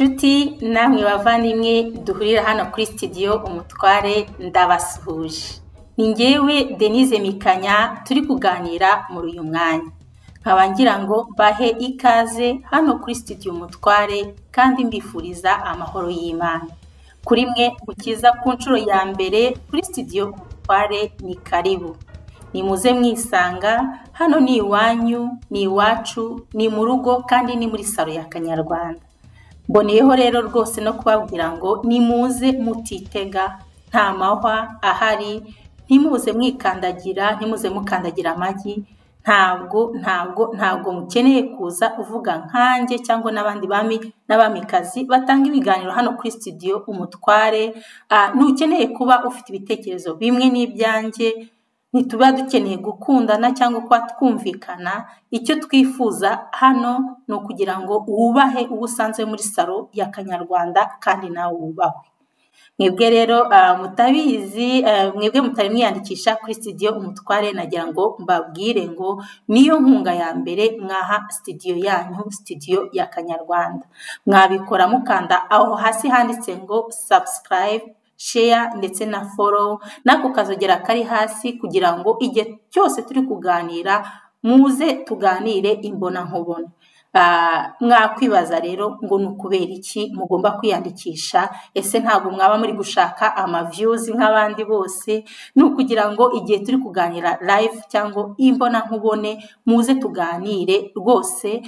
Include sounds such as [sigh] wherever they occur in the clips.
nshuti namwe bavandimwe duhurira hano kuri sitidiyo umutware ndabasuhuje. Ni ngewe denise mikanya turi kuganira muri uyu mwanya. Nkaba ngira ngo bahe ikaze hano kuri sitidiyo umutware kandi mbifuriza amahoro y'imana. Kuri mwe mukiza ku nshuro ya mbere kuri sitidiyo umutware ni karibu. Nimuze mwisanga hano ni iwanyu ni iwacu ni mu rugo kandi ni muri salo ya kanyarwanda. Mboneyeho rero rwose no kubabwira ngo nimuze mutitega nta mahwa ahari ntimuze mwikandagira ntimuze mukandagira amagi ntabwo ntabwo ntabwo mukeneye kuza uvuga nkanjye cyangwa n'abandi bami n'abamikazi batanga ibiganiro hano kuri sitidiyo umutware. Ntukeneye kuba ufite ibitekerezo bimwe n'ibyanjye ntituba dukeneye gukundana cyangwa kuba twumvikana icyo twifuza hano ni ukugira ngo wubahe uwo usanze muri salo ya kanyarwanda kandi nawe wubahwe mwebwe rero mutabizi mwebwe mutari mwiyandikisha kuri sitidiyo umutware nagira ngo mbabwire ngo niyo nkunga ya mbere mwaha sitidiyo yanyu sitidiyo ya kanyarwanda. Mwabikora mukanda aho hasi handitse ngo sabusikarayibe sheya ndetse na foro n'ako kazogera kari hasi kugira ngo igihe cyose turi kuganira muze tuganire imbonankubone mwakwibaza rero ngo ni ukubera iki mugomba kwiyandikisha? Ese ntabwo mwaba muri gushaka amaviyuzi nk'abandi bose? Ni ukugira ngo igihe turi kuganira live cyangwa imbonankubone muze tuganire rwose.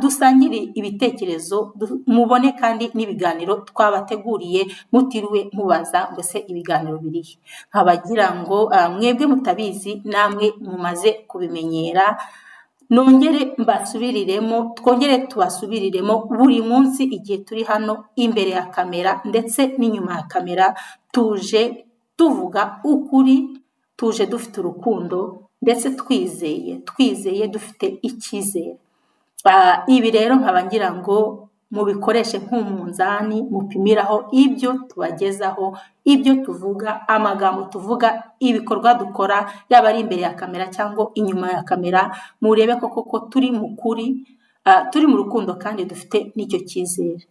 Dusangire ibitekerezo mubone kandi n'ibiganiro twabateguriye mutiriwe mubaza ngo se ibiganiro birihe? Nkabagira ngo mwebwe mutabizi namwe mumaze kubimenyera. Nongere mbasubiriremo twongere tubasubiriremo buri munsi igihe turi hano imbere ya kamera ndetse n'inyuma ya kamera tuje tuvuga ukuri tuje dufite urukundo ndetse twizeye twizeye dufite icyizere. Ibi rero nkaba ngira ngo mubikoreshe nk'umunzani mupimiraho ibyo tubagezaho ibyo tuvuga amagambo tuvuga ibikorwa dukora yaba ari imbere ya kamera cyangwa inyuma ya kamera murebe ko koko turi mu kuri turi mu rukundo kandi dufite n'icyo cyizere.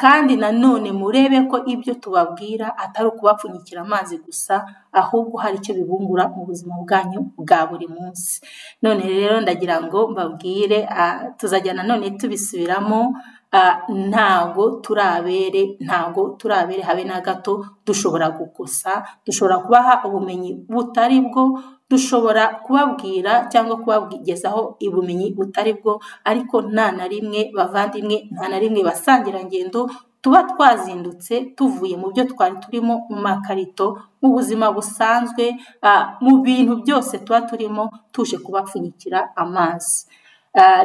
Kandi nanone murebe ko ibyo tubabwira atari ukubapfunyikira amazi gusa ahubwo hari icyo bibungura mu buzima bwanyu bwa buri munsi. None rero ndagira ngo mbabwire tuzajya nanone tubisubiramo ntago turabere ntago turabere habe na gato dushobora gukosa dushobora kubaha ubumenyi butari bwo dushobora kubabwira cyangwa kubagezaho ubumenyi butari bwo ariko nta na rimwe bavandimwe nta na rimwe basangirangendo tuba twazindutse tuvuye mu byo twari turimo mu makarito mu buzima busanzwe mu bintu byose tuba turimo tuje kubapfunyikira amazi.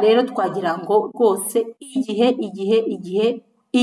Rero twagira ngo rwose igihe igihe igihe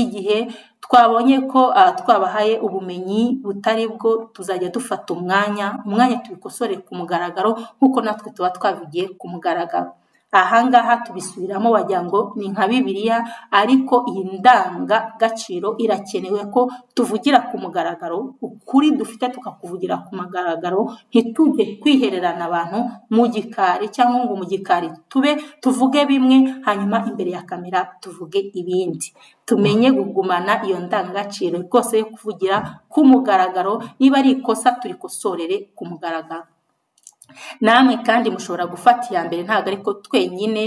igihe twabonye ko twabahaye ubumenyi butari bwo tuzajya dufata umwanya umwanya tubikosore ku mugaragaro nk'uko natwe tuba twabigiye ku mugaragaro. Ahangaha tubisubiramo wagira ngo ni nka bibiliya ariko iyi ndangagaciro irakenewe ko tuvugira ku mugaragaro ukuri dufite tukakuvugira ku mugaragaro ntitujye kwihererana abantu mu gikari cyangwa ngo mu gikari tube tuvuge bimwe hanyuma imbere ya kamera tuvuge ibindi. Tumenye kugumana iyo ndangagaciro rwose yo kuvugira ku mugaragaro niba ari ikosa turikosorere ku mugaragaro. Namwe kandi mushobora gufata iya mbere ntabwo ariko twenyine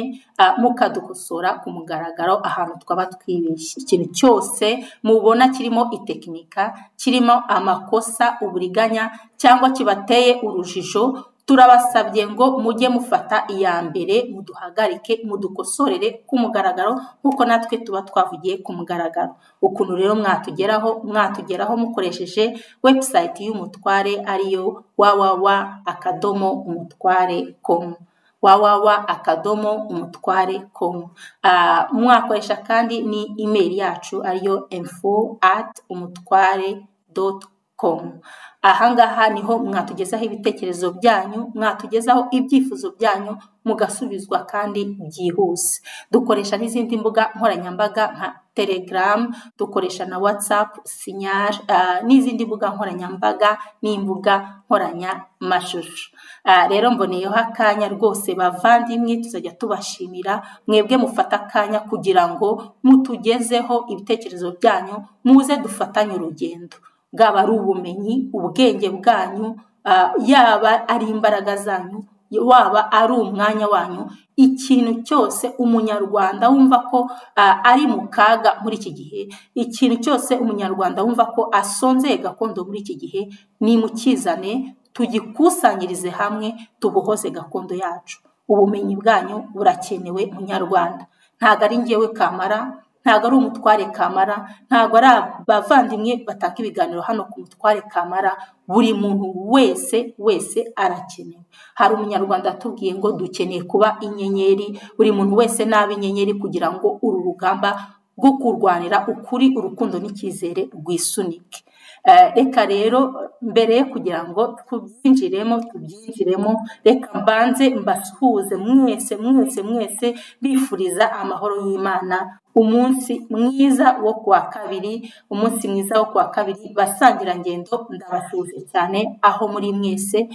mukadukosora ku mugaragaro ahantu twaba twibeshye. Ikintu cyose mubona kirimo itekinika kirimo amakosa uburiganya cyangwa kibateye urujijo turabasabye ngo mujye mufata iya mbere muduhagarike mudukosorere ku mugaragaro nk'uko natwe tuba twavugiye ku mugaragaro. Ukuntu rero mwatugeraho mwatugeraho mukoresheje webusayiti y'umutware ariyo wawawa akadomo umutware komu wawawa akadomo umutware komu mwakoresha kandi ni imeri yacu ariyo info ati umutware doti com ahangaha ni ho mwatugezaho ibitekerezo byanyu mwatugezaho ibyifuzo byanyu mugasubizwa kandi byihuse. Dukoresha n'izindi mbuga nkoranyambaga nka telegram dukoresha na whatsapp sinyar uh, n'izindi mbuga nkoranyambaga n'imbuga nkoranyamashusho. Uh, rero mboneyeho akanya rwose bavandimwe tuzajya tubashimira mwebwe mufata akanya kugira ngo mutugezeho ibitekerezo byanyu muze dufatanye urugendo. Bwaba ari ubumenyi ubwenge bwanyu yaba ari imbaraga zanyu waba ari umwanya wanyu ikintu cyose umunyarwanda wumva ko ari mu kaga muri iki gihe ikintu cyose umunyarwanda wumva ko asonzeye gakondo muri iki gihe nimukizane tugikusanyirize hamwe tubuhoze gakondo yacu. Ubumenyi bwanyu burakenewe munyarwanda. Ntabwo ari ngewe kamara ntabwo ari umutware kamara ntabwo ari abavandimwe batanga ibiganiro hano ku mutware kamara buri muntu wese wese arakenewe hari umunyarwanda atubwiye ngo dukeneye kuba inyenyeri buri muntu wese naba inyenyeri kugira ngo uru rugamba rwo kurwanira ukuri urukundo n'icyizere rwisunike reka rero mbere yo kugira ngo tubyinjiremo tubyinjiremo reka mbanze mbasuhuze mwese mwese mwese bifuriza amahoro y'imana umunsi mwiza wo kuwa kabiri umunsi mwiza wo kuwa kabiri. Basangirangendo ndabasuhuje cyane aho muri mwese.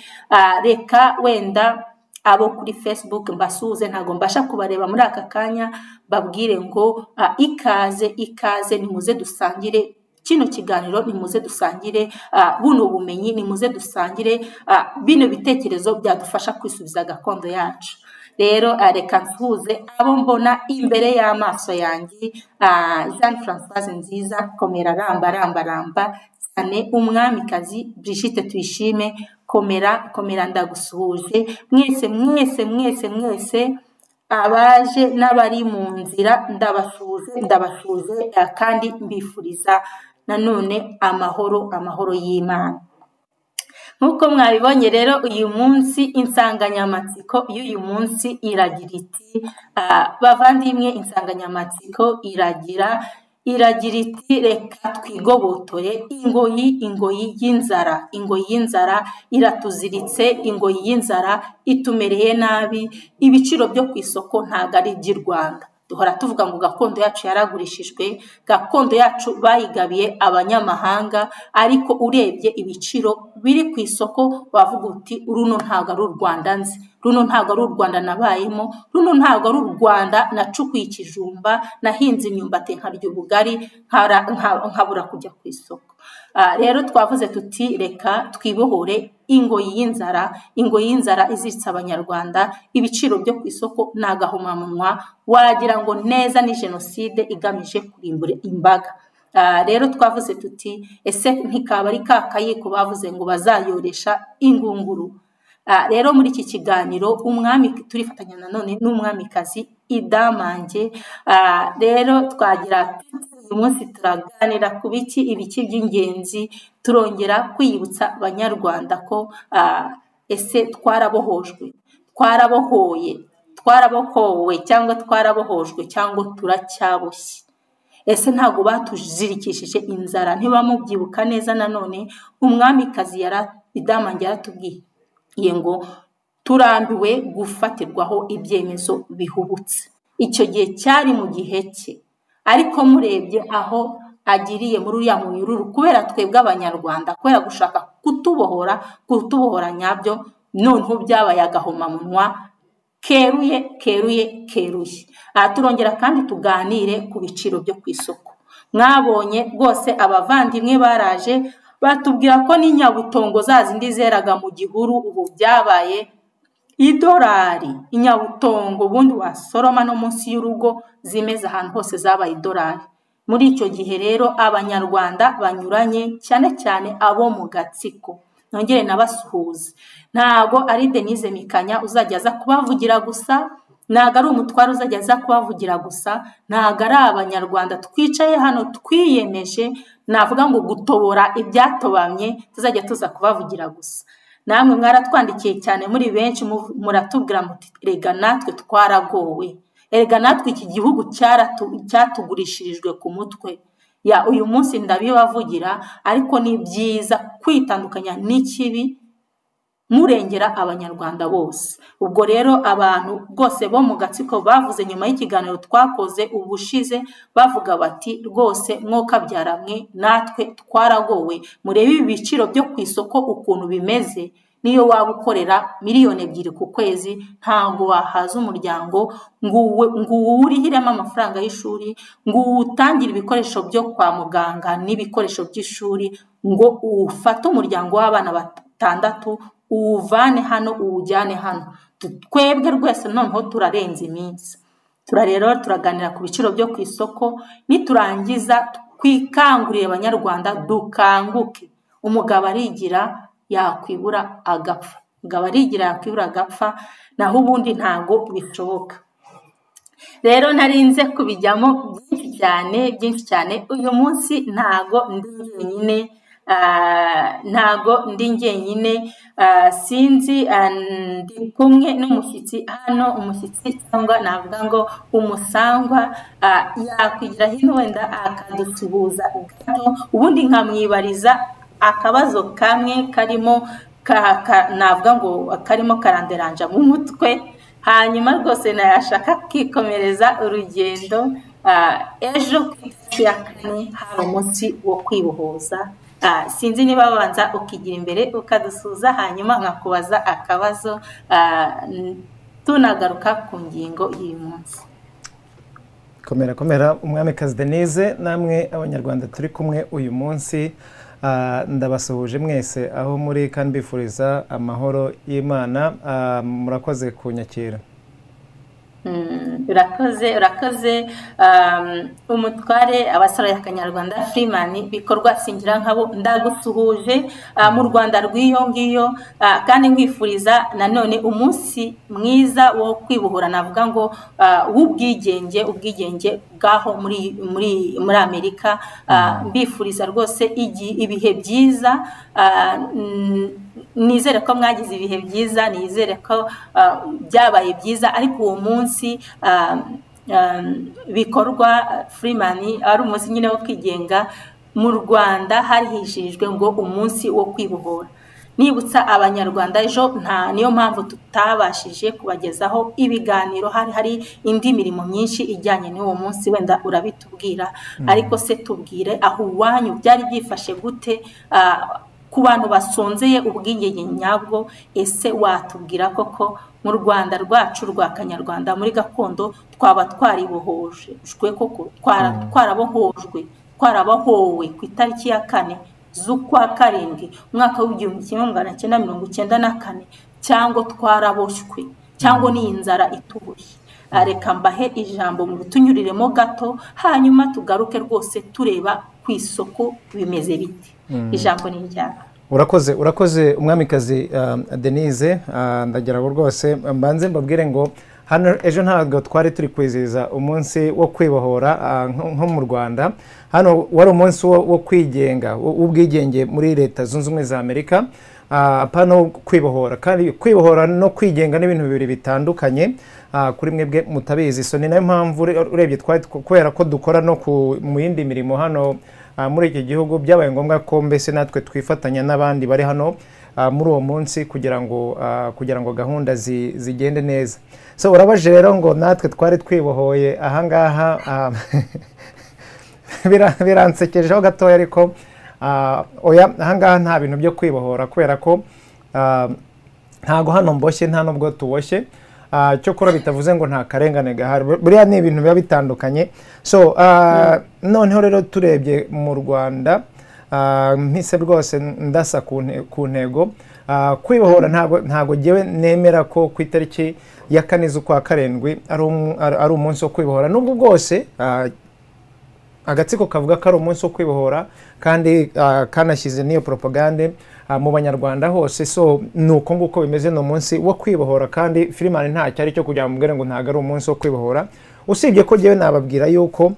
Reka wenda abo kuri facebook mbasuhuze ntabwo mbasha kubareba muri aka kanya babwire ngo ikaze ikaze nimuze dusangire. Kino kiganiro nimuze dusangire. Buno bumenyi nimuze dusangire. Bino bitekerezo byadufasha kwisubiza gakondo yacu. Rero reka nsuhuze abo mbona imbere y'amaso yanjye jean francoise nziza komera ramba ramba ramba cyane umwamikazi Brigitte tuyishime komera komera ndagusuhuje mwese mwese mwese mwese abaje n'abari mu nzira ndabasuhuje ndabasuhuje kandi mbifuriza nanone amahoro amahoro y'imana. Nk'uko mwabibonye rero uyu munsi insanganyamatsiko y'uyu munsi iragira iti bavandimwe insanganyamatsiko iragira iragira iti reka twigobotore ingoyi ingoyi y'inzara ingoyi y'inzara iratuziritse ingoyi y'inzara itumereye nabi ibiciro byo ku isoko ntabwo ari iby'i rwanda. Duhora tuvuga ngo gakondo yacu yaragurishijwe gakondo yacu bayigabiye abanyamahanga ariko urebye ibiciro biri ku isoko wavuga uti runo ntabwo ari u rwanda nzi runo ntabwo ari u rwanda nabayemo. Runo ntabwo ari u rwanda nacukuye ikijumba nahinze imyumbati nkarya ubugari nkabura kujya ku isoko. Rero twavuze tuti reka twibohore ingoyi y'inzara ingoyi y'inzara iziritse abanyarwanda ibiciro byo ku isoko ni agahomamunwa wagira ngo neza ni jenoside igamije kurimbura imbaga. Rero twavuze tuti ese ntikaba ari ka kayiko bavuze ngo bazayoresha ingunguru? Rero muri iki kiganiro umwami turifatanya nanone n'umwamikazi idamange rero twagira uyu munsi turaganira ku biki ibiki by'ingenzi turongera kwiyibutsa abanyarwanda ko ese twarabohojwe? Twarabohoye twarabohowe cyangwa twarabohojwe cyangwa turacyaboshye? Ese ntabwo batuzirikishije inzara? Ntibamubyibuka neza nanone umwamikazi idamange yaratubwiye ngo turambiwe gufatirwaho ibyemezo bihubutse. Icyo gihe cyari mu gihe cye. Ariko murebye aho agiriye muri uriya munyururu kubera twebwe abanyarwanda kubera gushaka kutubohora kutubohora nyabyo noneho byabaye agahomamunwa keruye keruye keruye. Aha turongera kandi tuganire ku biciro byo ku isoko. Mwabonye rwose abavandimwe baraje batubwira ko n'inyabutongo za zindi zeraga mu gihuru ubu byabaye idolari inyabutongo ubundi wasoroma no munsi y'urugo zimeze ahantu hose zabaye idolari muri icyo gihe rero abanyarwanda banyuranye cyane cyane abo mu gatsiko. Nongere nabasuhuze. Ntago ari denise mikanya uzajya aza kubavugira gusa ntago ari umutware uzajya aza kubavugira gusa ntago ari abanyarwanda twicaye hano twiyemeje navuga ngo gutobora ibyatobamye tuzajya tuza kubavugira gusa. Namwe mwaratwandikiye cyane muri benshi muratubwira muti rega natwe twaragowe. Erega natwe iki gihugu cyatugurishirijwe ku mutwe. Ya uyu munsi ndabibavugira ariko ni byiza kwitandukanya n'ikibi murengera abanyarwanda bose. Ubwo rero abantu bose bo mu gatsiko bavuze nyuma y'ikiganiro twakoze ubushize bavuga bati rwose mwe natwe twaragowe. Murebe ibi biciro byo ku isoko ukuntu bimeze. Niyo waba ukorera miliyoni ebyiri ku kwezi ntabwo wahaza umuryango. Ngo uwurihiremo amafaranga y'ishuri ngo uwutangire ibikoresho byo kwa muganga n'ibikoresho by'ishuri ngo ufate umuryango w'abana batandatu uwuvane hano uwujyane hano. Twebwe rwose noneho turarenza iminsi. Turarero turaganira ku biciro byo ku isoko niturangiza twikangurire abanyarwanda dukanguke. Umugabo arigira yakwibura agapfa. Umugabo arigira yakwibura agapfa naho ubundi ntabwo bishoboka. Rero narinze kubijyamo byinshi cyane byinshi cyane. Uyu munsi ntago ndi jyenyine ntago ndi jyenyine sinzi ndi kumwe n'umushyitsi. Hano umushyitsi cyangwa navuga ngo umusangwa yakwigira hino wenda akadusuhuza gato ubundi nkamwibariza akabazo kamwe karimo navuga ngo karimo karanderanja mu mutwe. Hanyuma rwose nayashaka kikomereza urugendo ejo ku itariki ya kane hari umunsi wo kwibohoza. Sinzi niba wabanza ukigira imbere ukadusuza hanyuma nkakubaza akabazo. Tunagaruka ku ngingo y'uyu munsi. Komera komera. Umwamikazi denise namwe abanyarwanda turi kumwe uyu munsi. Ndabasuhuje mwese aho muri kandi mbifuriza amahoro y'imana. Murakoze kunyakira. Urakoze urakoze. Umutware abasore y'akanyarwanda firimani bikorwa singira nkabo ndagusuhuje. Mu rwanda rw'iyo ngiyo kandi nkwifuriza nanone umunsi mwiza wo kwibohora. Navuga ngo w'ubwigenge ubwigenge bw'aho muri muri muri amerika. Mbifuriza rwose ibihe byiza. Nizere ko mwagize ibihe byiza nizere ko byabaye byiza ariko uwo munsi bikorwa firimani ari umunsi nyine wo kwigenga mu rwanda harihishijwe ngo umunsi wo kwibohora. Nibutsa abanyarwanda ejo nta niyo mpamvu tutabashije kubagezaho ibiganiro hari hari indi mirimo myinshi ijyanye n'uwo munsi wenda urabitubwira. Ariko se tubwire aho iwanyu byari byifashe gute? Ku bantu basonzeye ubwigenge nyabwo ese watubwira koko? Mu rwanda rwacu rwa kanyarwanda muri gakondo twaba twaribohojwe koko? Twarabohojwe twarabohowe ku itariki ya kane z'ukwa karindwi umwaka w'igihumbi kimwe magana cyenda mirongo icyenda na kane cyangwa twaraboshywe cyangwa n'iyi nzara itubuye. Reka mbahe ijambo mu tunyuriremo gato hanyuma tugaruke rwose tureba ku isoko bimeze biti ijambo ni iryawe urakoze urakoze umwamikazi denise ndagira ngo rwose mbanze mbabwire ngo hano ejo ntabwo twari turi kwizihiza umunsi wo kwibohora nko mu rwanda. Hano wari umunsi wo kwigenga w'ubwigenge muri leta zunze ubumwe za amerika. Apana kwibohora kandi kwibohora no kwigenga ni ibintu bibiri bitandukanye. Kuri mwebwe mutabizi so ni na yo mpamvu urebye twari kubera ko dukora no mu yindi mirimo hano muri iki gihugu byabaye ngombwa ko mbese natwe twifatanya n'abandi bari hano muri uwo munsi kugira ngo kugira ngo gahunda zigende neza. So urabaje rero ngo natwe twari twibohoye ahangaha [laughs] biransekejeho gatoya ariko oya ahangaha nta bintu byo kwibohora kubera ko ntago hano mboshye nta nubwo tuboshye. Cyokora bitavuze ngo nta karengane gahari. Buriya ni ibintu biba bitandukanye. So noneho rero turebye mu rwanda mpise rwose ndasa ku ntego. Kwibohora ntabwo ngewe nemera ko ku itariki ya kane z'ukwa karindwi ari umunsi wo kwibohora. Nubwo bwose agatsiko kavuga ko ari umunsi wo kwibohora kandi kanashyize n'iyo poropagande mu banyarwanda hose so ni uko nguko bimeze ni umunsi wo kwibohora kandi firimani nta cyari cyo kugira ngo mubwire ngo ntabwo ari umunsi wo kwibohora usibye ko ngewe nababwira yuko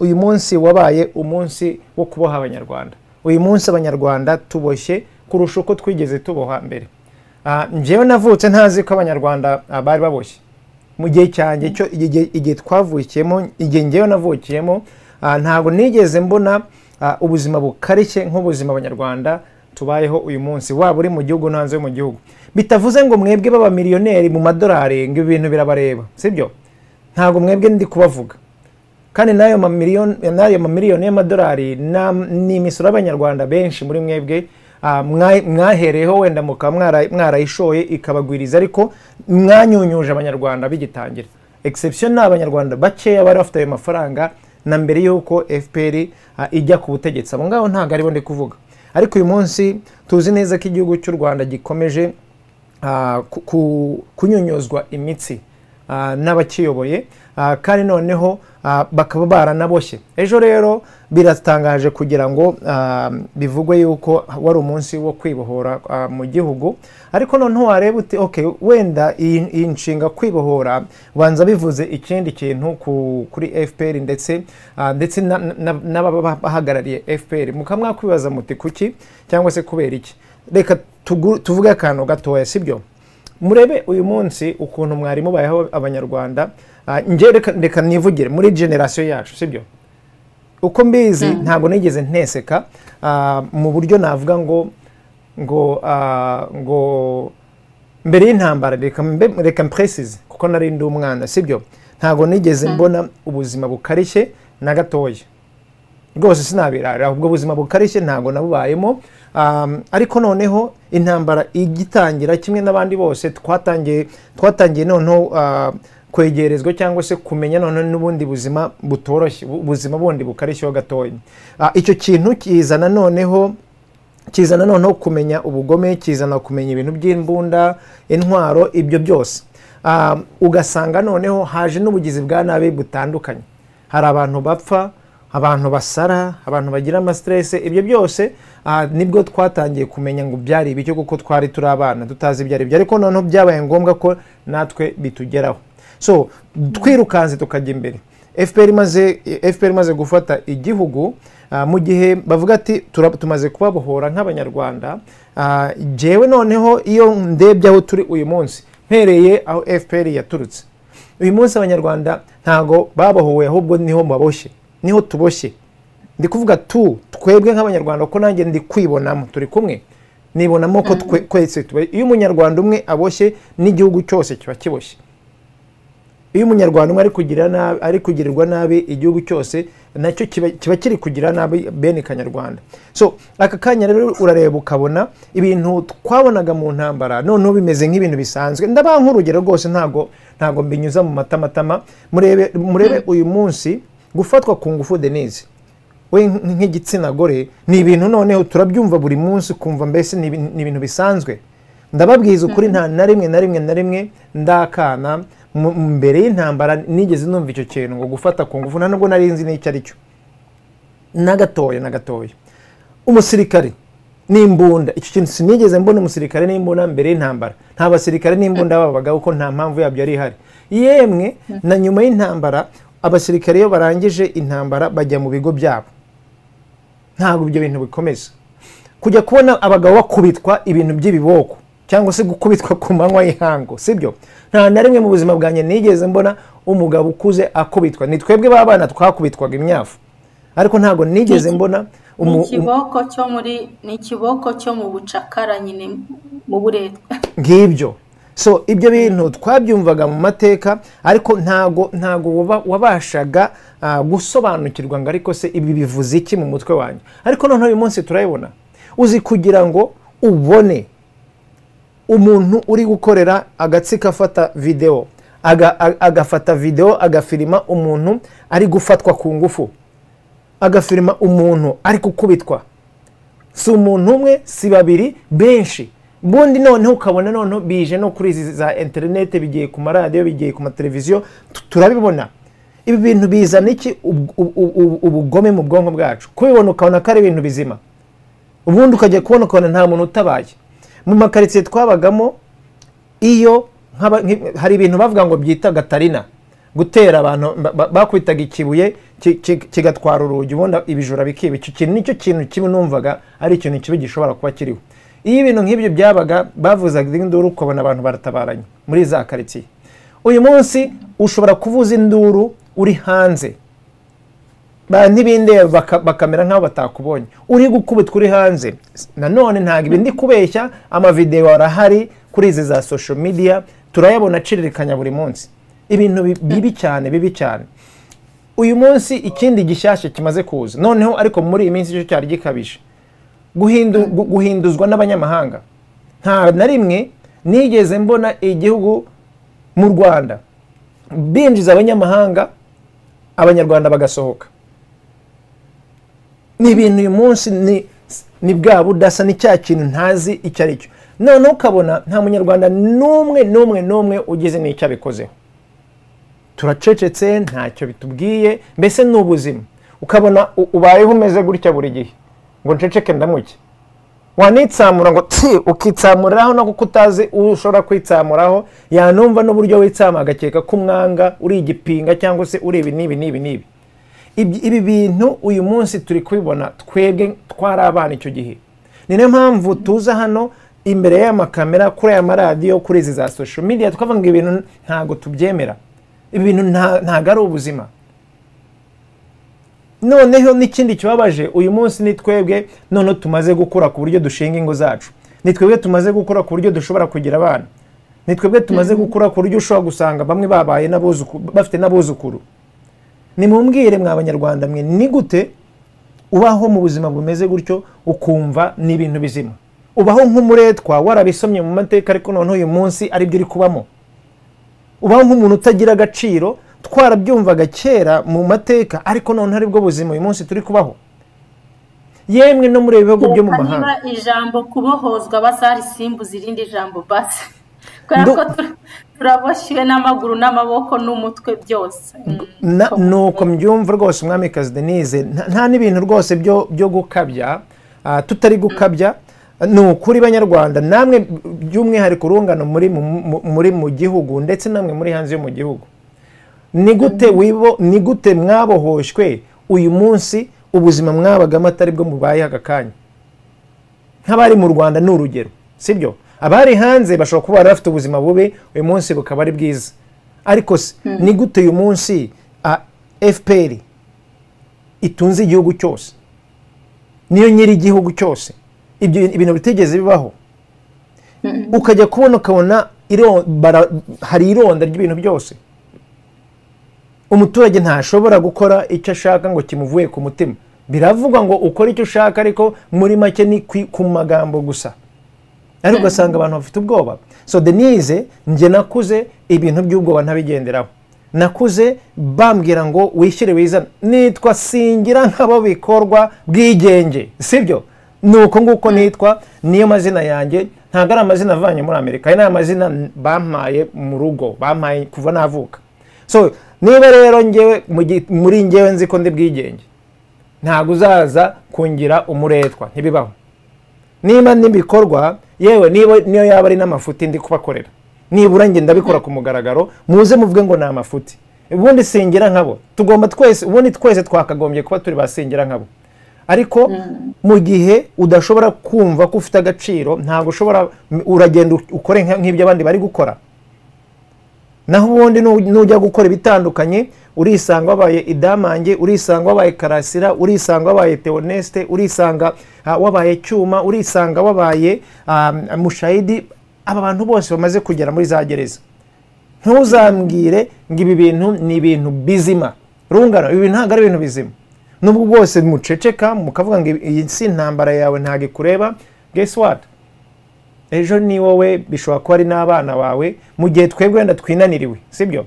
uyu munsi wabaye umunsi wo kuboha abanyarwanda. Uyu munsi abanyarwanda tuboshye kurusha uko twigeze tuboha mbere. Ngewe navutse ntazi ko abanyarwanda bari baboshye. Mu gihe cyanjye igihe twavukiyemo igihe ngewe navukiyemo ah, ntabwo nigeze mbona ah, ubuzima bukarishye nk'ubuzima abanyarwanda tubayeho uyu munsi waba uri mu gihugu no hanze yo mu gihugu. Bitavuze ngo mwebwe b'abamiliyoneri mu madolari ngo ibintu birabareba sibyo? Ntabwo mwebwe ndi kubavuga. Kandi n'ayo mamiliyoni y'amadolari ni imisoro y'abanyarwanda benshi muri mwebwe ah, mwa- mwahereyeho wenda mukaba mwara- mwarayishoye ikabagwiriza ariko mwanyunyuje abanyarwanda bigitangira. Exception ni abanyarwanda bakeya bari bafite ayo mafaranga na mbere y'uko fpr ijya ku butegetsi. Abo ngabo ntabwo ari bo ndi kuvuga. Ariko uyu munsi tuzi neza ko igihugu cy'u rwanda gikomeje ah, ku- ku- kunyunyuzwa imitsi ah, n'abakiyoboye ah, kandi noneho bakaba baranaboshye ejo rero biratangaje kugira ngo ah, bivugwe yuko wari umunsi wo kwibohora ah, mu gihugu. Ariko noneho wareba uti okay, wenda iyi nshinga kwibohora banza bivuze ikindi kintu ku- kuri fpr ndetse ah, ndetse na- na- n'ababa bahagarariye fpr mukaba muti kuki? Cyangwa se kubera iki? Reka tuvuge akantu gatoya sibyo? Murebe uyu munsi ukuntu mwari mubayeho abanyarwanda. Ah, reka nivugire muri generasiyo yacu sibyo? Uko mbizi ntabwo nigeze nteseka ah, mu buryo navuga ngo ngo ah, ngo mbere y'intambara reka mpresize kuko nari ndi umwana sibyo? Ntabwo nigeze mbona ubuzima bukarishye na gatoya. Rwose sinabirara ubwo buzima bukarishye ntabwo nabubayemo. Ariko noneho intambara igitangira kimwe n'abandi bose twatangiye twatangiye noneho uh, kwegerezwa cyangwa se kumenya noneho n'ubundi buzima butoroshye bu- ubuzima bundi bukarishyeho gatoya. Ah, icyo kintu kizana noneho kizana noneho kumenya ubugome kizana kumenya ibintu by'imbunda intwaro ibyo byose. Ah, ugasanga noneho haje n'ubugizi bwa nabi butandukanye. Hari abantu bapfa abantu basara abantu bagira amasiterese ibyo byose ni bwo twatangiye kumenya ngo byari ibiki kuko twari turi abana tutazi ibyo ari byo ariko noneho byabaye ngombwa ko natwe bitugeraho. So twirukanze tukajya imbere. Fpr imaze gufata igihugu ah, mu gihe bavuga ati "Tura- tumaze kubabohora nk'abanyarwanda. Ah, jewe noneho iyo ndebye aho turi uyu munsi mpereye aho fpr yaturutse. Uyu munsi abanyarwanda ntago babohowe ahubwo ni ho baboshye ni ho tuboshye. Ndi kuvuga tu twebwe nk'abanyarwanda kuko nanjye ndi kwibonamo turi kumwe. Nibonamo ko twe- twese iyo umunyarwanda umwe aboshye n'igihugu cyose kiba kiboshye. Iyo umunyarwanda umwe ari kugirirwa nabi igihugu cyose na cyo kiba kiri kugira nabi bene kanyarwanda. So aka kanya rero urareba ukabona ibintu twabonaga mu ntambara noneho bimeze nk'ibintu bisanzwe. Ndabaha nk'urugero rwose ntago ntago mbinyuza mu matamatama. Murebe murebe uyu munsi gufatwa ku ngufu denise. We nk- nk'igitsina gore ni ibintu noneho turabyumva buri munsi kumva mbese ni ibi- ni ibintu bisanzwe. Ndababwiza ukuri nta na rimwe na rimwe na rimwe ndakana mbere y'intambara nigeze numva icyo kintu ngo gufata ku ngufu nubwo nari nzi n'icyo ari cyo. Na gatoya na gatoya umusirikare n'imbunda icyo kintu sinigeze mbona umusirikare n'imbunda mbere y'intambara. Nta basirikare n'imbunda babagaho kuko nta mpamvu yabyo yari ihari. Yemwe na nyuma y'intambara abasirikare iyo barangije intambara bajya mu bigo byabo. Ntabwo ibyo bintu bikomeza. Kujya kubona abagabo bakubitwa ibintu by'ibiboko cyangwa se gukubitwa ku manywa y'ihangu sibyo? Nta na rimwe mu buzima bwanjye nigeze mbona umugabo ukuze akubitwa. Ni twebwe b'abana twakubitwaga imyafu ariko ntabwo nigeze mbona ni ikiboko cyo mu bucakara nyine mu buretwa. Ngibyo. So ibyo bintu twabyumvaga mu mateka ariko ntago ntago waba- wabashaga ah, gusobanukirwa ngo ariko se ibi bivuze iki mu mutwe wanjye ariko noneho uyu munsi turabibona. Uzi kugira ngo ubone umuntu uri gukorera agatsiko afata videwo agafata videwo agafirima umuntu ari gufatwa ku ngufu agafirima umuntu ari gukubitwa si umuntu umwe si babiri benshi. Ubundi noneho ukabona noneho bije no kuri izi za interineti bigiye ku maradiyo bigiye ku mateleviziyo tu- turabibona. Ibi bintu bizana iki? Ub- ub- ub- ubugome mu bwonko bwacu. Kubibona ukabona ko ari ibintu bizima. Ubundi ukajya kubona ukabona nta muntu utabaye. Mu makaritsiye twabagamo iyo hari ibintu bavuga ngo byita gatarina. Gutera abantu ba- ba- bakubitaga ikibuye ki- ki- kigatwara urugi ubundi ibijura bikiba icyo kintu ni cyo kintu kibi numvaga ari ikintu kibi gishobora kuba kiriho. Iyo ibintu nk'ibyo byabaga bavuzaga induru ukabona abantu baratabaranye muri za karitsiye. Uyu munsi ushobora kuvuza induru uri hanze. Ba ntibindeba baka- bakamera nk'aho batakubonye. Uri gukubitwa uri hanze. Nanone ntabwo ibi ndi kubeshya amavidewo arahari kuri izi za social media turayabona acirirekanya buri munsi. Ibintu bi- bibi cyane bibi cyane. Uyu munsi ikindi gishyashya kimaze kuza. Noneho ariko muri iyi minsi cyo cyari gikabije. Guhinduzwa n'abanyamahanga. Nta na rimwe nigeze mbona igihugu mu rwanda. Binjiza abanyamahanga abanyarwanda bagasohoka. Ni ibintu uyu munsi ni bwa budasa ni cya kintu ntazi icyo ari cyo noneho ukabona nta munyarwanda n'umwe n'umwe n'umwe ugize n'icyo abikozeho. Turacecetse ntacyo bitubwiye mbese ni ubuzima. Ukabona ubayeho umeze gutya buri gihe. Ngo nceceke ndamuke wanitsamura ngo tsi ukitsamuriraho no kuko utazi uwo ushobora kwitsamuraho yanumva n'uburyo witsama agakeka ko umwanga uri igipinga cyangwa se uri ibi n'ibi n'ibi n'ibi. Ibi- bintu uyu munsi turi kubibona twebwe twari abana icyo gihe. Ni na yo mpamvu tuza hano imbere y'amakamera kuri aya maradiyo kuri izi za social media tukavuga ngo ibintu ntabwo tubyemera. Ibi bintu nta- ntabwo ari ubuzima. Noneho n'ikindi kibabaje uyu munsi ni twebwe noneho tumaze gukura ku buryo dushinga ingo zacu. Ni twebwe tumaze gukura ku buryo dushobora kugira abana. Ni twebwe tumaze gukura ku buryo ushobora gusanga bamwe babaye bafite n'abuzukuru. Nimumbwire mwa banyarwanda mwe ni gute ubaho mu buzima bumeze gutyo ukumva ni ibintu bizima? Ubaho nk'umuretwa warabisomye mu mateka ariko noneho uyu munsi ari byo uri kubamo? Ubaho nk'umuntu utagira agaciro twarabyumvaga kera mu mateka ariko noneho ari bwo buzima uyu munsi turi kubaho. Yemwe no muri ibi bihugu byo mu mahanga. niba ijambo kubohozwa bazarisimbuza irindi jambo basi [laughs] kubera ko tu- turaboshywe n'amaguru n'amaboko n'umutwe byose. Na- nuko mbyumva rwose umwamikazi denise nta n'ibintu rwose byo gukabya ah, tutari gukabya. Ni ukuri banyarwanda namwe by'umwihariko urungano muri mu- mu- muri mu gihugu ndetse namwe muri hanze yo mu gihugu. Ni gute wibo ni gute mwabohoshywe uyu munsi ubuzima mwabagamo atari bwo mubaye aka kanya? Nk'abari mu rwanda ni urugero sibyo? Abari hanze bashobora kuba bari bafite ubuzima bubi uyu munsi bukaba ari bwiza. Ariko se ni gute uyu munsi fpr itunze igihugu cyose? Niyo nyiri igihugu cyose. Ibyo ibintu bitigeze bibaho. Ukajya kubona ukabona hari ironda ry'ibintu byose. Umuturage ntashobora gukora icyo ashaka ngo kimuvuye ku mutima. Biravugwa ngo ukore icyo ushaka ariko muri make ni ku magambo gusa. Ariko ugasanga abantu bafite ubwoba. So denise njye nakuze ibintu by'ubwoba ntabigenderaho. Nakuze bambwira ngo wishyire wizane nitwa singira nk'abo bikorwa bwigenge. Sibyo? Ni uko nguko nitwa niyo mazina yanjye ntabwo ari amazina avanye muri amerika aya ni amazina bampaye mu rugo bampaye kuva navuka. So niba rero ngewe muri ngewe nzi ko ndi bwigenge ntabwo uzaza kungira umuretwa ntibibaho. Niba n'ibikorwa yewe niba niyo yaba ari n'amafuti ndi kubakorera. Nibura njye ndabikora ku mugaragaro muze muvuge ngo ni amafuti ubundi singira nkabo. Tugomba twese ubundi twese twakagombye kuba turi basingira nkabo. Ariko mu gihe udashobora kumva ko ufite agaciro ntabwo ushobora uragenda ukore nk'ibyo abandi bari gukora. Naho ubundi nu- nujya gukora ibitandukanye urisanga wabaye idamange urisanga wabaye karasira urisanga wabaye teonesite urisanga ah, wabaye cyuma urisanga wabaye ah, mushayidi aba bantu bose bamaze kugera muri za gereza. Ntuzambwire ngo ibi bintu ni ibintu bizima. Rungano ibi ntabwo ari ibintu bizima. Nubwo bwose muceceka mukavuga ngo iyi si intambara yawe ntabwo ikureba guess what? Ejo ni wowe bishobora kuba ari n'abana bawe mu gihe twebwe wenda twinaniriwe sibyo?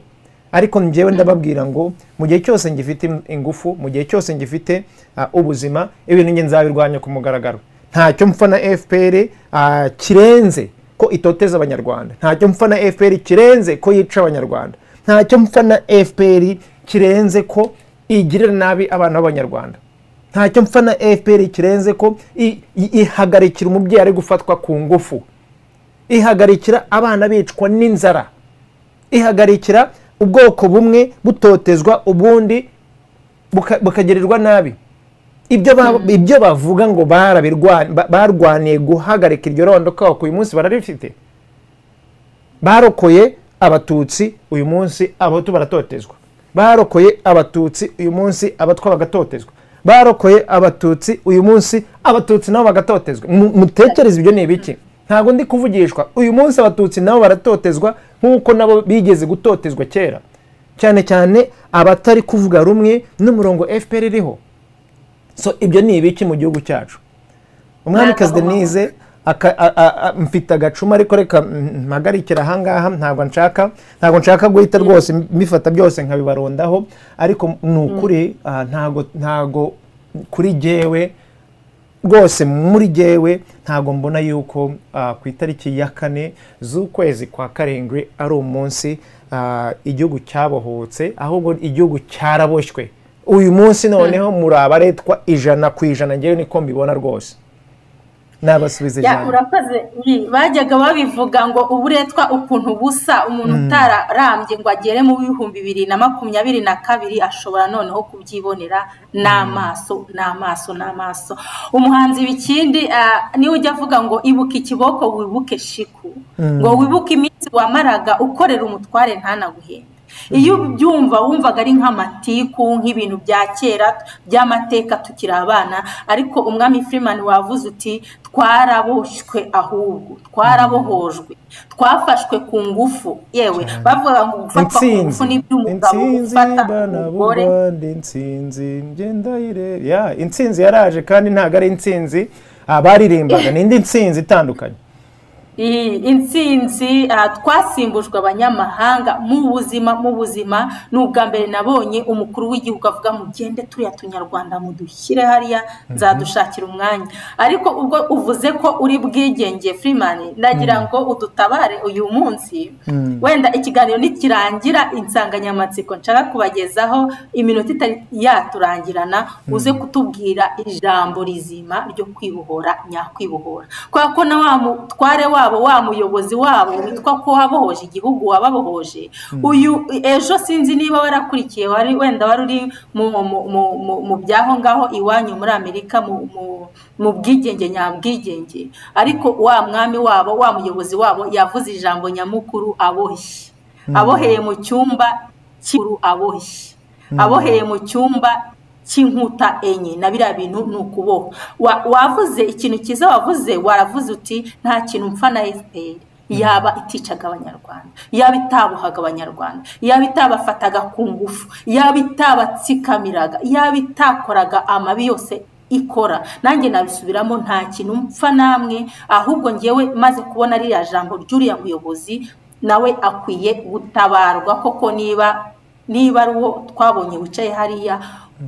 Ariko njyewe ndababwira ngo mu gihe cyose ngifite ingufu mu gihe cyose ngifite ah, ubuzima ibintu njye nzabirwanya ku mugaragaro. Ntacyo mpfa na fpr ah, kirenze ko itoteza abanyarwanda ntacyo mpfa na fpr kirenze ko yica abanyarwanda. Ntacyo mpfa na fpr kirenze ko igirira nabi abana b'abanyarwanda. Ntacyo mpfa na fpr kirenze ko ihagarikira umubyeyi ari gufatwa ku ngufu. Ihagarikira abana bicwa n'inzara. Ihagarikira ubwoko bumwe butotezwa ubundi buka- bukagirirwa nabi. Ibyo ba- ibyo bavuga ngo barwaniye guhagarika iryo rondoka uyu munsi bararifite. Barokoye abatutsi uyu munsi abahutu baratotezwa. Barokoye abatutsi uyu munsi abatwa bagatotezwa. Barokoye abatutsi uyu munsi abatutsi nabo bagatotezwa. Mu- mutekereze ibyo ni ibiki ntabwo ndi kuvugishwa. Uyu munsi abatutsi nabo baratotezwa nk'uko nabo bigeze gutotezwa kera. Cyane cyane abatari kuvuga rumwe n'umurongo fpr iriho. So ibyo ni ibiki mu gihugu cyacu? Umwamikazi denise mfite agacuma ariko reka mm, mpagarikire ahangaha ntabwo nshaka ntabwo nshaka guhita rwose mbifata byose nkabibarondaho. Ariko ni ukuri ah, ntabwo ntabwo kuri jyewe rwose muri jyewe ntabwo mbona yuko ah, ku itariki ya kane z'ukwezi kwa karindwi ari umunsi ah, igihugu cyabohotse ahubwo igihugu cyaraboshywe uyu munsi noneho muri abaretwa ijana ku ijana ngewe niko mbibona rwose. Nabasubiza ijambo. urakoze. Bajyaga babivuga ngo uburetwa ukuntu busa umuntu utararambye ngo agere mu bihumbi bibiri na makumyabiri na kabiri ashobora noneho kubyibonera n'amaso n'amaso n'amaso. Umuhanzi bikindi ah, ni we ujya avuga ngo ibuka ikiboko wibuke shiku. Ngo wibuke iminsi wamaraga ukorera umutware ntanaguhembe. Iyo ubyumva wumvaga ari nk'amatiku nk'ibintu bya kera by'amateka tukiri abana ariko umwami Freeman wavuze uti twaraboshywe ahubwo twarabohojwe twafashwe ku ngufu. Yewe bavuga ngo gufatwa ku ngufu n'iby'umugabo gufata umugore intsinzi intsinzi yaraje kandi ntabwo ari intsinzi ah, baririmbaga ni indi ntsinzi itandukanye. Iyi intsinzi ah, twasimbujwe abanyamahanga mu buzima mu buzima. Ni ubwa mbere nabonye umukuru w'igihugu avuga mugende turiya tunyarwanda mudushyire hariya nzadushakira umwanya. Ariko ubwo uvuze ko uri bwigenge Freeman ndagira ngo udutabare uyu munsi. Wenda ikiganiro nikirangira insanganyamatsiko. Nshaka kubagezaho iminota itari yaturangirana uze kutubwira ijambo rizima ryo kwibohora nyakwibohora. Kubera ko na wa mutware wabo wa muyobozi wabo witwa ko wabohoje igihugu wababohoje. Uyu ejo sinzi niba warakurikiye wari wenda wari uri mu byaho ngaho iwanyu muri amerika mu- bwigenge nyabwigenge. Ariko wa mwami wabo wa muyobozi wabo yavuze ijambo nyamukuru aboshye aboheye mu cyumba cy'uru aboshye aboheye mu cyumba cy'inkuta enye na biriya bintu ni ukuboha. Wa- wavuze ikintu cyiza wavuze waravuze uti nta kintu mpfa na fpr yaba iticaga abanyarwanda yaba itabohaga abanyarwanda yaba itabafataga ku ngufu yaba itabatsikamiraga yaba itakoraga amabi yose ikora. Nanjye nabisubiramo nta kintu mpfa namwe. Ahubwo ngewe maze kubona ririya jambo ry'uriya muyobozi nawe akwiye gutabarwa koko niba niba ari uwo twabonye wicaye hariya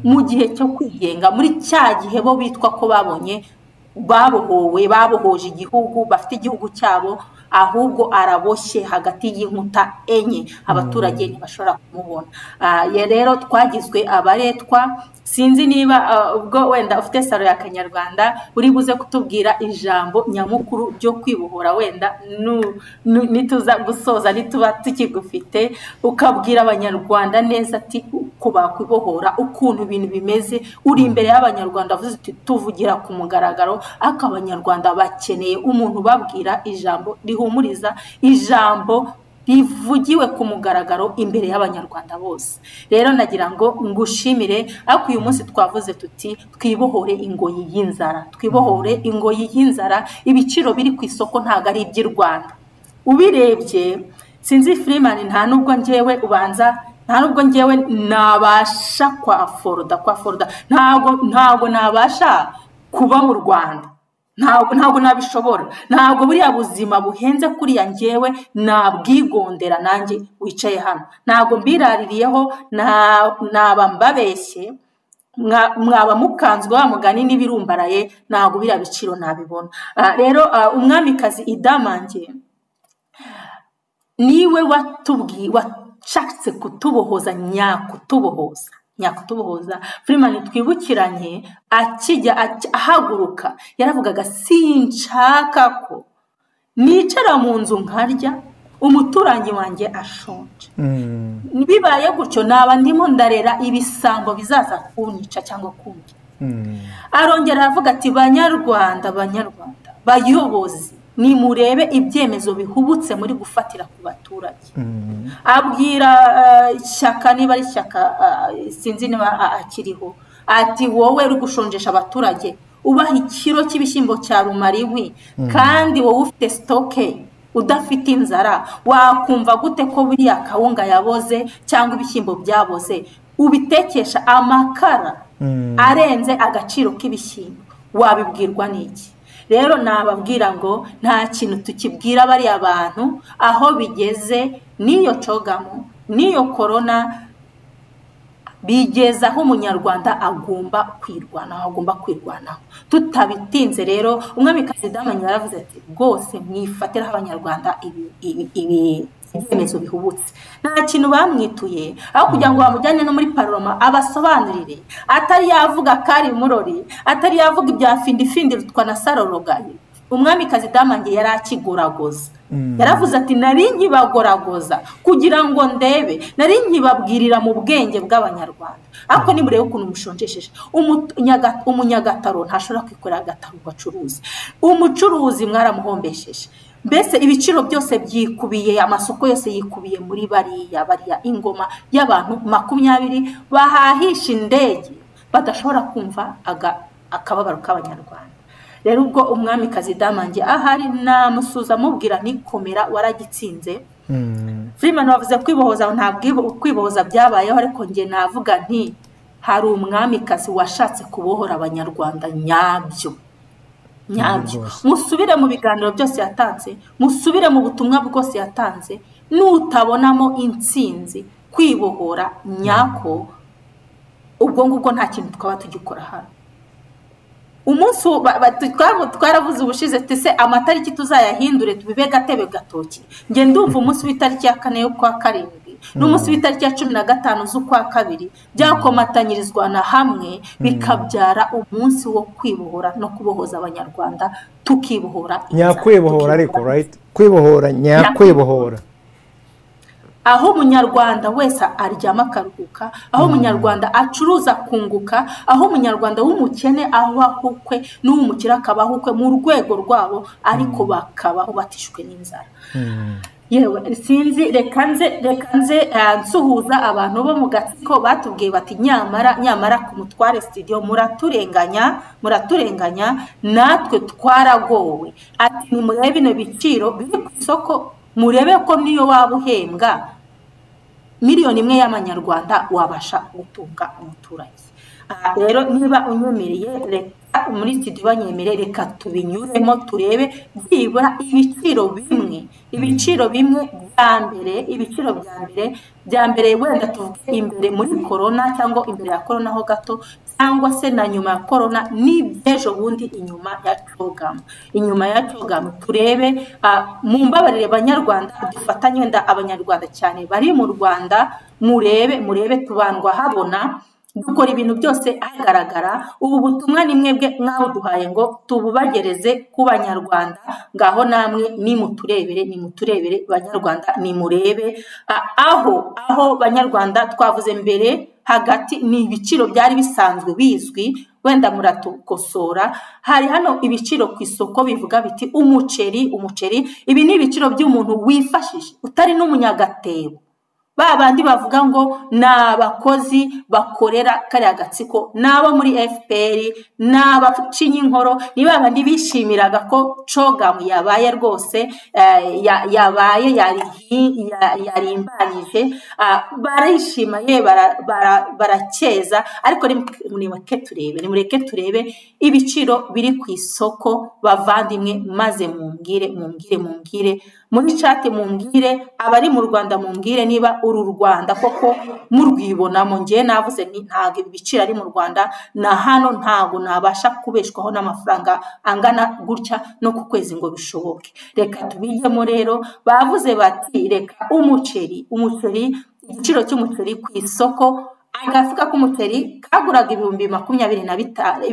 mu gihe cyo kwigenga muri cya gihe bo bitwa ko babonye babohowe babohoje igihugu bafite igihugu cyabo ahubwo araboshye hagati y'inkuta enye. Abaturage ntibashobora kumubona. Ah, rero twagizwe abaretwa. Sinzi niba ah, ubwo wenda ufite salo ya kanyarwanda uri buze kutubwira ijambo nyamukuru ryo kwibohora wenda nituza gusoza nituba tukigufite ukabwira abanyarwanda neza ati uko bakwibohora ukuntu ibintu bimeze. Uri imbere y'abanyarwanda avuze uti tuvugira ku mugaragaro. Ariko abanyarwanda bakeneye umuntu ubabwira ijambo rihumuriza ijambo rivugiwe ku mugaragaro imbere y'abanyarwanda bose. Rero nagira ngo ngushimire ariko uyu munsi twavuze tuti twibohore ingoyi y'inzara. Twibohore ingoyi y'inzara. Ibiciro biri ku isoko ntabwo ari iby'i rwanda. Ubirebye sinzi Freeman nta nubwo ngewe ubanza nta nubwo ngewe nabasha kwa foroda kwa foroda ntabwo ntabwo nabasha kuba mu rwanda. Ntabwo ntabwo nabishobora. Ntabwo buriya buzima buhenze kuriya ngewe nabwigondera nanjye wicaye hano. Ntabwo mbiraririyeho naba mbabeshye mwa- mwaba mukanzwe wa mugani n'ibirumbaraye ntabwo biriya biciro nabibona. Ah, rero ah, umwamikazi idamange ni we watubwiye washatse kutubohoza nyakutubohoza. Nyakutubohoza Freeman twibukiranye akijya aki- ahaguruka. Yaravugaga sinshaka ko. Nicara mu nzu nkarya umuturanyi wanjye ashonje. Mm, bibaye gutyo naba ndimo ndarera ibisambo bizaza kunyica cyangwa kumva mm, arongera aravuga ati banyarwanda banyarwanda bayobozi nimurebe ibyemezo bihubutse muri gufatira ku baturage. Mm. abwira eh, ishyaka niba ari ishyaka eh, sinzi niba akiriho. Ati wowe uri gushonjesha abaturage ubaha ikiro cy'ibishyimbo cya rumariwi kandi wowe ufite sitoke udafite inzara wakumva gute ko buriya kawunga yaboze cyangwa ibishyimbo byaboze? Ubitekesha amakara Mm. arenze agaciro k'ibishyimbo. Wabibwirwa n'iki? Rero nababwira ngo nta kintu tukibwira bariya bantu aho bigeze n'iyo cogamu n'iyo korona bigeza aho umunyarwanda agomba kwirwanaho agomba kwirwanaho. Tutabitinze rero umwamikazi damanyi yaravuze ati rwose mwifatiraho abanyarwanda ibi- ibyemezo bihubutse nta kintu bamwituye. Aho kugira ngo bamujyane no muri paroma abasobanurire. Atari yavuga kari murori atari yavuga ibya findifindi rutwa na sarorogaye. Umwamikazi damange yari akigoragoza yaravuze ati nari nkibagoragoza kugira ngo ndebe. Nari nkibabwirira mu bwenge bw'abanyarwanda. Ariko nimurebe ukuntu mushonjesheje Umu- nyaga- umunyagataro ntashobora kwikorera agataro ngo acuruze. Umucuruzi mwaramuhombesheje. Mbese ibiciro byose byikubiye amasoko yose yikubiye muri bariya bariya ingoma y'abantu makumyabiri bahahisha indege badashobora kumva akababaro k'abanyarwanda. Rero ubwo umwamikazi damange ahari namusuza amubwira ntikomera waragitsinze. Mm. Freeman bavuze kwibohoza ntabwo kwibohoza byabayeho ariko njye navuga nti hari umwamikazi washatse kubohora abanyarwanda nyabyo. Nyabyo musubire mu biganiro byose yatanze. Musubire mu butumwa bwose yatanze. Nutabonamo intsinzi. Kwibohora nyako. Ubwo ngubwo nta kintu twaba tugikora hano. Umunsi twaravuze ubushize se amatariki tuzayahindure tubibe gatebe gatoki. Ndumva umunsi w'itariki ya kane y'ukwa karindwi. N'umunsi w'itariki ya cumi na gatanu z'ukwa kabiri byakomatanyirizwa na hamwe bikabyara umunsi wo kwibohora no kubohoza abanyarwanda tukibohora nyakwibohora ariko right? Kwibohora nyakwibohora. Aho umunyarwanda wese aryama akaruhuka aho umunyarwanda acuruza akunguka aho umunyarwanda w'umukene abaho ukwe n'uw'umukire akabaho ukwe mu rwego rwabo ariko bakabaho batishwe n'inzara. Mm. Yewe. Sinzi reka nze reka nze eh, nsuhuza abantu bo mu gatsiko batubwiye bati nyamara nyamara ku mutware studio muraturenganya muraturenganya natwe twaragowe. Ati nimurebe bino biciro biri ku isoko murebe ko niyo waba uhembwa. Miliyoni imwe y'amanyarwanda wabasha gutunga umuturage. Rero niba unyemereye reka muri studio banyemereye reka tubinyuremo turebe byibura ibiciro bimwe. Ibiciro bimwe bya mbere ibiciro bya mbere bya mbere wenda tuvuge imbere muri korona cyangwa imbere ya korona ho gato cyangwa se na nyuma ya korona n'iby'ejo bundi inyuma ya cogamu inyuma ya cogamu turebe mu mbabarire banyarwanda dufatanye wenda abanyarwanda cyane. Bari mu rwanda murebe murebe tubandwa habona dukora ibintu byose hagaragara ubu butumwa ni mwebwe mwabuduhaye ngo tububagereze ku banyarwanda. Ngaho namwe nimuturebere nimuturebere banyarwanda nimurebe. Ah, aho aho banyarwanda twavuze mbere hagati ni ibiciro byari bisanzwe bizwi. Wenda muratukosora hari hano ibiciro ku isoko bivuga biti umuceri umuceri. Ibi ni ibiciro by'umuntu wifashije utari n'umunyagatebo. Ba bandi bavuga ngo ni abakozi bakorera kariya gatsiko ni abo muri fpr ni abacinya inkoro ni ba bandi bishimiraga ko cogamu yabaye rwose eh, ya- yabaye yarimbanyije ah, barishima ye bara- bara- barakeza ariko nimureke turebe nimureke turebe ibiciro biri ku isoko bavandimwe maze mumbwire mumbwire mumbwire muri cate mumbwire abari mu rwanda mumbwire niba uru rwanda koko murwibonamo. Ngewe navuze nti ntabwo ibi biciro ari mu rwanda na hano ntabwo nabasha kubeshwaho n'amafaranga angana gutya no ku kwezi ngo bishoboke. Reka tubijyemo rero bavuze bati reka umuceri umuceri igiciro cy'umuceri ku isoko agafuka k'umuceri kaguraga ibihumbi makumyabiri na bitanu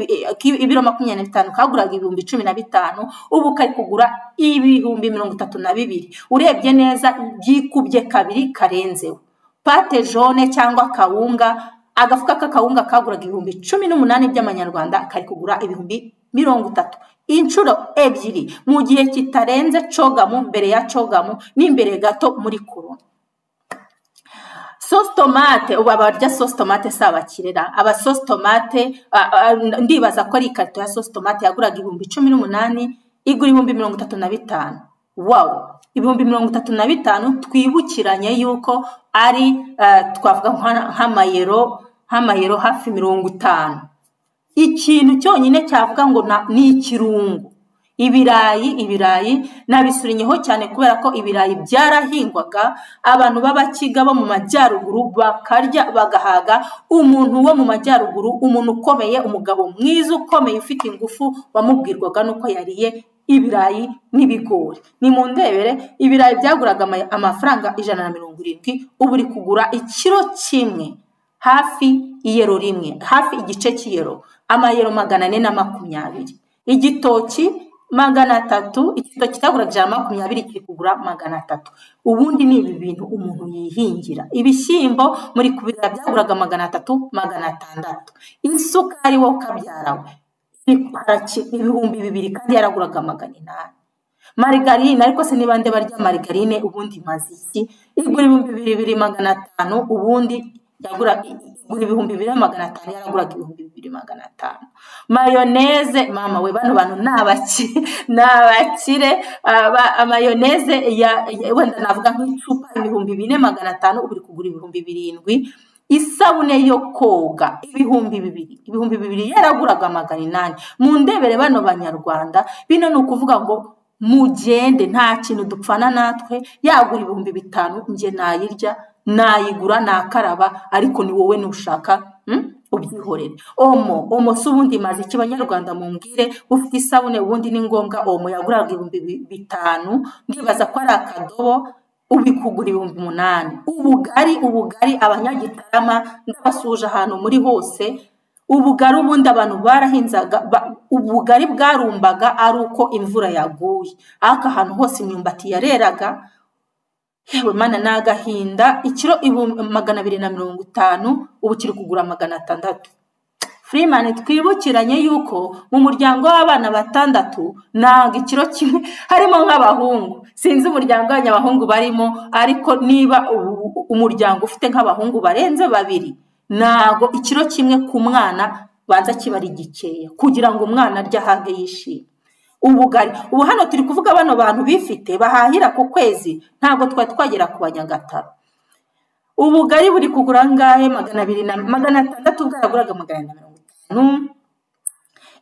ibiro makumyabiri na bitanu kaguraga ibihumbi cumi na bitanu ubu kari kugura ibihumbi mirongo itatu na bibiri. Urebye neza byikubye kabiri karenzeho. Pate jone cyangwa kawunga agafuka k'akawunga kaguraga ibihumbi cumi n'umunani by'amanyarwanda kari kugura ibihumbi mirongo itatu. Inshuro ebyiri mu gihe kitarenze cogamu mbere ya cogamu n'imbere gato muri korona sositomate ubu abarya sositomate si abakirera aba sositomate ndibaza ko ari ikarito ya sositomate yaguraga ibihumbi cumi n'umunani igura ibihumbi mirongo itatu na bitanu. Wawu ibihumbi mirongo itatu na bitanu twibukiranye yuko ari twavuga nk'amayero nk'amayero hafi mirongo itanu. Ikintu cyonyine cyavuga ngo ni ikirungo. Ibirayi ibirayi nabisurinyeho cyane kubera ko ibirayi byarahingwaga. Abantu b'abakiga bo mu majyaruguru bakarya bagahaga umuntu wo mu majyaruguru umuntu ukomeye umugabo mwiza ukomeye ufite ingufu wamubwirwaga n'uko yariye ibirayi n'ibigori. Ni mu ndebere ibirayi byaguraga amafaranga ijana na mirongo irindwi ubu uri kugura ikiro kimwe hafi iyero rimwe hafi igice cy'iyero amayero magana ane na makumyabiri. Igitoki magana atatu igitoki cyaguraga ijana na makumyabiri kiri kugura magana atatu. Ubundi ni ibi bintu umuntu yihingira. Ibishyimbo muri kubira byaguraga magana atatu magana atandatu. Isukari wowe ukabyarawe ibihumbi bibiri kandi yaraguraga magana inani. Marigarine ariko se niba nde barya marigarine ubundi maze iki? Igura ibihumbi bibiri magana atanu ubundi yagura ibihumbi bibiri magana atanu yaraguraga ibihumbi bibiri magana atanu mayoneze mama we bano bantu ni abakire [laughs] ni abakire. Mayoneze wenda navuga nk'icupa ibihumbi bine magana atanu ubu iri kugura ibihumbi birindwi. Isabune yo koga ibihumbi bibiri ibihumbi bibiri yaraguraga magana inani. Mu ndebere bano banyarwanda bino ni ukuvuga ngo mugende nta kintu dupfana natwe. Yagura ibihumbi bitanu njye nayirya nayigura nakaraba ariko ni wowe nushaka ubyihorere. Omo omo si ubundi maze iki banyarwanda mumbwire? Ufite isabune ubundi ni ngombwa? Omo yaguraga ibihumbi bitanu ndibaza ko ari akadobo ubikugura ibihumbi umunani. Ubugari ubugari abanyagitarama ndabasuje ahantu muri hose. Ubugari ubundi abantu barahinzaga ubugari bwarumbaga ari uko imvura yaguye. Ariko ahantu hose imyumbati yareraga yewe mana ni agahinda ikiro magana abiri na mirongo itanu ubu kiri kugura magana atandatu Freeman twibukiranye yuko mu muryango w'abana batandatu ntabwo ikiro kimwe [laughs] harimo nk'abahungu. Sinzi umuryango w'abanyabahungu barimo ariko niba umuryango ufite nk'abahungu barenze babiri ntabwo ikiro kimwe ku mwana banza kiba ari gikeya kugira ngo umwana arye ahage yishime ubugari. Ubu hano turi kuvuga bano bantu bifite bahahira ku kwezi ntabwo twari twagera ku banyagataro ubugari buri kugura angahe magana abiri na magana atandatu bwaraguraga magana na mirongo itanu.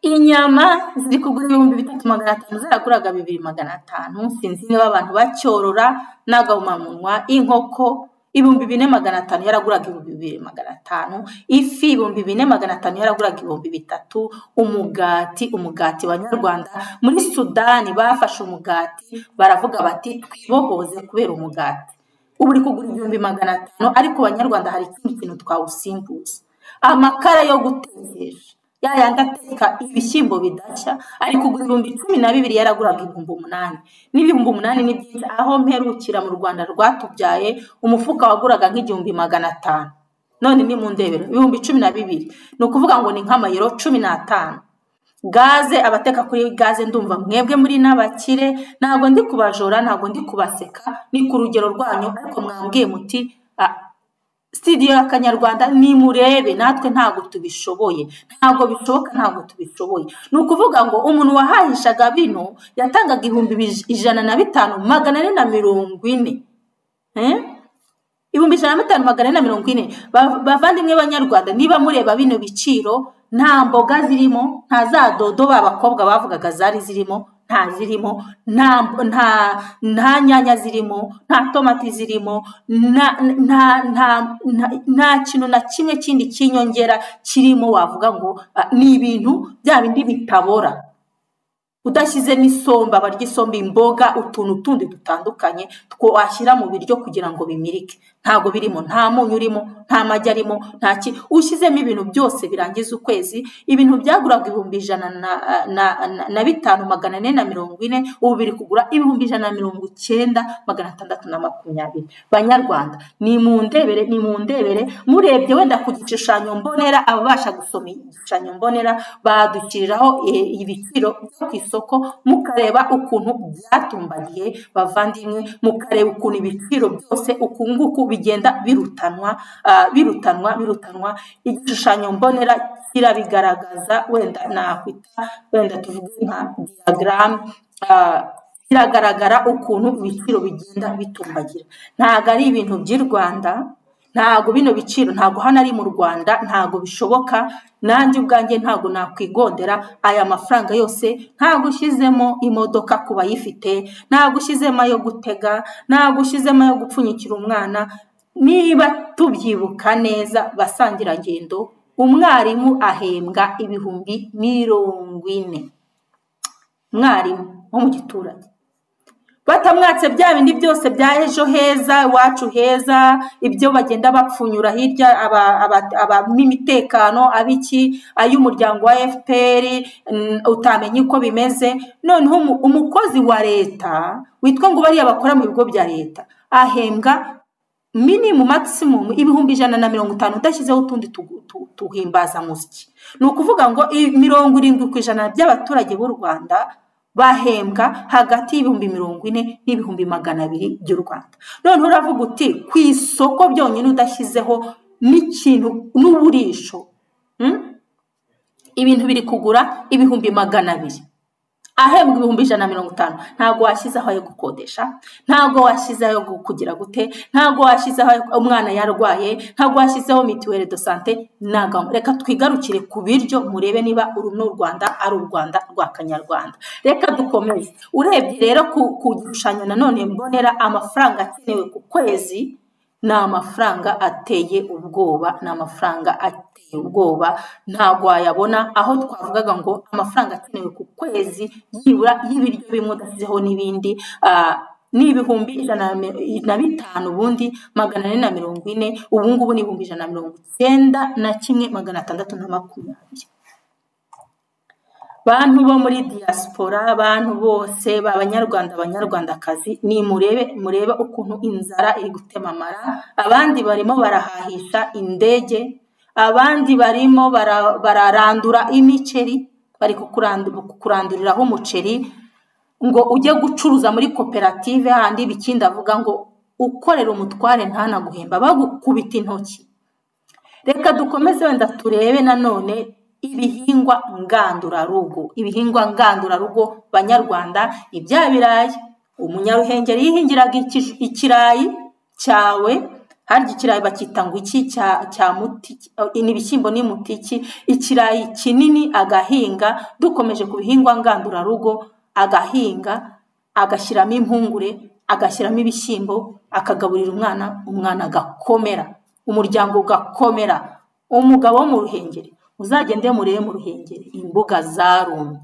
Inyama ziri kugura ibihumbi bitatu magana atanu zaraguraga bibiri magana atanu. Sinzi niba abantu bacyorora n'agahumamunwa inkoko ibihumbi bine magana atanu yaraguraga ibihumbi bibiri magana atanu. Ifi ibihumbi bine magana atanu yaraguraga ibihumbi bitatu. Umugati umugati banyarwanda muri sudani bafashe umugati baravuga bati twibohoze kubera umugati. Ubu uri kugura ibihumbi magana atanu ariko banyarwanda hari ikindi kintu twawusimbuza. Amakara yo gutekesha ya yandi ateka ibishyimbo bidashya ari kugura ibihumbi cumi na bibiri yaraguraga ibihumbi umunani. N'ibihumbi umunani ni byinshi aho mperukira mu rwanda rwatubyaye umufuka waguraga nk'igihumbi magana atanu. None ni mu ndebero. Ibihumbi cumi na bibiri ni ukuvuga ngo ni nk'amayero cumi n'atanu. Gaze abateka kuri gaze ndumva mwebwe muri n'abakire. Ntabwo ndi kubajora ntabwo ndi kubaseka. Ni ku rugero rwanyu ariko mwambwiye muti sitidiyo y'akanyarwanda nimurebe natwe ntabwo tubishoboye. Ntabwo bishoboka ntabwo tubishoboye. Ni ukuvuga ngo umuntu wahahishaga bino yatangaga ibihumbi ijana na bitanu magana ane na mirongo ine. Ibihumbi ijana na bitanu magana ane na mirongo ine. Bavandimwe b'abanyarwanda niba mureba bino biciro nta mboga zirimo nta za dodo b'abakobwa bavugaga zari zirimo nta zirimo nta nyanya zirimo nta tomati zirimo nta kintu na kimwe kindi cy'inyongera kirimo wavuga ngo ni ibintu bya bindi bitabora. Udashyize n'isombe abarya isombe imboga utuntu tundi dutandukanye twashyira mu biryo kugira ngo bimirike. Ntabwo birimo nta munyu urimo nta magi arimo nta ki. Ushyizemo ibintu byose birangiza ukwezi. Ibintu byaguraga ibihumbi ijana na, bitanu magana ane na mirongo ine. Ubu biri kugura ibihumbi ijana na mirongo icyenda magana atandatu na makumyabiri. Banyarwanda ni mu ndebere ni mu ndebere. Murebye wenda ku gishushanyo mbonera ababasha gusoma igishushanyo mbonera badukiriraho eh, ibiciro byo ku isoko mukareba ukuntu byatumbagiye bavandimwe mukareba ukuntu ibiciro byose uku nguku bigenda birutanwa ah, birutanwa birutanwa. Igishushanyo mbonera kirabigaragaza wenda nakwita wenda tuvuge nka diyagaramu biragaragara ukuntu ibiciro bigenda bitumbagira. Ntabwo ari ibintu by'i rwanda ntabwo bino biciro ntabwo hano ari mu rwanda ntabwo bishoboka nanjye ubwanjye ntabwo nakwigondera aya mafaranga yose ntabwo ushyizemo imodoka ku bayifite ntabwo ushyizemo ayo gutega ntabwo ushyizemo ayo gupfunyikira umwana. Niba tubyibuka neza basangirangendo umwarimu ahembwa ibihumbi mirongo ine. Umwarimu wo mu giturage. Batamwatse bya bindi byose bya ejo heza iwacu heza ibyo bagenda bapfunyura hirya ab'imitekano ab'iki ay'umuryango wa fpr utamenya uko bimeze. Noneho umukozi wa leta witwa ngo bariya bakora mu bigo bya leta ahembwa minimu magisimumu ibihumbi ijana na mirongo itanu udashyizeho utundi tuhimbazamusyi ni ukuvuga ngo mirongo irindwi ku ijana by'abaturage b'u rwanda bahembwa hagati y'ibihumbi mirongo ine n'ibihumbi magana abiri by'u rwanda. Noneho uravuga uti ku isoko byonyine udashyizeho n'ikintu n'uburisho. Ibintu biri kugura ibihumbi magana abiri. Ahembwa ibihumbi ijana na mirongo itanu. Ntabwo washyizeho ayo gukodesha ntabwo washyizeho kugira gute ntabwo washyizeho umwana yarwaye ntabwo washyizeho mituweli do sante. Reka twigarukire ku biryo murebe niba uru ni u rwanda ari u rwanda rwa kanyarwanda. Reka dukomeze. Urebye rero ku gishushanyo nanone mbonera amafaranga akenewe ku kwezi ni amafaranga ateye ubwoba ni amafaranga ubwoba. Ntabwo wayabona. Aho twavugaga ngo amafaranga akenewe ku kwezi byibura y'ibiryo bimwe udashyizeho n'ibindi. Ni ibihumbi ijana na bitanu ubundi magana ane na mirongo ine ubu ngubu ni ibihumbi ijana na mirongo icyenda na kimwe magana atandatu na makumyabiri. Bantu bo muri diaspora abantu bose abanyarwanda abanyarwandakazi ni murebe murebe ukuntu inzara iri gutemamara. Abandi barimo barahahisha indege abandi barimo bararandura imiceri bari kukuranduriraho umuceri ngo ujye gucuruza muri koperative handi bikindi avuga ngo ukorera umutware ntanaguhemba. Bagukubita intoki. Reka dukomeze wenda turebe nanone ibihingwa ngandurarugo. Ibihingwa ngandurarugo banyarwanda ni bya birayi. Umunyaruhengeri yihingiraga ikirayi cyawe harya ikirayi bacyita ngo iki cya muti ni ibishyimbo ni mutiki. Ikirayi kinini agahinga dukomeje ku bihingwa ngandurarugo agahinga agashyiramo impungure agashyiramo ibishyimbo akagaburira umwana umwana agakomera umuryango ugakomera umugabo wo mu ruhengeri uzagende murebe mu ruhengeri imbuga zarumye.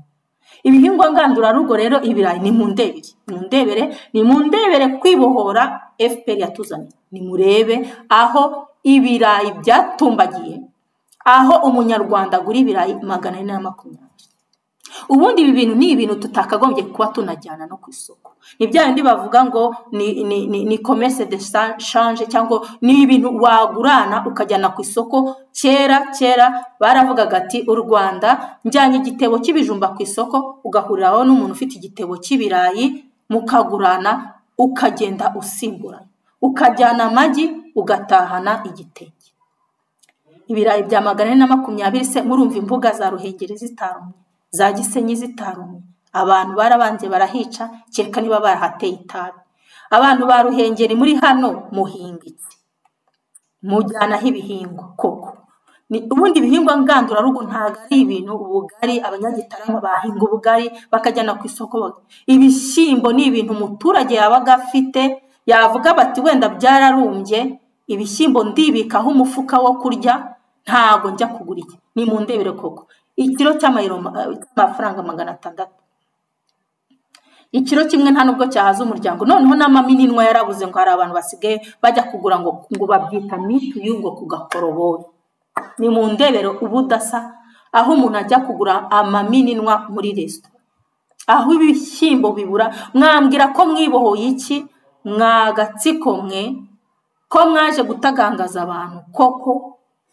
Ibihingwa ngandurarugo rero ibirayi ni ndebere. Mu ndebere ni mu ndebere kwibohora fpr yatuzanye. Ni murebe aho ibirayi byatumbagiye aho umunyarwanda agura ibirayi magana ane na makumyabiri. Ubundi ibi bintu ni ibintu tutakagombye kuba tunajyana no ku isoko. Ni bya bindi bavuga ngo ni commerce de change cyangwa ni ibintu wagurana ukajyana ku isoko. Kera kera baravugaga ati u rwanda njyanye igitebo cy'ibijumba ku isoko ugahuriraho n'umuntu ufite igitebo cy'ibirayi mukagurana ukagenda usimburana ukajyana amagi ugatahana igitenge. Ibirayi bya magana ane na makumyabiri se murumva imbuga za ruhengeri zitarumye za gisenyi zitarumye. Abantu barabanje barahica kereka niba barahateye itabi. Abantu ba ruhengeri muri hano muhinga iki mujyanaho ibihingwa koko. Ubundi ibihingwa ngandurarugo ntabwo ari ibintu ubugari abanyagitarama bahinga ubugari bakajyana ku isoko ibishyimbo ni ibintu umuturage yabaga afite yavuga bati wenda byararumbye ibishyimbo ndibikaho umufuka wo kurya ntabwo njya kugura iki ni mu ndebere koko. Ikiro cy'amafaranga magana atandatu. Ikiro kimwe nta nubwo cyahaza umuryango noneho n'amaminwa yarabuze ngo hari abantu basigaye bajya kugura ngo babyita mituyu ngo ku gakoroboyi. Ni mu ndebero ubudasa aho umuntu ajya kugura amaminwa muri resitora. Aho ibishyimbo bibura mwambwira ko mwibohoye iki? Mwagatsiko mwe ko mwaje gutagangaza abantu koko?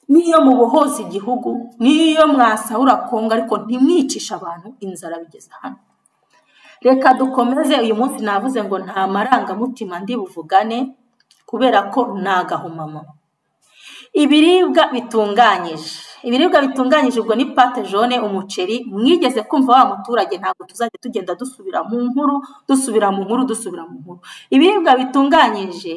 Niyo mubohoza igihugu niyo mwasahura kongo ariko ntimwicishe abantu inzara bigeze hano. Reka dukomeze uyu munsi navuze ngo nta marangamutima ndi buvugane kubera ko ni agahumamama ibiribwa bitunganyije. Ibiribwa bitunganyije ubwo ni pate jone umuceri. Mwigeze kumva wa muturage ntabwo tuzajya tugenda dusubira mu nkuru dusubira mu nkuru dusubira mu nkuru. Ibiribwa bitunganyije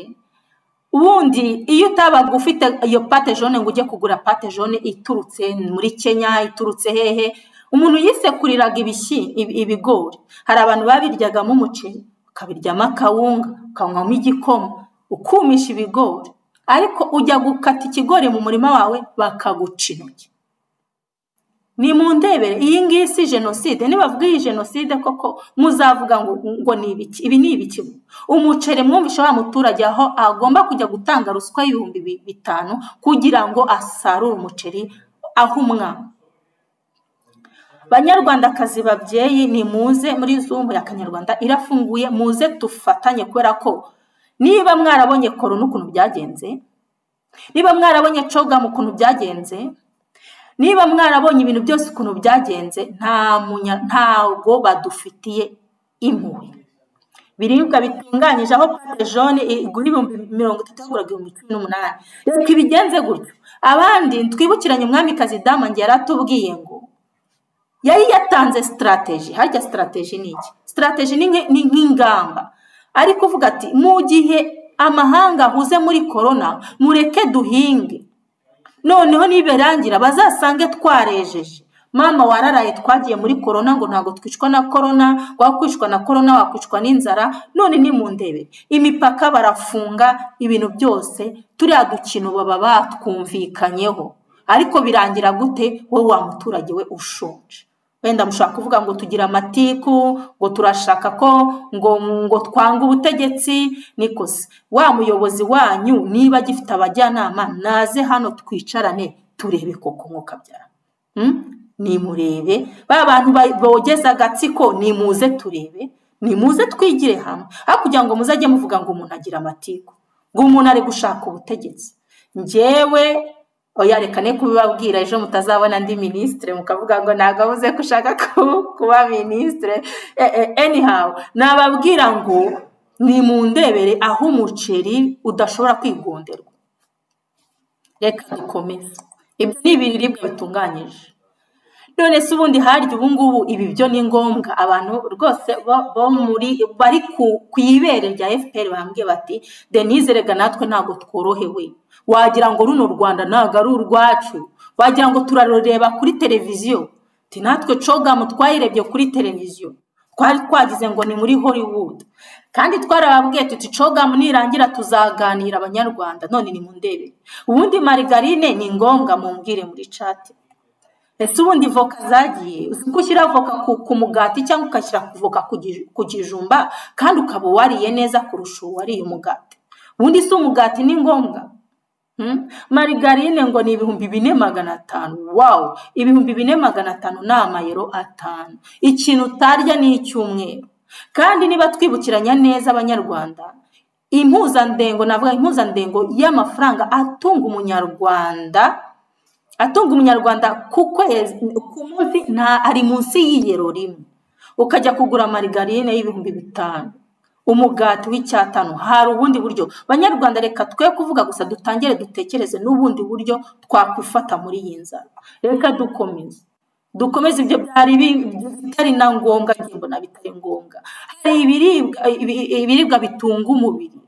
ubundi iyo utabaga ufite iyo pate jone ngo ujye kugura pate jone iturutse muri kenya iturutse hehe umuntu yisekuriraga ibigori. Hari abantu babiryagamo umuceri ukabiryamo akawunga ukanywamo igikoma ukumisha ibigori. Ariko ujya gukata ikigori mu murima wawe bakaguca intoki ni mu ndebere iyi ngiyi si jenoside. Nibavuga iyi jenoside koko? Muzavuga ngo ni ibiki? Ibi ni ibiki? Umuceri mwumvisha wa muturage aho agomba kujya gutanga ruswa y'ibihumbi bitanu kugira ngo asarure umuceri aho umwana banyarwandakazi babyeyi ni muze muri zumu ya kanyarwanda irafunguye muze dufatanye kubera ko niba mwarabonye korona ukuntu byagenze niba mwarabonye cogamu ukuntu byagenze niba mwarabonye ibintu byose ukuntu byagenze ntabwo badufitiye impuhwe. Ibiribwa bitunganyije aho pate jone igura ibihumbi mirongo itatu yaguraga ibihumbi cumi n'umunani. Reka ibigenze gutyo. Abandi twibukiranye umwamikazi damange yaratubwiye ngo yari yatanze sitarateji harya sitarateji ni iki? Sitarateji ni nk'ingamba. Ari kuvuga ati mu gihe amahanga ahuze muri korona mureke duhinge. Noneho nibirangira bazasange twarejeje. Mama wararaye twagiye muri korona ngo ntabwo twicwa na korona wakwicwa na korona wakwicwa n'inzara none ni mu ndebe. Imipaka barafunga ibintu byose turiya dukino baba batwumvikanyeho. Ariko birangira gute wowe wa muturage we ushonje. Wenda mushaka kuvuga ngo tugira amatiku ngo turashaka ko ngo ngo twange ubutegetsi niko se? Wa muyobozi wanyu niba agifite abajyanama naze hano twicarane turebe koko nk'uko abyara nimurebe. Ba bantu bogeza agatsiko nimuze turebe. Nimuze twigire hamwe. Aho kugira ngo muzajye muvuga ngo umuntu agira amatiku ngo umuntu ari gushaka ubutegetsi. Ngewe oya reka ne kubibabwira ejo mutazabona andi minisitire mukavuga ngo ntabwo abuze ko ushaka kuba minisitire anyhow nababwira ngo ni mu ndebere aho umuceri udashobora kwigonderwa. Reka dukomeze. Ibyo ni ibiribwa bitunganyije. None se ubundi harya ubu ngubu ibi byo ni ngombwa. Abantu rwose bo muri bari ku ibere rya fpr bambwiye bati denise rega natwe ntabwo tworohewe. Wagira ngo runo rwanda ntabwo ari urwacu. Wagira ngo turarureba kuri televiziyo. Natwe cogamu twayirebye kuri televiziyo. Twari twagize ngo ni muri hollywood. Kandi twarababwiye tuti cogamu nirangira tuzaganira abanyarwanda. None ni mu ndebe. Ubundi marigarine ni ngombwa mumbwire muri cati ese ubundi voka zagiye? Ko ushyira voka ku mugati cyangwa ugashyira voka ku kijumba kandi ukaba wariye neza kurusha uwariye umugati. Ubundi si umugati ni ngombwa. Marigarine ngo ni ibihumbi bine magana atanu. Wawu ibihumbi bine magana atanu ni amayero atanu. Ikintu utarya ni icyumweru. Kandi niba twibukiranya neza abanyarwanda impuzandengo navuga impuzandengo y'amafaranga atunga umunyarwanda atunga umunyarwanda ku kwezi ku munsi ari munsi y'iyero rimwe. Ukajya kugura marigarine y'ibihumbi bitanu. Umugati w'icyatanu. Hari ubundi buryo? Banyarwanda reka twe kuvuga gusa dutangire dutekereze n'ubundi buryo twakwifata muri iyi nzara. Reka dukomeze. Dukomeze ibyo byari bitari na ngombwa mbona bitari ngombwa. Hari ibiribwa bitunga umubiri.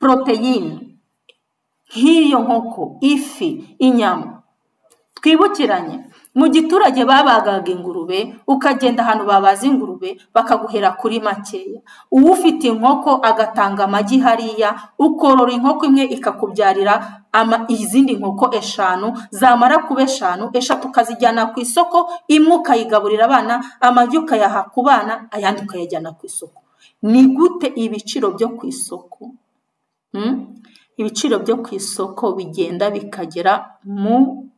Poroteyine nk'iyo nkoko ifi inyama. Twibukiranye. Mu giturage babagaga ingurube ukagenda ahantu babaza ingurube bakaguhera kuri makeya. Uwufite inkoko agatanga amagi hariya ukorora inkoko imwe ikakubyarira izindi nkoko eshanu zamara kuba eshanu eshatu ukazijyana ku isoko imwe ukayigaburira abana amagi ukayaha ku bana ayandi ukayajyana ku isoko. Ni gute ibiciro byo ku isoko? Hmm? ibiciro byo ku isoko bigenda bikagera mu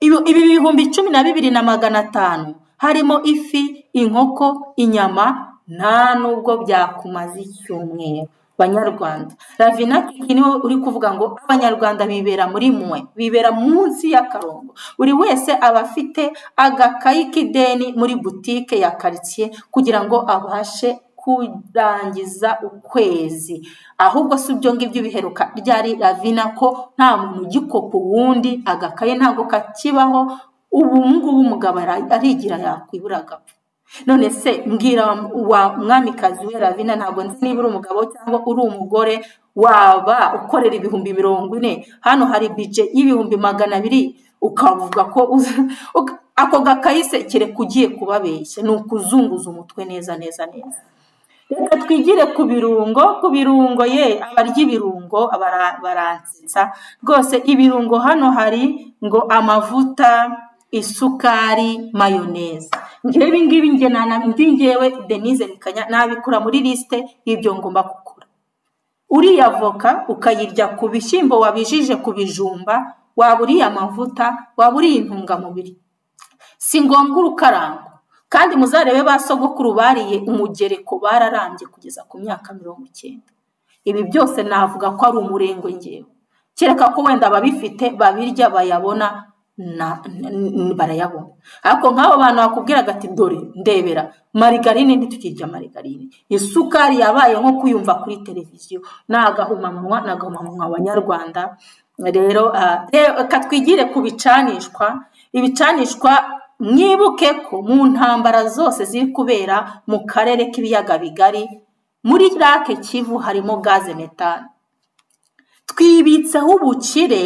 ibi bihumbi cumi na bibiri na magana atanu. Harimo ifi inkoko inyama nta nubwo byakumaza icyumweru. Banyarwanda. Ravina kiki ni we uri kuvuga ngo abanyarwanda bibera muri mwe bibera munsi y'akarongo buri wese aba afite agakayi k'ideni muri butike ya karitsiye kugira ngo abashe kurangiza ukwezi. Ahubwo si ibyo ngibyo biheruka. Ryari ravina ko nta muntu ugikopa uwundi agakaye ntabwo kakibaho ubu ngubu umugabo arigira yakwibura agapfa. None se mbwira wa mwamikazi we ravina ntabwo nzi niba uri umugabo cyangwa uri umugore waba ukorera ibihumbi mirongo ine. Hano hari bije y'ibihumbi magana abiri ukavuga ko ako gakayise kereka ugiye kubabeshya. Ni ukuzunguza umutwe neza neza neza. Reka twigire ku birungo ku birungo ye abarya ibirungo bara- baransetsa. Rwose ibirungo hano hari ngo amavuta isukari mayoneze. Ngewe ibi ngibi nge nana- ndi ngewe denise bikanya nabikura muri lisite y'ibyo ngomba gukora uriya voka ukayirya ku bishyimbo wabijije ku bijumba waba uriye amavuta waba uriye intungamubiri. Si ngombwa urukarango kandi muzarebe ba sogokuru bariye umugereko bararambye kugeza ku myaka mirongo icyenda. Ibi byose navuga ko ari umurengwe ngewe kereka ko wenda ababifite babirya bayabona barayabona. Ariko nk'abo bantu bakubwiraga ati dore ndebera marigarine ntitukirya marigarine. Isukari yabaye nko kuyumva kuri televiziyo. Ni agahumamunwa ni agahumamunwa abanyarwanda rero ah, reka twigire ku bicanishwa. Ibicanishwa mwibuke ko mu ntambara zose ziri kubera mu karere k'ibiyaga bigari muri rake kivu harimo gaze metane twibitseho ubukire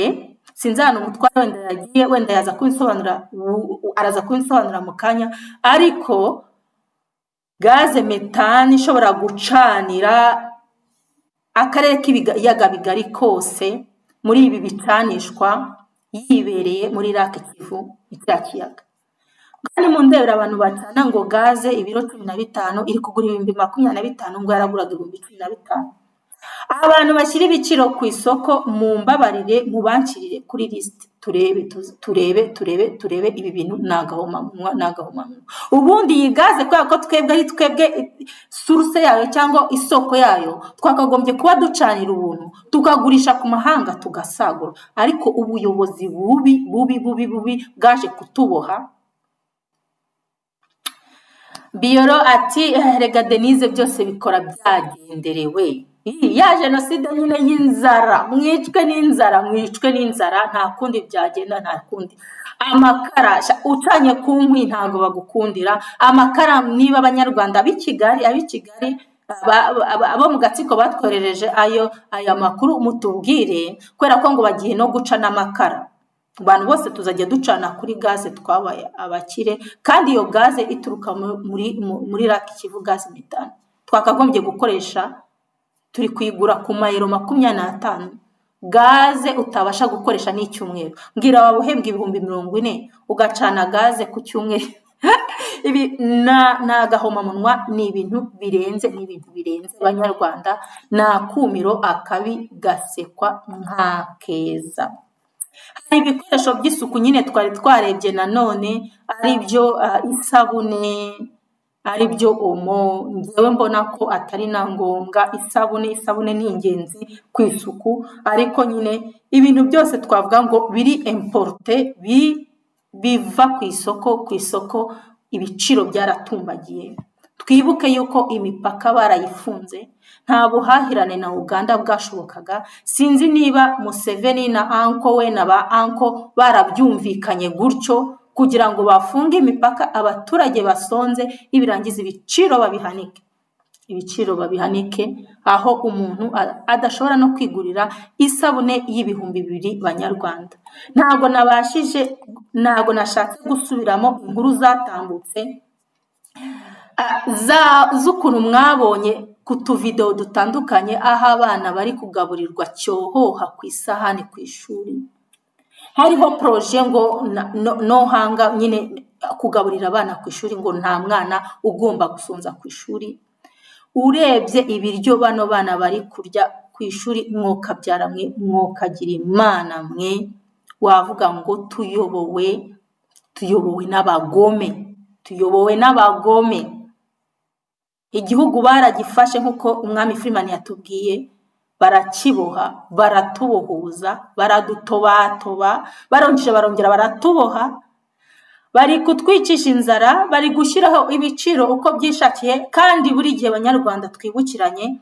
sinzi ahantu umutware wenda yagiye wenda yaza kubisobanura araza kubisobanura mu kanya ariko gaze metane ishobora gucanira akarere k'ibiyaga bigari kose muri ibi bicanishwa yibereye muri rake kivu icya kiyaga. Kandi mu ndebera abantu bacana ngo gaze ibiro cumi na bitanu iri kugura ibihumbi makumyabiri na bitanu ngo yaraguraga ibihumbi cumi na bitanu. Abantu bashyira ibiciro ku isoko mu mbabarire mubankirire kuri lisite turebe turebe turebe turebe ibi bintu ni agahomamunwa ni agahomamunwa ubundi iyi gaze kubera ko twebwe ari twebwe suruse yayo cyangwa isoko yayo twakagombye kuba ducanira ubuntu tukagurisha ku mahanga tugasagura. Ariko ubuyobozi bubi bubi bubi bubi bwaje kutuboha. Biyoro ati "Eh, rega denise byose bikora byagenderewe. Ya jenoside nyine y'inzara. Mwicwe n'inzara mwicwe n'inzara. Nta kundi byagenda nta kundi. Amakara ucanye ku nkwi ntabwo bagukundira. Amakara niba abanyarwanda b'i kigali ab'i kigali abo mu gatsiko batwoherereje ayo aya makuru mutubwire. Kubera ko ngo bagiye no guca n'amakara. Abantu bose tuzajya ducana kuri gaze twabaye abakire kandi iyo gaze ituruka mu- muri mu- muri raki kivu gaze metane twakagombye gukoresha turi kuyigura ku mayero makumyabiri n'atanu. Gaze utabasha gukoresha n'icyumweru. Mbwira waba uhembwa ibihumbi mirongo ine ugacana gaze ku cyumweru. [laughs] Ibi ni agahomamunwa ni ibintu birenze ni ibintu birenze abanyarwanda. Ni akumiro akabi gasekwa nk'akeza hari ibikoresho by'isuku nyine twari twarebye nanone ari byo ah, isabune ari byo omo. Ngewe mbona ko atari na ngombwa. Isabune isabune ni ingenzi ku isuku. Ariko nyine ibintu byose twavuga ngo biri imporute bi- biva ku isoko ku isoko ibiciro byaratumbagiye. Twibuke yuko imipaka barayifunze nta buhahirane na uganda bwashobokaga. Sinzi niba museveni na anko we na ba anko barabyumvikanye gutyo kugira ngo bafunge imipaka abaturage basonze nibirangiza ibiciro babihanike. Ibiciro babihanike aho umuntu adashobora no kwigurira isabune y'ibihumbi bibiri banyarwanda. Ntabwo nabashije ntabwo nashatse gusubiramo inkuru zatambutse. za- z'ukuntu mwabonye ku tuvidewo dutandukanye aho abana bari kugaburirwa cyohoha ku isahani ku ishuri. Hariho poroje ngo no hanga nyine kugaburira abana ku ishuri ngo nta mwana ugomba gusonza ku ishuri. Urebye ibiryo bano bana bari kurya ku ishuri mwokabyara mwe mwokagira imana mwe. Wavuga ngo tuyobowe tuyobowe n'abagome tuyobowe n'abagome. Igihugu baragifashe nk'uko umwami Freeman yatubwiye barakiboha baratubohuza baradutobatoba barongera barongera baratuboha bari kutwicisha inzara bari gushyiraho ibiciro uko byishakiye kandi buri gihe abanyarwanda twibukiranye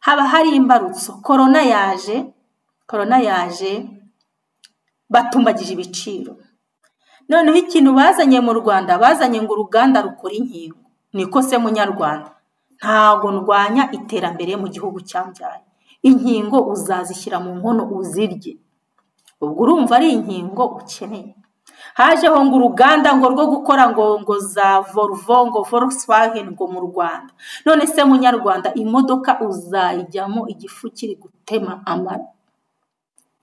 haba hari imbarutso. Korona yaje korona yaje batumbagije ibiciro. Noneho ikintu bazanye mu rwanda bazanye ngo uruganda rukora inkingo. Niko se munyarwanda? Ntabwo ndwanya iterambere mu gihugu cyambyaye. Inkingo uzazishyira mu nkono uzirye. Ubwo urumva ari inkingo ukeneye. Hajeho ngo uruganda ngo rwo gukora ngo ngo za volvo ngo volkswagen ngo mu rwanda. None se munyarwanda imodoka uzayijyamo igifu kiri gutema amara?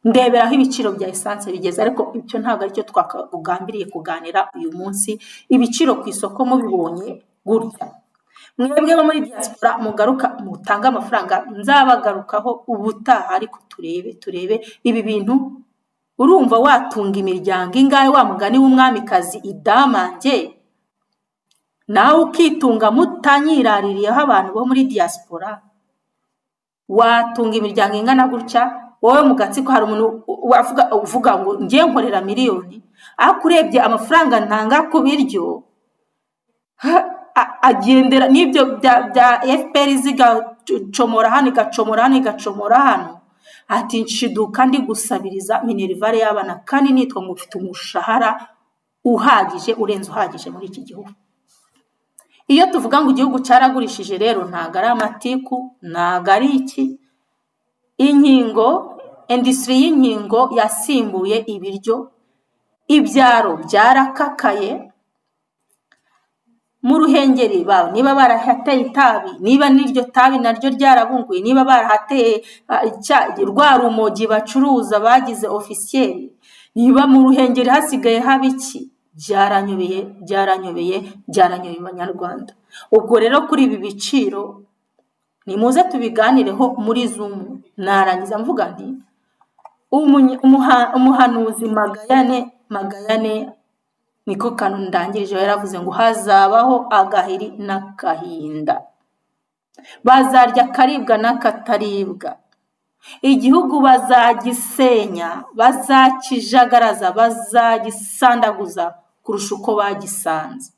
Ndebera aho ibiciro bya esanse bigeze ariko ibyo ntabwo ari cyo twakugambiriye kuganira uyu munsi. Ibiciro ku isoko mubibonye gutya. Mwebwe bo muri diaspora mugaruka mutange amafaranga nzabagarukaho ubutaha ariko turebe turebe ibi bintu. Urumva watunga imiryango ingahe wa mugani w'umwamikazi idamange nawe ukitunga mutanyiraririyeho abantu bo muri diaspora. Watunga imiryango ingana gutya? Wowe mu gatsiko hari umuntu uvuga ngo ngiye nkorera miliyoni. Ariko urebye amafaranga ntanga ku biryo. Agendera n'ibyo bya fpr zigacomora hano igacomora hano igacomora hano. Ati nshiduka ndi gusabiriza minerivare y'abana kandi nitwa ngo ufite umushahara uhagije urenze uhagije muri iki gihugu. Iyo tuvuga ngo igihugu cyaragurishije rero ntabwo ari amatiku ntabwo ari iki? Inkingo indisitiri y'inkingo yasimbuye ibiryo ibyaro byarakakaye mu ruhengeri bawe. Niba barahateye itabi niba n'iryo tabi naryo ryarabunguye niba barahateye ah, rwa rumogi bacuruza bagize ofisiyeri niba mu ruhengeri hasigaye haba iki? Byaranyobeye byaranyobeye byaranyobeye abanyarwanda ubwo rero kuri ibi biciro nimuze tubiganireho muri zumu narangiza mvuga nti umuhanuzi magayane magayane niko kantu ndangirije yaravuze ngo hazabaho agahiri n'agahinda. Bazarya akaribwa n'akataribwa. Igihugu bazagisenya bazakijagaraza bazagisandaguza kurusha uko bagisanze.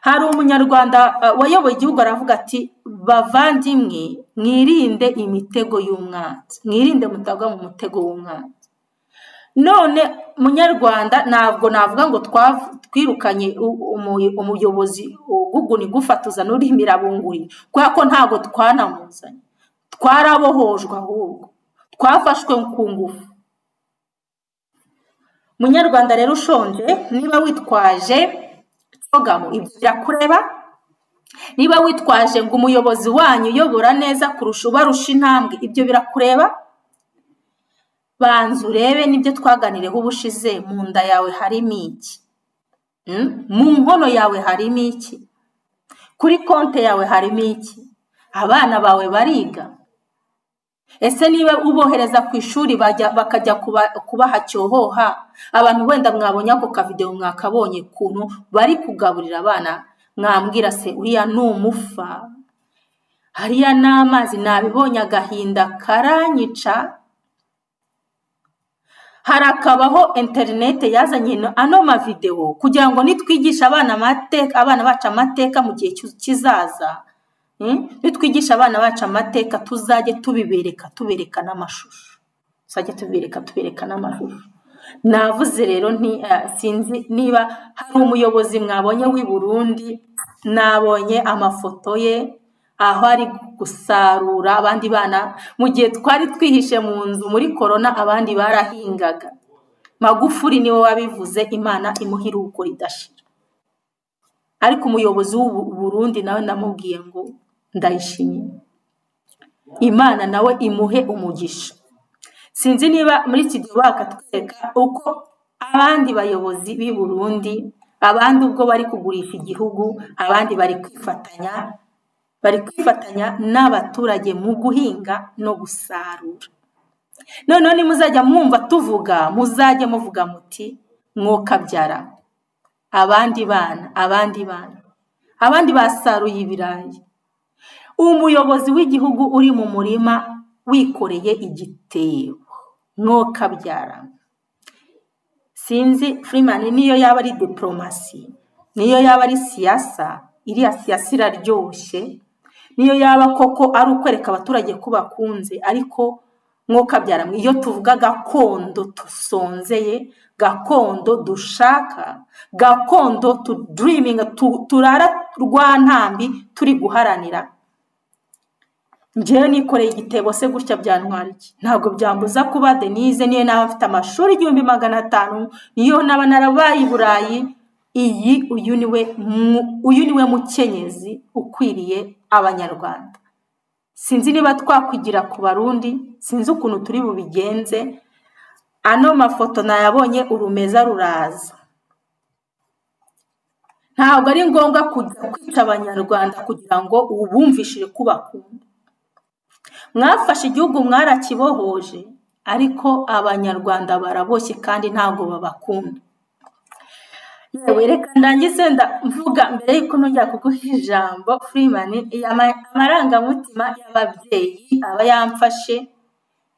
Hari umunyarwanda uh, wayoboye igihugu aravuga ati bavandimwe mwirinde imitego y'umwanzi mwirinde mutagwa mu mutego w'umwanzi. None munyarwanda ntabwo navuga ngo twirukanye umuyobozi uguguna igufatuza n'urimo irabunguri kubera ko ntabwo twanamuzanye. Twarabohojwe ahubwo. Twafashwe ku ngufu. Munyarwanda rero ushonje niba witwaje cogamu ibyo birakureba. Niba witwaje ngo umuyobozi wanyu uyobora neza kurusha ubarusha intambwe ibyo birakureba. Banza urebe n'ibyo twaganiriyeho ubushize mu nda yawe harimo iki? Mm? mu nkono yawe harimo iki? Kuri konti yawe harimo iki? Abana bawe bariga? Ese niba ubohereza ku ishuri bakajya kuba- kubaha cyohoha abantu wenda mwabonye ako kavidewo mwakabonye ukuntu bari kugaburira abana mwambwira se uriya ni umufa? Hariya ni amazi nabibonye agahinda karanyica. Harakabaho interinete yazanye no- ano mavidewo kugira ngo nitwigisha abana amateka abana bacu amateka mu gihe kiz- kizaza. Mm, nitwigisha abana bacu amateka tuzajye tubibereka tubereka n'amashusho. Tuzajye tubereka tubereka n'amashusho. Navuze rero eh, sinzi niba hari umuyobozi mwabonye w'i Burundi nabonye amafoto ye aho ari gusarura abandi bana. Mu gihe twari twihishe mu nzu muri korona abandi barahingaga. Magufuri ni we wabivuze imana imuha iruhuko ridashira. Ariko umuyobozi Burundi nawe namubwiye ngo ndayishimiye. Imana nawe imuhe umugisha. Sinzi niba muri iki gihe bakatwereka uko abandi bayobozi b'i Burundi abandi ubwo bari kugurisha igihugu abandi bari kwifatanya bari kwifatanya n'abaturage mu guhinga no gusarura. Noneho nimuzajya mwumva tuvuga muzajye muvuga muti mwokabyara abandi bana abandi bana abandi basaruye ibirayi. Umuyobozi w'igihugu uri mu murima wikoreye igitebo. Mwokabyara sinzi Freeman niyo yaba ari diporomasi niyo yaba ari siyasa? Iriya siyasa iraryoshye. Niyo yaba koko ari ukwereka abaturage ko bakunze ariko mwokabyara iyo tuvuga gakondo dusonzeye gakondo dushaka gakondo tuduriminga turara rwa ntambi turi guharanira. Njyewe nikoreye igitebo se gutya byantwara iki ntabwo byambuza kuba denise niyo naba mfite amashuri igihumbi magana atanu niyo naba narabaye i burayi. Iyi uyu ni we uyu ni we mukenyezi ukwiriye abanyarwanda. Sinzi niba twakwigira ku barundi sinzi ukuntu turi bubigenze. Ano mafoto nayabonye urumeza ruraza. Ntabwo ari ngombwa kujya kwica abanyarwanda kugira ngo ubumvishije ko bakunda mwafashe igihugu mwarakibohoje ariko abanyarwanda baraboshye kandi ntabwo babakunda. Yewe reka ndangize mvuga mbere y'uko nongera kuguha ijambo furimani amarangamutima y'ababyeyi aba yamfashe.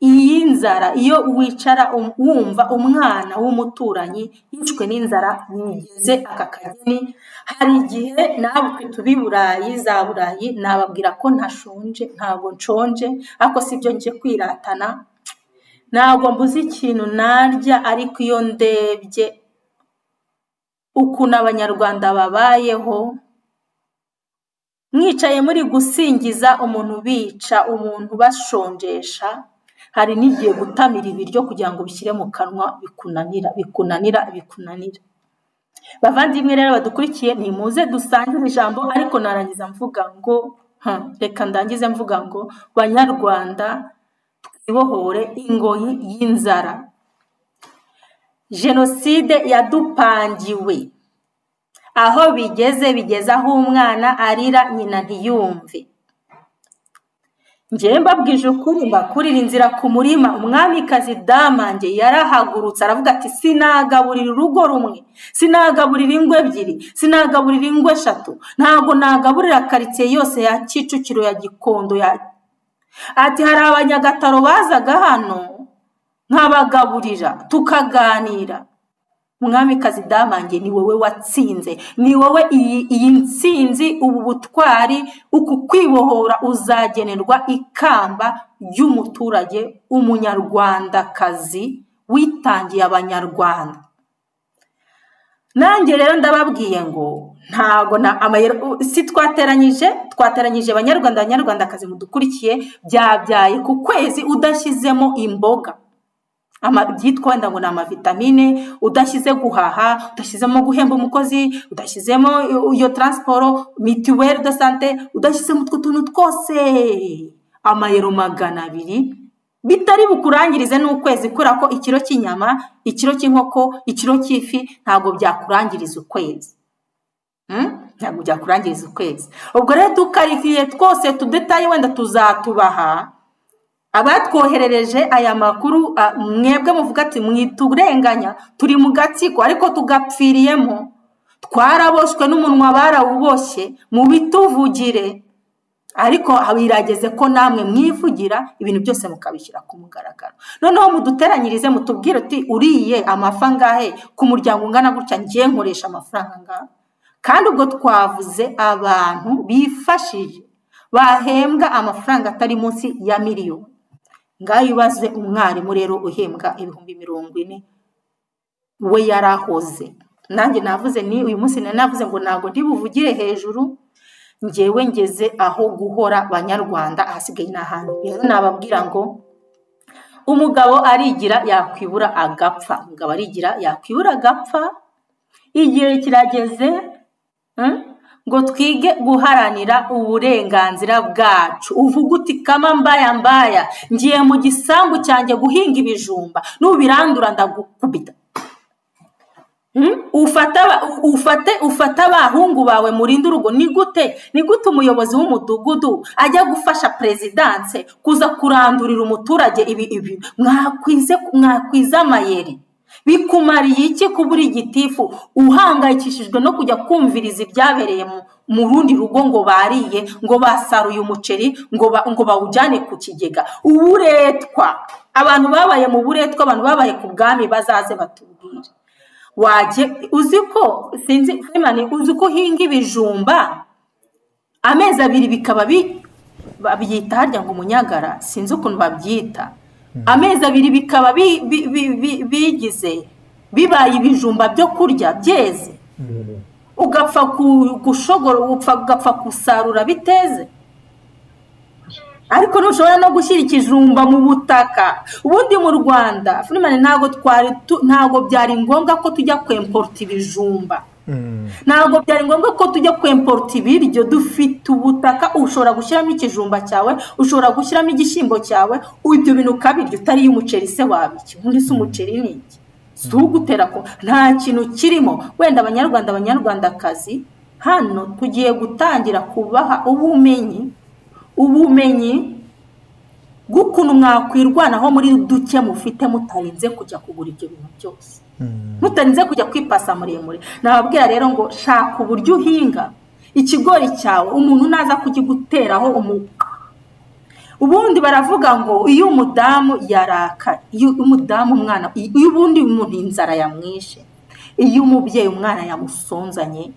Iyi nzara iyo wicara wumva umwana w'umuturanyi yicwe n'inzara bigeze aka kageni hari igihe nawe tubi burayi za burayi nababwira ko ntashonje ntabwo nshonje ariko si byo nje kwiratana. Ntabwo mbuze ikintu narya ariko iyo ndebye ukuntu abanyarwanda babayeho. Mwicaye muri gusingiza umuntu bica umuntu bashonjesha. Hari n'igihe gutamira ibiryo kugira ngo bishyire mu kanwa bikunanira bikunanira bikunanira. Bavandimwe rero badukurikiye nimuze dusangire ijambo ariko narangiza mvuga ngo reka ndangize mvuga ngo banyarwanda twibohore ingoyi y'inzara. Jenoside yadupangiwe. Aho bigeze bigeze aho umwana arira nyina ntiyumve. Ngewe mbabwije ukuri mbakurira inzira ku murima. Umwamikazi damange yarahagurutse aravuga ati sinagaburira urugo rumwe sinagaburira ingo ebyiri sinagaburira ingo eshatu. Ntabwo nagaburira karitsiye yose ya kicukiro ya gikondo ati hari abanyagataro bazaga hano? Nkabagaburira tukaganira. Umwamikazi damange ni wowe watsinze ni wowe iyi nsinzi ubu butwari uku kwibohora uzagenerwa ikamba ry'umuturage umunyarwandakazi witangiye abanyarwanda. Nanjye rero ndababwiye ngo ntabwo si twateranyije twateranyije abanyarwanda abanyarwandakazi mudukurikiye byabyaye ku kwezi udashyizemo imboga. Byitwa wenda ngo ni amavitamine udashyize guhaha udashyizemo guhemba umukozi udashyizemo iyo taransiporo mituweli de sante udashyizemo utwo tuntu twose. Amayero magana abiri bitari bukurangirize n'ukwezi kubera ko ikiro cy'inyama ikiro cy'inkoko ikiro cy'ifi ntabwo byakurangiriza ukwezi. Ntabwo byakurangiriza ukwezi. Ubwo rero dukarikiye twose tudetaye wenda tuzatubaha. Abatwoherereje aya makuru mwebwe muvuga ati mwiturenganya turi mu gatsiko ariko tugapfiriyemo. Twaraboshwe n'umunwa barawuboshye mu bituvugire. Ariko birageze ko namwe mwivugira ibintu byose mukabishyira ku mugaragaro. Noneho muduteranyirize mutubwire uti uriye amafi angahe? Ku muryango ungana gutya ngiye nkoresha amafaranga kandi ubwo twavuze abantu bifashije bahembwa amafaranga atari munsi ya miliyoni. Ngaho ibaze umwarimu rero uhembwa ibihumbi mirongo ine we yarahoze. Nanjye navuze ni uyu munsi navuze ngo ntabwo ntibuvugire hejuru ngewe ngeze aho guhora banyarwanda ahasigaye ni ahantu. Rero nababwira ngo umugabo arigira yakwibura agapfa. Umugabo arigira yakwibura agapfa igihe kirageze mm, ngo twige guharanira uburenganzira bwacu. Uvuga uti kama mbaya mbaya. Ngiye mu gisambu cyanjye guhinga ibijumba. Nubirandura ndagukubita. Mm? aba- ufate ufate abahungu bawe murinde urugo. Ni gute? Ni gute umuyobozi w'umudugudu ajya gufasha perezidanse kuza kurandurira umuturage ibi ibi? Mwakwize amayeri. Bikumariye iki kuba uri gitifu? Uhangayikishijwe no kujya kumviriza ibyabereye mu rundi rugo ngo bariye ngo basaruye umuceri ngo ba- ngo bawujyane ku kigega. Uburetwa! Abantu babaye mu buretwa abantu babaye ku bwami bazaze batubwire. Wajye uzi ko sinzi uzi ko uhinga ibijumba? Amezi abiri bikaba bi- babyita harya ngo umunyagara? Sinzi ukuntu babyita. Amezi abiri bikaba bi- bi- bi- bi- bigize. Bibaye ibijumba byo kurya byeze. Ugapfa ku- gushogora ugapfa gusarura biteze. Ariko ntushobora no gushyira ikijumba mu butaka. Ubundi mu rwanda ntabwo byari ngombwa ko tujya kwemporota ibijumba. Ntabwo byari ngombwa ko tujya kwemporota ibiryo. Dufite ubutaka ushobora gushyiramo ikijumba cyawe ushobora gushyiramo igishyimbo cyawe. Ibyo bintu ukabirya utariye umuceri se wabiki ubundi se umuceri ni iki? Si ugutera ko nta kintu kirimo. Wenda abanyarwanda abanyarwandakazi hano tugiye gutangira kubaha ubumenyi ubumenyi bw'ukuntu mwakwirwanaho muri duke mufite mutarinze kujya kugura ibyo bintu byose. Mutarinze kujya kwipasa muremure. Nababwira rero ngo shaka uburyo uhinga ikigori cyawe. Umuntu naza kugiteraho umuka ubundi baravuga ngo iyo umudamu yaraka iyo umudamu umwana iyo ubundi umuntu inzara yamwishe iyo umubyeyi umwana yamusonzanye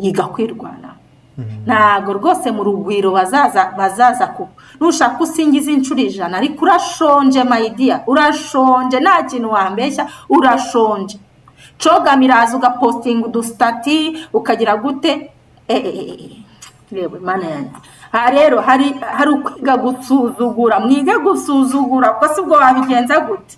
yiga kwirwanaho ntabwo rwose mu rugwiro bazaza bazaza ku nushaka usingiza inshuro ijana. Ariko urashonje mayidiya urashonje. Nta kintu wambeshya. Urashonje. Cogama iraza ugapositinga udusitati ukagira gute? Eee reba imana yanjye. Aha rero hari hari ukwiga gusuzugura. Mwige gusuzugura. Kuko si ubwo wabigenza gute?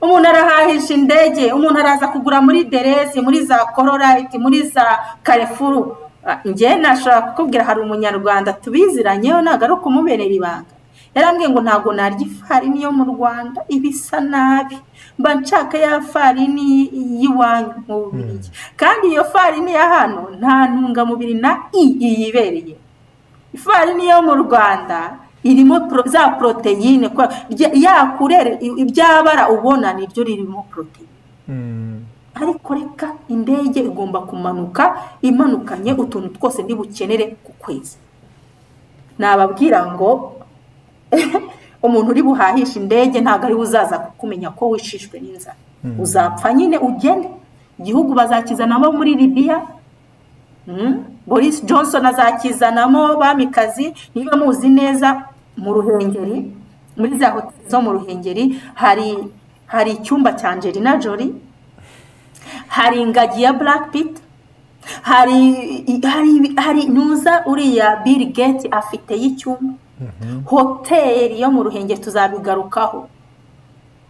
Umuntu arahahisha indege. Umuntu araza kugura muri derezi muri za kororayiti muri za karefuru njye nashobora kukubwira hari umunyarwanda tubiziranyeho ntabwo ari ukumuberera ibanga. Yarambwiye ngo ntabwo narya ifarini yo mu rwanda iba isa nabi. Mba nshaka ya farini y'iwanyu mu bubirigi kandi iyo farini ya hano nta ntungamubiri na i iyibereye ifarini yo mu rwanda irimo za poroteyine yakurere ibyabara ubona niryo ririmo poroteyine ariko reka indege igomba kumanuka imanukanye utuntu twose bukenere ku kwezi. Nababwira ngo [laughs] umuntu uri buhahisha indege ntabwo ari uzaza kumenya ko wishishwe n'inzara. Uzapfa nyine ugende? Igihugu bazakizanamo muri libiya boris johnson azakizanamo bamikazi? Niba muzi neza mu ruhengeri muri za hoteli zo mu ruhengeri hari hari icyumba cya angelina jolie? Hari ingagi ya black pit? Hari hari hari nuza uriya bill gate afite y'icyumba hoteli yo mu ruhengeri tuzabigarukaho.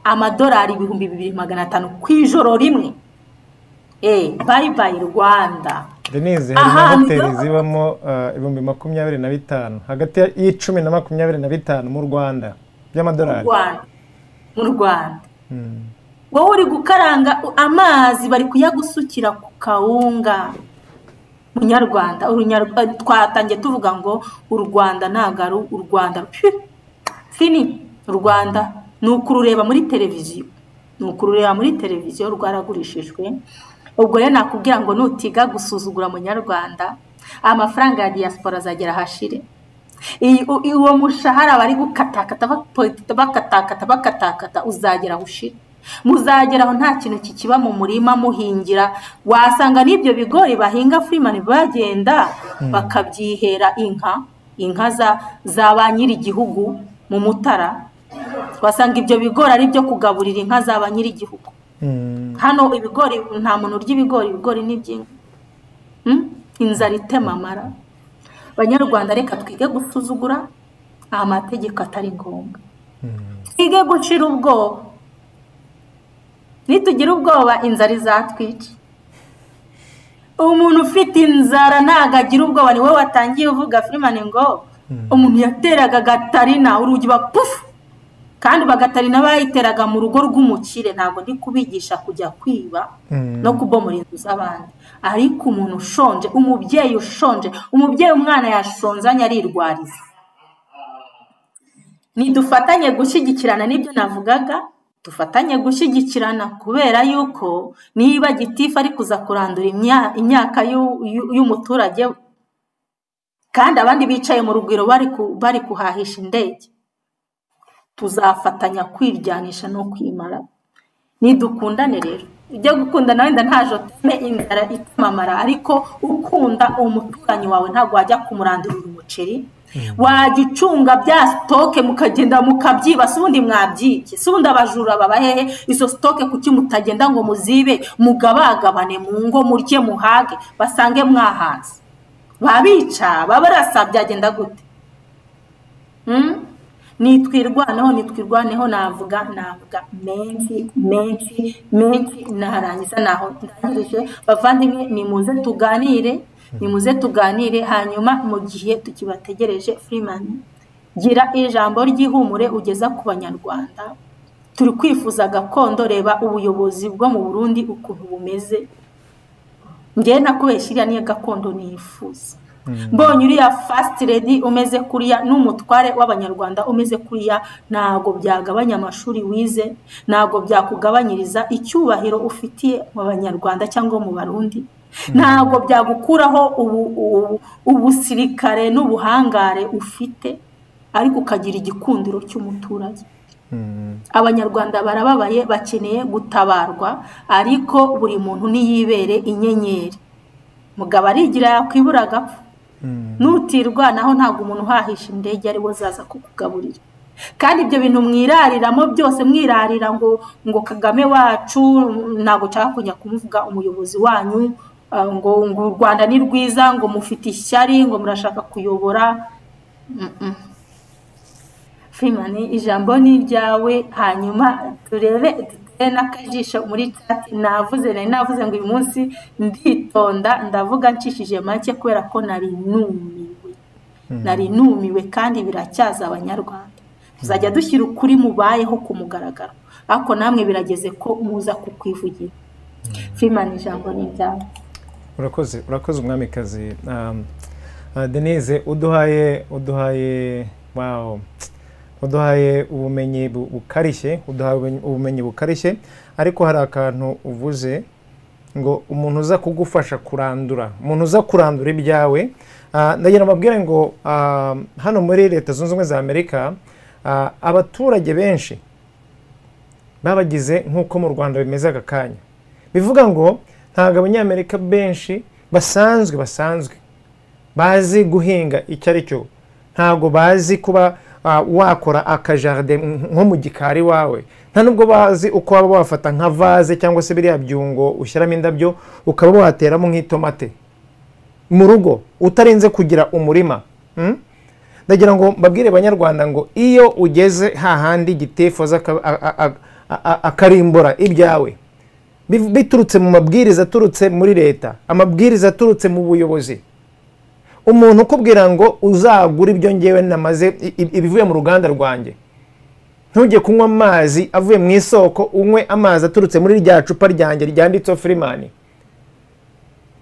Amadolari ibihumbi bibiri magana atanu ku ijoro rimwe. Eee bayi bayi rwanda. Denise hari na hoteli zibamo ibihumbi makumyabiri na bitanu. Hagati y'icumi na makumyabiri na bitanu mu rwanda by'amadolari mu rwanda. Wowe uri gukaranga amazi bari kuyagusukira ku kawunga. Munyarwanda twatangiye tuvuga ngo u rwanda ntabwo ari u rwanda fini u rwanda. Ni ukurureba muri televiziyo ni ukurureba muri televiziyo rwaragurishijwe ubwo rero nakubwira ngo nutiga gusuzugura munyarwanda amafaranga ya diaspora azagera ahashire uwo mushahara bari gukatakata bakatakata bakatakata uzagera aho ushira muzageraho nta kintu kikiba mu murima muhingira. Wasanga n'ibyo bigori bahinga furimani bagenda bakabyihera inka. Inka za ba nyir'igihugu mu mutara. Wasanga ibyo bigori ari ibyo kugaburira inka za ba nyir'igihugu. Hano ibigori nta muntu urya ibigori ibigori ni byinshi. Inzara itema amara. Banyarwanda reka twige gusuzugura amategeko atari ngombwa. Twige gucira ubwoba. Nitugira ubwoba inzara izatwica umuntu ufite inzara ntabwo agira ubwoba ni wowe watangiye uvuga firimani ngo umuntu yateraga gatarina urugi bapufu kandi bagatarina bayiteraga mu rugo rw'umukire ntabwo ndi kubigisha kujya kwiba no kubomora inzu z'abandi. Ariko umuntu ushonje umubyeyi ushonje umubyeyi umwana yashonzanye arirwariza. Nidufatanye gushyigikirana n'ibyo navugaga. Dufatanye gushyigikirana kubera yuko niba gitifu ari kuza kurandura imyaka y'umuturage kandi abandi bicaye mu rugwiro bari kuhahisha indege tuzafatanya kwiryanisha no kwimara. Nidukundane rero. Ujya gukundana wenda nta joteme inzara itamamara ariko ukunda umuturanyi wawe ntabwo wajya kumurandurira umuceri wajya ucunga bya sitoke mukagenda mukabyiba si ubundi mwabyibye si ubundi abajura baba hehe izo sitoke kuki mutagenda ngo muzibe? Mugabagabane mu ngo murye muhage. Basange mwahaze babica babarasa byagenda gute? Nitwirwaneho nitwirwaneho navuga navuga. Menshi menshi menshi. Narangiza naho ndangirije bavandimwe nimuze tuganire. Nimuze tuganire hanyuma mu gihe tukibategereje firimani gira ijambo ry'ihumure ugeza ku banyarwanda. Turi kwifuza gakondo reba ubuyobozi bwo mu burundi ukuntu bumeze. Ngewe nakubeshya iriya niyo gakondo nifuza. Mbonye uriya fasiti redi umeze kuriya n'umutware w'abanyarwanda umeze kuriya ntabwo byagabanya amashuri wize ntabwo byakugabanyiriza icyubahiro ufitiye mu banyarwanda cyangwa mu barundi. Ntabwo byagukuraho ubusirikare n'ubuhangare ufite ariko ukagira igikundiro cy'umuturage. Abanyarwanda barababaye bakeneye gutabarwa ariko buri muntu niyibere inyenyeri. Mugabo arigira yakwibura agapfa nutirwanaho ntabwo umuntu uhahisha indege ari we zaza kukugaburira. Kandi ibyo bintu mwirariramo byose mwirarira ngo ngo kagame wacu ntabwo nshaka kujya kumuvuga umuyobozi wanyu ngo ngo u rwanda ni rwiza ngo mufite ishyari ngo murashaka kuyobora. Firimani ijambo ni iryawe hanyuma turebe dutere n'akajisho muri cati navuze nari navuze ngo uyu munsi nditonda ndavuga ncishije make kubera ko nari numiwe. Nari numiwe kandi biracyaza abanyarwanda. Tuzajya dushyira ukuri mubayeho ku mugaragaro. Ariko namwe birageze ko muza kukwivugira. Firimani ijambo ni iryawe urakoze urakoze umwamikazi. Denise uduhaye uduhaye wawu uduhaye ubumenyi bukarishye uduhaye ubumenyi bukarishye. Ariko hari akantu uvuze ngo umuntu uza kugufasha kurandura umuntu uza kurandura ibyawe. Ndagira mbabwire ngo hano muri leta zunze ubumwe za amerika abaturage benshi babagize nk'uko mu rwanda bimeze aka kanya. Bivuga ngo ntabwo abanyamerika benshi basanzwe basanzwe bazi guhinga icyo ari cyo. Ntabwo bazi kuba wakora akajaride nko mu gikari wawe. Nta nubwo bazi uko waba wafata nka vaze cyangwa se biriya byungo ushyiramo indabyo ukaba wateramo nk'itomate. Mu rugo utarinze kugira umurima ndagira ngo mbabwire abanyarwanda ngo iyo ugeze hahandi gitifuza akarimbura ibyawe biturutse mu mabwiriza aturutse muri leta amabwiriza aturutse mu buyobozi. Umuntu ukubwira ngo uzagure ibyo ngewe namaze ibivuye mu ruganda rwanjye. Ntujye kunywa amazi avuye mu isoko unywe amazi aturutse muri rya cupa ryanjye ryanditseho firimani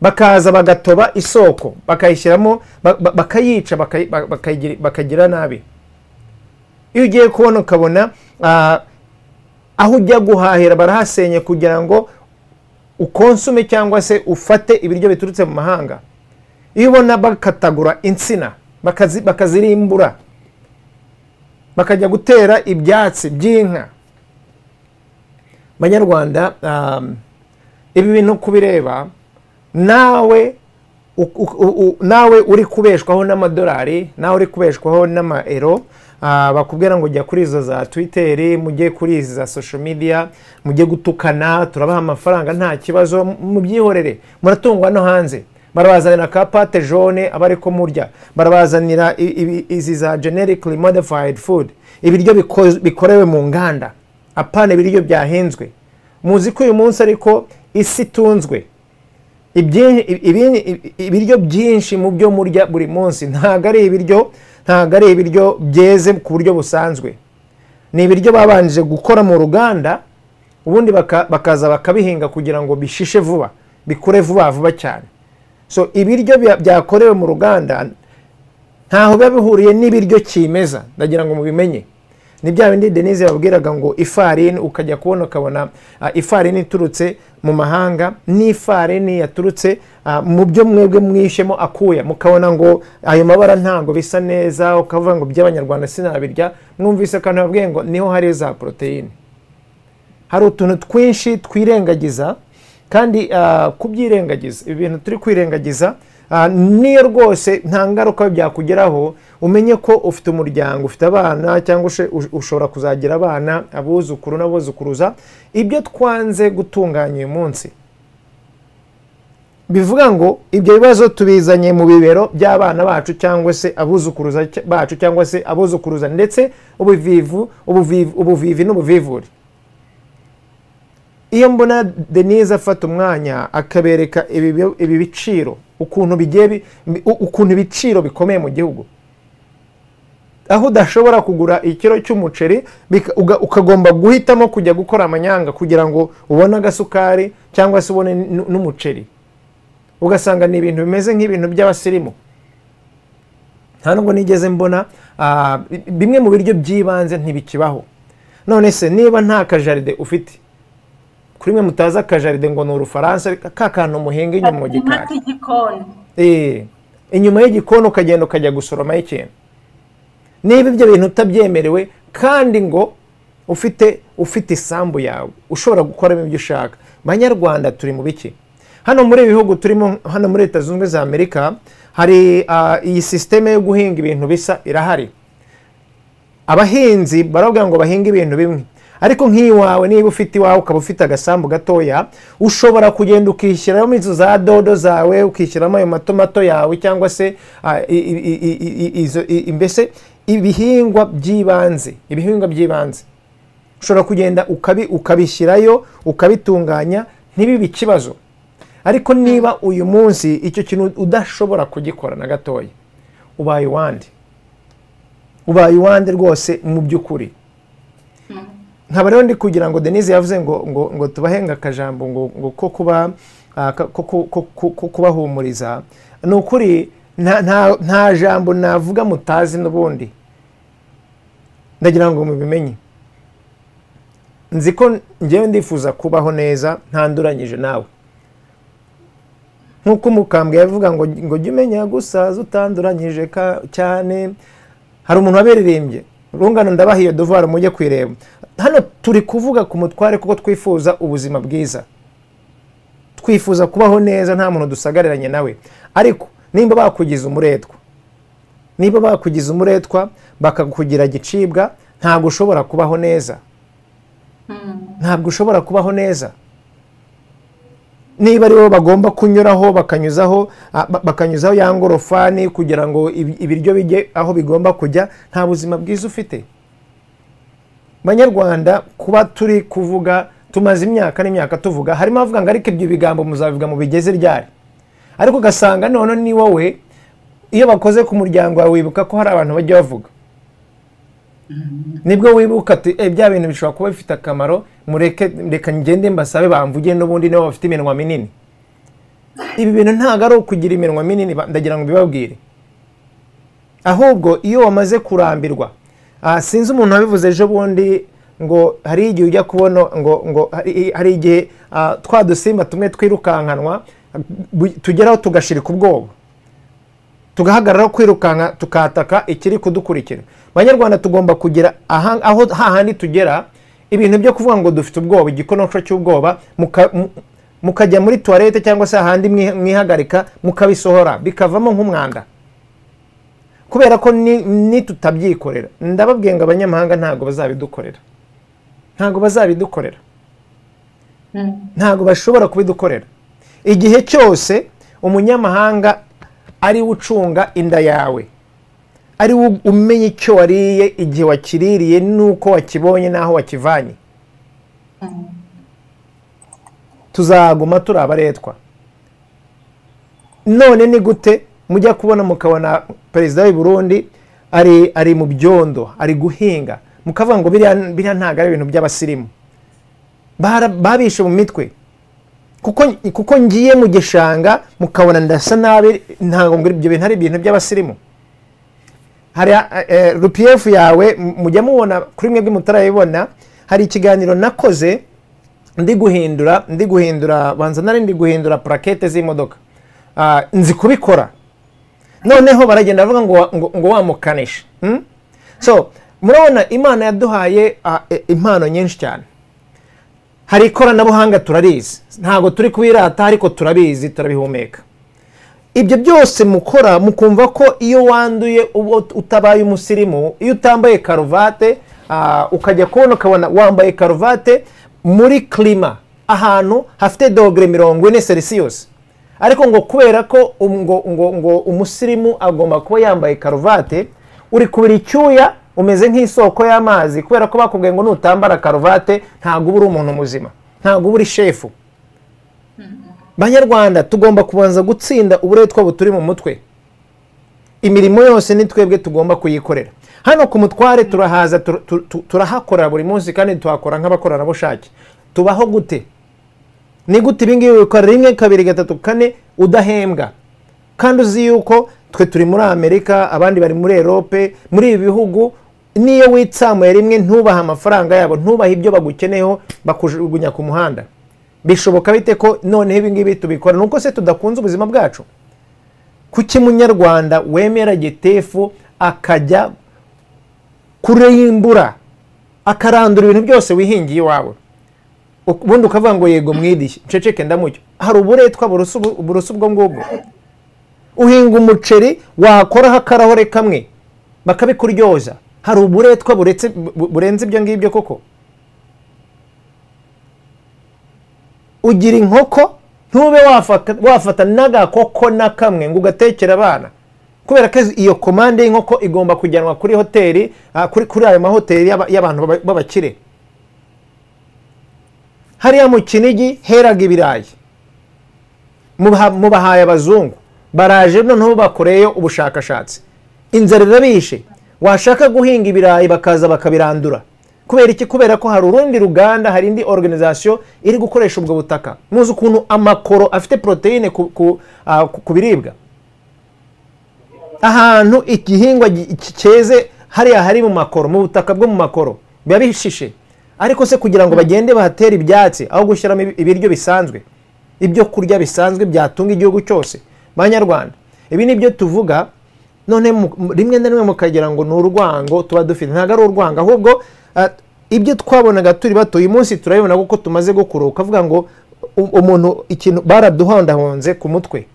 bakaza bagatoba isoko bakayishyiramo bakayica bakagira nabi. Iyo ugiye kubona ukabona aho ujya guhahira barahasenye kugira ngo ukonsume cyangwa se ufate ibiryo biturutse mu mahanga. Iyo ubona bakatagura insina bakazirimbura bakajya gutera ibyatsi by'inka. Banyarwanda ibi bintu kubireba nawe nawe uri kubeshwaho n'amadolari nawe uri kubeshwaho n'amaero bakubwira ngo jya kuri izo za twiteri mujye kuri izi za sosho midiya mujye gutukana turabaha amafaranga nta kibazo. Mubyihorere muratungwa no hanze. Barabazanira ka pate jone aba ariko murya. Barabazanira izi za generically modified food. Ibiryo biko- bikorewe mu nganda. Apana ibiryo byahinzwe. Muzi ko uyu munsi ariko isi itunzwe. Ibiryo byinshi mu byo murya buri munsi. Ntabwo ari ibiryo ntabwo ari ibiryo byeze ku buryo busanzwe. Ni ibiryo babanje gukora mu ruganda ubundi baka- bakaza bakabihinga kugira ngo bishishe vuba bikure vuba vuba cyane. So ibiryo bya- byakorewe mu ruganda ntaho biba bihuriye n'ibiryo kimeza. Ndagira ngo mubimenye. Ni bya bindi denise yababwiraga ngo ifarini ukajya kubona ukabona ah, ifarini iturutse mu mahanga n'ifarini yaturutse ah, mu byo mwebwe mwishemo akuya. Mukabona ngo ayo mabara ntabwo bisa neza ukavuga ngo by'abanyarwanda sinabirya mwumvise akantu babwiye ngo ni ho hari za poroteyine hari utuntu twinshi twirengagiza kandi ah, kubyirengagiza ibi bintu turi kwirengagiza niyo rwose nta ngaruka byakugeraho umenye ko ufite umuryango ufite abana cyangwa se ush- ushobora kuzagira abana abuzukuru n'abuzukuruza ibyo twanze gutunganya uyu munsi. Bivuga ngo ibyo bibazo tubizanye mu bibero by'abana bacu cyangwa se abuzukuruza bacu cyangwa se abuzukuruza ndetse ubuvivu- ubuvivi n'ubuvivure iyo mbona denise afata umwanya akabereka ibi bi- ibi biciro ukuntu bigiye ukuntu ibiciro bikomeye mu gihugu. Aho udashobora kugura ikiro cy'umuceri ukagomba guhitamo kujya gukora amanyanga kugira ngo ubone agasukari cyangwa se ubone n'umuceri. Ugasanga ni ibintu bimeze nk'ibintu by'abasirimu. Nta nubwo nigeze mbona bi- bimwe mu biryo by'ibanze ntibikibaho. None se niba nta kajaride ufite kuri mwe mutazi akajaride ngo ni urufaransa ka kantu muhinga inyuma mu gikari Eh, inyuma y'igikoni ukagenda ukajya gusoromaho ikintu. Niba ibyo bintu utabyemerewe kandi ngo ufite ufite isambu yawe ushobora gukoramo ibyo ushaka. Banyarwanda turi mu biki? Hano muri ibi bihugu turimo hano muri leta zunze ubumwe za amerika hari ah, iyi sisiteme yo guhinga ibintu bisa irahari. Abahinzi baravuga ngo bahinge ibintu bimwe. Ariko nk'iwawe niba ufite iwawe ukaba ufite agasambu gatoya ushobora kugenda ukishyiramo izo za dodo zawe ukishyiramo ayo matomato yawe cyangwa se mbese ibihingwa by'ibanze ibihingwa by'ibanze ushobora kugenda ukabi- ukabishyirayo ukabitunganya ntibibe ikibazo. Ariko niba uyu munsi icyo kintu udashobora kugikora na gatoya ubaye uwandi. Ubaye uwande rwose mu by'ukuri. Nkaba rero ndi kugira ngo denise yavuze ngo ngo ngo tubahenga akajambo ngo ngo ko kuba ah, ko ku- ko- ko- ko kubahumuriza. Ni ukuri nta jambo navuga mutazi n'ubundi. Ndagira ngo mubimenye. Nzi ko ngewe ndifuza kubaho neza ntanduranyije nawe. Nk'uko umukambwe yavuga ngo ngo jya umenya gusaza utanduranyije cyane. Hari umuntu wabererembye rungano ndabaha iyo duvara mujye kuyireba hano turi kuvuga ku mutware kuko twifuza ubuzima bwiza. Twifuza kubaho neza nta muntu dusagariranye nawe. Ariko nimba bakugize umuretwa niba bakugize umuretwa bakakugira gicibwa ntabwo ushobora kubaho neza. Ntabwo ushobora kubaho neza. Niba ari bo bagomba kunyuraho bakanyuzaho ah, ba- bakanyuzaho ya ngorofani kugira ngo ibi- ibiryo bijye aho bigomba kujya nta buzima bwiza ufite. Banyarwanda kuba turi kuvuga tumaze imyaka n'imyaka tuvuga harimo abavuga ngo ariko ibyo bigambo muzabivuga mu bigeze ryari? Ariko ugasanga none ni wowe iyo bakoze ku muryango wawe wibuka ko hari abantu bajya bavuga. Ni bwo wibuka ati "Eh, bya bintu bishobora kuba bifite akamaro mureke reka ngende mbasabe bamvuge n'ubundi nibo bafite iminwa minini? Ibi bintu ntabwo ari ukugira iminwa minini ndagira ngo mbibabwire. Ahubwo iyo wamaze kurambirwa ah, sinzi umuntu wabivuze ejo bundi ngo hari igihe ujya kubona ngo ngo hari igihe ah, twa dusimba tumwe twirukankanwa tugeraho tugashirika ubwoba. Tugahagarara kwirukanka tukataka ikiri kudukurikira. Banyarwanda tugomba kugira aho hahandi tugera ibintu byo kuvuga ngo dufite ubwoba igikonosho cy'ubwoba muka- mu- mukajya muri tuwarete cyangwa se ahandi mwi- mwihagarika mukabisohora bikavamo nk'umwanda. Kubera ko ni- nitutabyikorera ndababwiye ngo abanyamahanga ntabwo bazabidukorera. Ntabwo bazabidukorera. Ntabwo bashobora kubidukorera. Igihe cyose umunyamahanga ari we ucunga inda yawe. Ari we umenya icyo wariye igihe wakiririye n'uko wakibonye n'aho wakivanye. Tuzaguma turi abaretwa none ni gute? Mujya kubona mukabona perezida w'i Burundi ari ari mu byondo ari guhinga. Mukavuga ngo biriya ntabwo ari ibintu by'abasirimu. Babishe mu mitwe. Kuko ngiye mu gishanga mukabona ndasa nabi ntabwo ngo ibyo bintu ari ibintu by'abasirimu. Hari eh, rupiyefu yawe mujya mubona kuri mwebwe mutarayibona hari ikiganiro nakoze ndi guhindura ndi guhindura banza nari ndi guhindura purakete z'imodoka. Ah, nzi kubikora. Noneho baragenda bavuga ngo wa- ngo, ngo wamukanisha hmm? so murabona imana yaduhaye ah, e- impano nyinshi cyane. Hari ikoranabuhanga turarizi ntabwo turi kubirata ariko turabizi turabihumeka. Ibyo byose mukora mukumva ko iyo wanduye utabaye umusirimu iyo utambaye karuvate ah, ukajya kubona ukabona wambaye karuvate muri klima ahantu hafite dogere mirongo ine selisiyusi ariko ngo kubera ko ngo, ngo, ngo umusirimu agomba kuba yambaye karuvate uri kubira icyuya umeze nk'isoko y'amazi kubera ko bakubwiye ngo nutambara karuvate ntabwo uba uri umuntu muzima. Ntabwo uba uri shefu banyarwanda tugomba kubanza gutsinda uburetwa buturi mu mutwe. Imirimo yose ni twebwe tugomba kuyikorera. Hano ku mutware turahaza tur- tur- tur- turahakorera buri munsi kandi tuhakora nk'abakoranabushake. Tubaho gute? Ni gute ibi ngibi bikora rimwe kabiri gatatu kane udahembwa. Kandi uzi yuko twe turi muri amerika abandi bari muri erope muri ibi bihugu niyo witsamuye rimwe ntubahe amafaranga yabo ntubahe ibyo bagukeneyeho bakujugunya ku muhanda. Bishoboka bite ko noneho ibi ngibi tubikora? Nuko se tudakunze ubuzima bwacu? Kuki munyarwanda wemera gitefu akajya kure y'imbura akarandura ibintu byose wihingiye iwawe? Ubundi ukavuga ngo yego mwidishye nceceke ndamucyo hari uburetwa burusa ubu- burusa ubwo ngubwo. Uhinga umuceri wakoraho akarahore kamwe bakabikuryoza. Hari uburetwa burenze ibyo ngibyo koko? Ugira inkoko ntube wafata, n'agakoko na kamwe ngo ugatekere abana. Kubera ko iyo komande y'inkoko igomba kujyanwa kuri hoteli ah, kuri, ayo mahoteli y'aba- y'abantu b'aba- b'abakire. Hariya mu kinigi heraga ibirayi. Mubaha- mubahaye abazungu. Baraje noneho bakoreyeyo ubushakashatsi. Inzara irabishe. Washaka guhinga ibirayi bakaza bakabirandura. Kubera iki? Kubera ko hari urundi ruganda hari indi organization iri gukoresha ubwo butaka. Muzi ukuntu amakoro afite poroteyine ah, ku, biribwa? Ahantu igihingwa cyeze hariya hari mu makoro mu butaka bwo mu makoro. Biba bishishe ariko se kugira ngo bagende bahatere ibyatsi aho gushyiramo ibi- ibiryo bisanzwe ibyo kurya bisanzwe byatunga igihugu cyose. Banyarwanda ibi ni byo tuvuga none rimwe na rimwe mukagira ngo ni urwango tuba dufite. Ntabwo ari urwango ahubwo ah, ibyo twabonaga turi bato uyu munsi turabibona kuko tumaze gukura ukavuga ngo umuntu ikintu baraduhondahonze ku mutwe.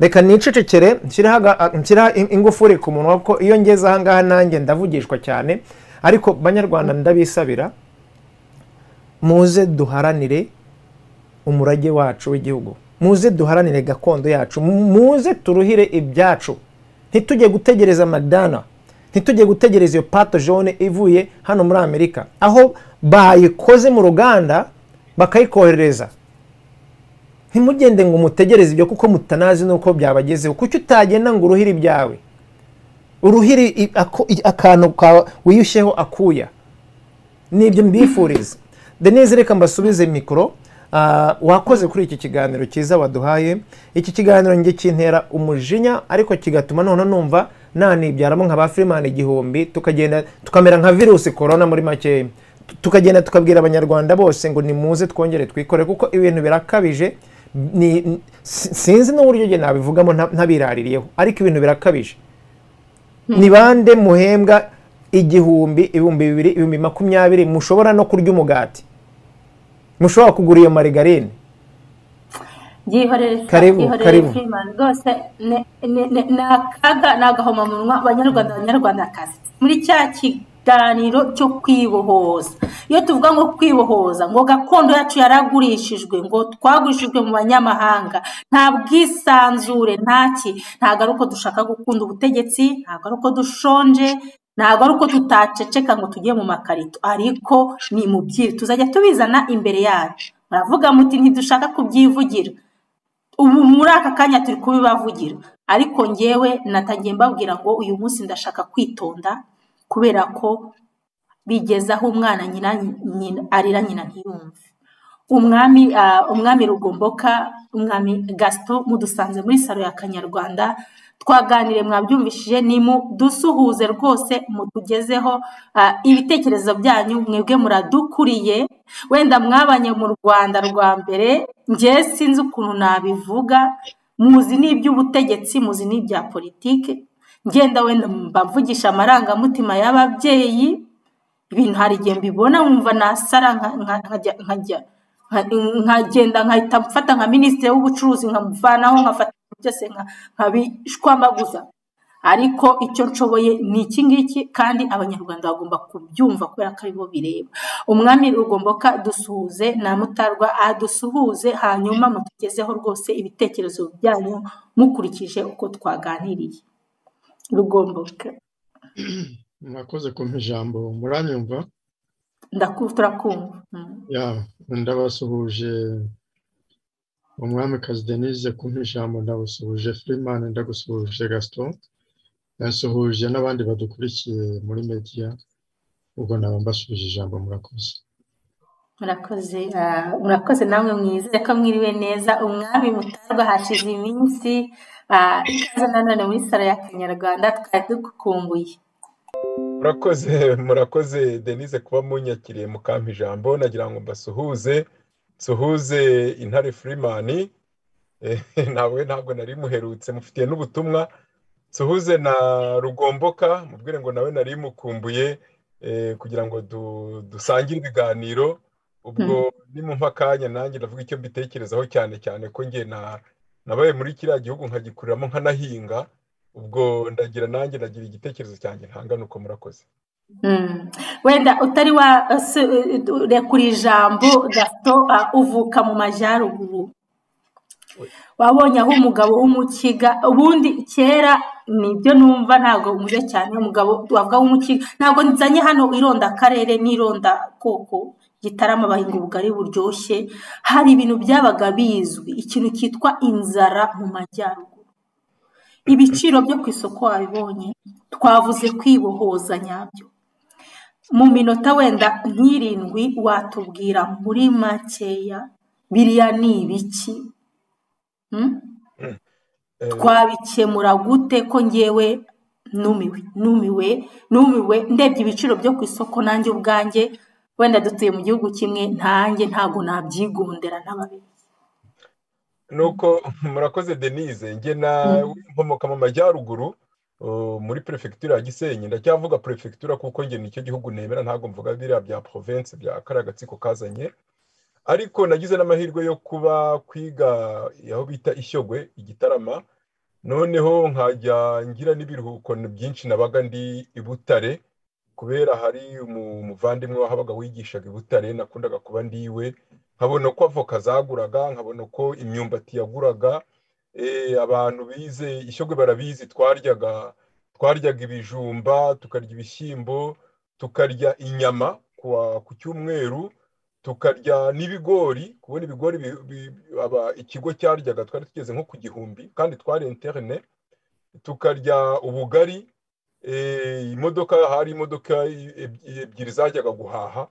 Reka nicecekere nshyiraho ingufuri ku munwa kuko iyo ngeze ahangaha nanjye ndavugishwa cyane. Ariko banyarwanda ndabisabira muze duharanire umurage wacu w'igihugu. Muze duharanire gakondo yacu. Mu- muze turuhire ibyacu. Ntitujye gutegereza madana. Ntitujye gutegereza iyo pato jone ivuye hano muri amerika. Aho bayikoze mu ruganda bakayikoherereza. Ntimugende ngo mutegereze ibyo kuko mutanazi nuko byabagezeho. Kuki utagenda ngo uruhire ibyawe? Uruhire akantu wiyushyeho akuya. Nibyo mbifuriza. Denise reka mbasubize mikoro. Wakoze kuri iki kiganiro cyiza waduhaye. Iki kiganiro njye kintera umujinya ariko kigatuma none numva nanibyaramo nka ba firimani igihumbi tukagenda tukamera nka virusi korona muri make. Tukagenda tukabwira abanyarwanda bose ngo nimuze twongere twikore kuko ibintu birakabije. Sinzi n'uburyo njye nabivugamo nta- ntabiraririyeho ariko ibintu birakabije. Ni bande muhembwa igihumbi ibihumbi bibiri ibihumbi makumyabiri mushobora no kurya umugati? Mushobora kugura iyo marigarine. Byihorere Karibu, byihorere karibu. Freeman. Rwose ni- akaga ni agahomamunwa abanyarwanda abanyarwandakazi muri cya ki- ikiganiro cyo kwibohoza. Iyo tuvuga ngo kwibohoza ngo gakondo yacu yaragurishijwe ngo twagurishijwe mu banyamahanga nta bwisanzure ntaki. Ntabwo ari uko dushaka gukunda ubutegetsi ntabwo ari uko dushonje ntabwo ari uko tutaceceka ngo tujye mu makarito ariko ni mu byiri tuzajya tubizana imbere yacu. Baravuga muti ntidushaka kubyivugira. Ubu muri aka kanya turi kubibavugira. Ariko ngewe natangiye mbabwira ngo uyu munsi ndashaka kwitonda kubera ko bigeze aho umwana nyina arira nyina ntiyumve. Umwami umwami rugomboka umwami gasito mudusanze muri salo ya kanyarwanda twaganire mwabyumvishije. Ni dusuhuze rwose mutugezeho ibitekerezo byanyu mwebwe muradukuriye. Wenda mwabanye mu rwanda rwa mbere ngewe sinzi ukuntu nabivuga. Muzi n'iby'ubutegetsi muzi n'ibya politiki. Ngenda wenda mbavugisha amarangamutima y'ababyeyi. Ibintu hari igihe mbibona wumva nasara nkagenda nkahita mfata nka minisitiri w'ubucuruzi nkamuvanaho nkafata byose nkabishwambaguza ariko icyo nshoboye ni iki ngiki? Kandi abanyarwanda bagomba kubyumva kubera ko ari bo bireba. Umwami rugomboka dusuhuze na mutarwa adusuhuze hanyuma mutugezeho rwose ibitekerezo byanyu mukurikije uko twaganiriye. Rugomboka. [clears throat] Mwakoze kumpa ijambo. Muranyumva? Turakumva ndabasuhuje umwamikazi denise kumpa ijambo ndabusuhuje firimani ndagusuhuje gaston nasuhuje n'abandi badukurikiye muri mediya ubwo naba mbasubije ijambo murakoze. Murakoze murakoze namwe mwizere ko mwiriwe neza. Umwami mutarwa hashize iminsi ikaze nanone muri salo ya kanyarwanda twari dukumbuye murakoze murakoze denise kuba munyakiriye mukampa ijambo nagira ngo mbasuhuze. Suhuze intare firimani [laughs] nawe ntabwo nari muherutse mufitiye n'ubutumwa. Suhuze na rugomboka mubwire ngo nawe nari mukumbuye kugira ngo dusangire ibiganiro. Ubwo nimumpa akanya nanjye ndavuga icyo mbitekerezaho cyane cyane ko nge nabaye muri kiriya gihugu nkagikuriramo nkanahinga. Ubwo ndagira nanjye ndagira igitekerezo cyanjye ntangane uko murakoze. Wenda utari warekura ijambo gato uvuka mu majyaruguru wabonye aho umugabo w'umukiga ubundi kera ni byo numva ntabwo muze cyane umugabo wavuga w'umukiga. Ntabwo nzanye hano ironda akarere n'ironda koko gitarama bahinga ubugari buryoshye. Hari ibintu byabaga bizwi ikintu cyitwa inzara mu majyaruguru ibiciro byo ku isoko wabibonye twavuze kwibohoza nyabyo. Mu minota wenda nk'irindwi watubwira muri makeya biriya ni ibiki? Twabikemura gute ko ngewe numiwe numiwe numiwe? Ndebye ibiciro byo ku isoko nanjye ubwanjye wenda dutuye mu gihugu kimwe ntanjye ntabwo nabyigondera n'ababiri nuko murakoze denise. Nge na nkomoka mu majyaruguru muri perefegitura ya gisenyi ndacyavuga perefegitura kuko nge ni cyo gihugu nemera ntabwo mvuga biriya bya province bya kariya gatsiko kazanye. Ariko nagize n'amahirwe yo kuba kwiga aho bita ishyogwe igitarama noneho nkajya ngira n'ibiruhuko byinshi nabaga ndi i butare kubera hari umuvandimwe wahabaga wigishaga i butare nakundaga kuba ndiwe. Nkabona ko avoka zaguraga nkabona ko imyumbati yaguraga. Abantu bize ishyogwe barabizi twaryaga twaryaga ibijumba tukarya ibishyimbo tukarya inyama ku cyumweru tukarya n'ibigori kubona ibigori ikigo cyaryaga twari tugeze nko ku gihumbi kandi twari interne tukarya ubugari imodoka hari imodoka ebyiri zajyaga guhaha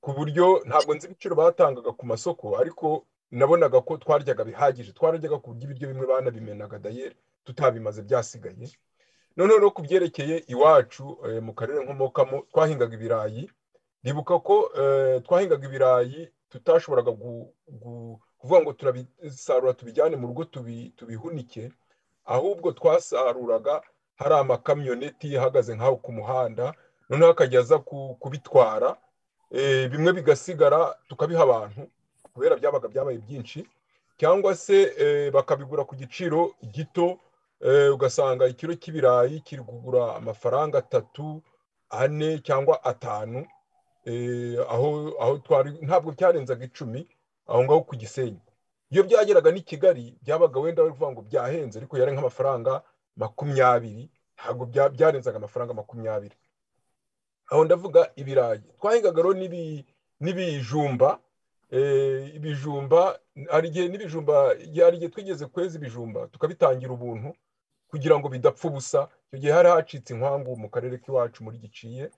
ku buryo ntabwo nzi ibiciro batangaga ku masoko ariko nabonaga ko twaryaga bihagije twararyaga ku buryo ibiryo bimwe banabimenaga dayeri tutabimaze byasigaye. Noneho no ku byerekeye iwacu mu karere nkomokamo twahingaga ibirayi. Ndibuka ko twahingaga ibirayi tutashoboraga kuvuga ngo turabisarura tubijyane mu rugo tubihunike. Ahubwo twasaruraga hari amakamyoneti ahagaze nk'aho ku muhanda noneho akajya aza kubitwara. Bimwe bigasigara tukabiha abantu. Kubera byabaga byabaye byinshi cyangwa se bakabigura ku giciro gito ugasanga ikiro cy'ibirayi kiri kugura amafaranga atatu ane cyangwa atanu aho aho twari ntabwo byarenzaga icumi aho ngaho ku gisenyi. Iyo byageraga n'i kigali byabaga wenda bari kuvuga ngo byahenze ariko yari nk'amafaranga makumyabiri ntabwo byarenzaga amafaranga makumyabiri. Aho ndavuga ibirayi twahingaga rero n'ibijumba ibijumba hari igihe n'ibijumba hari igihe twigeze kweza ibijumba tukabitangira ubuntu kugira ngo bidapfa ubusa icyo gihe hari hacitse inkangu mu karere k'iwacu muri giciye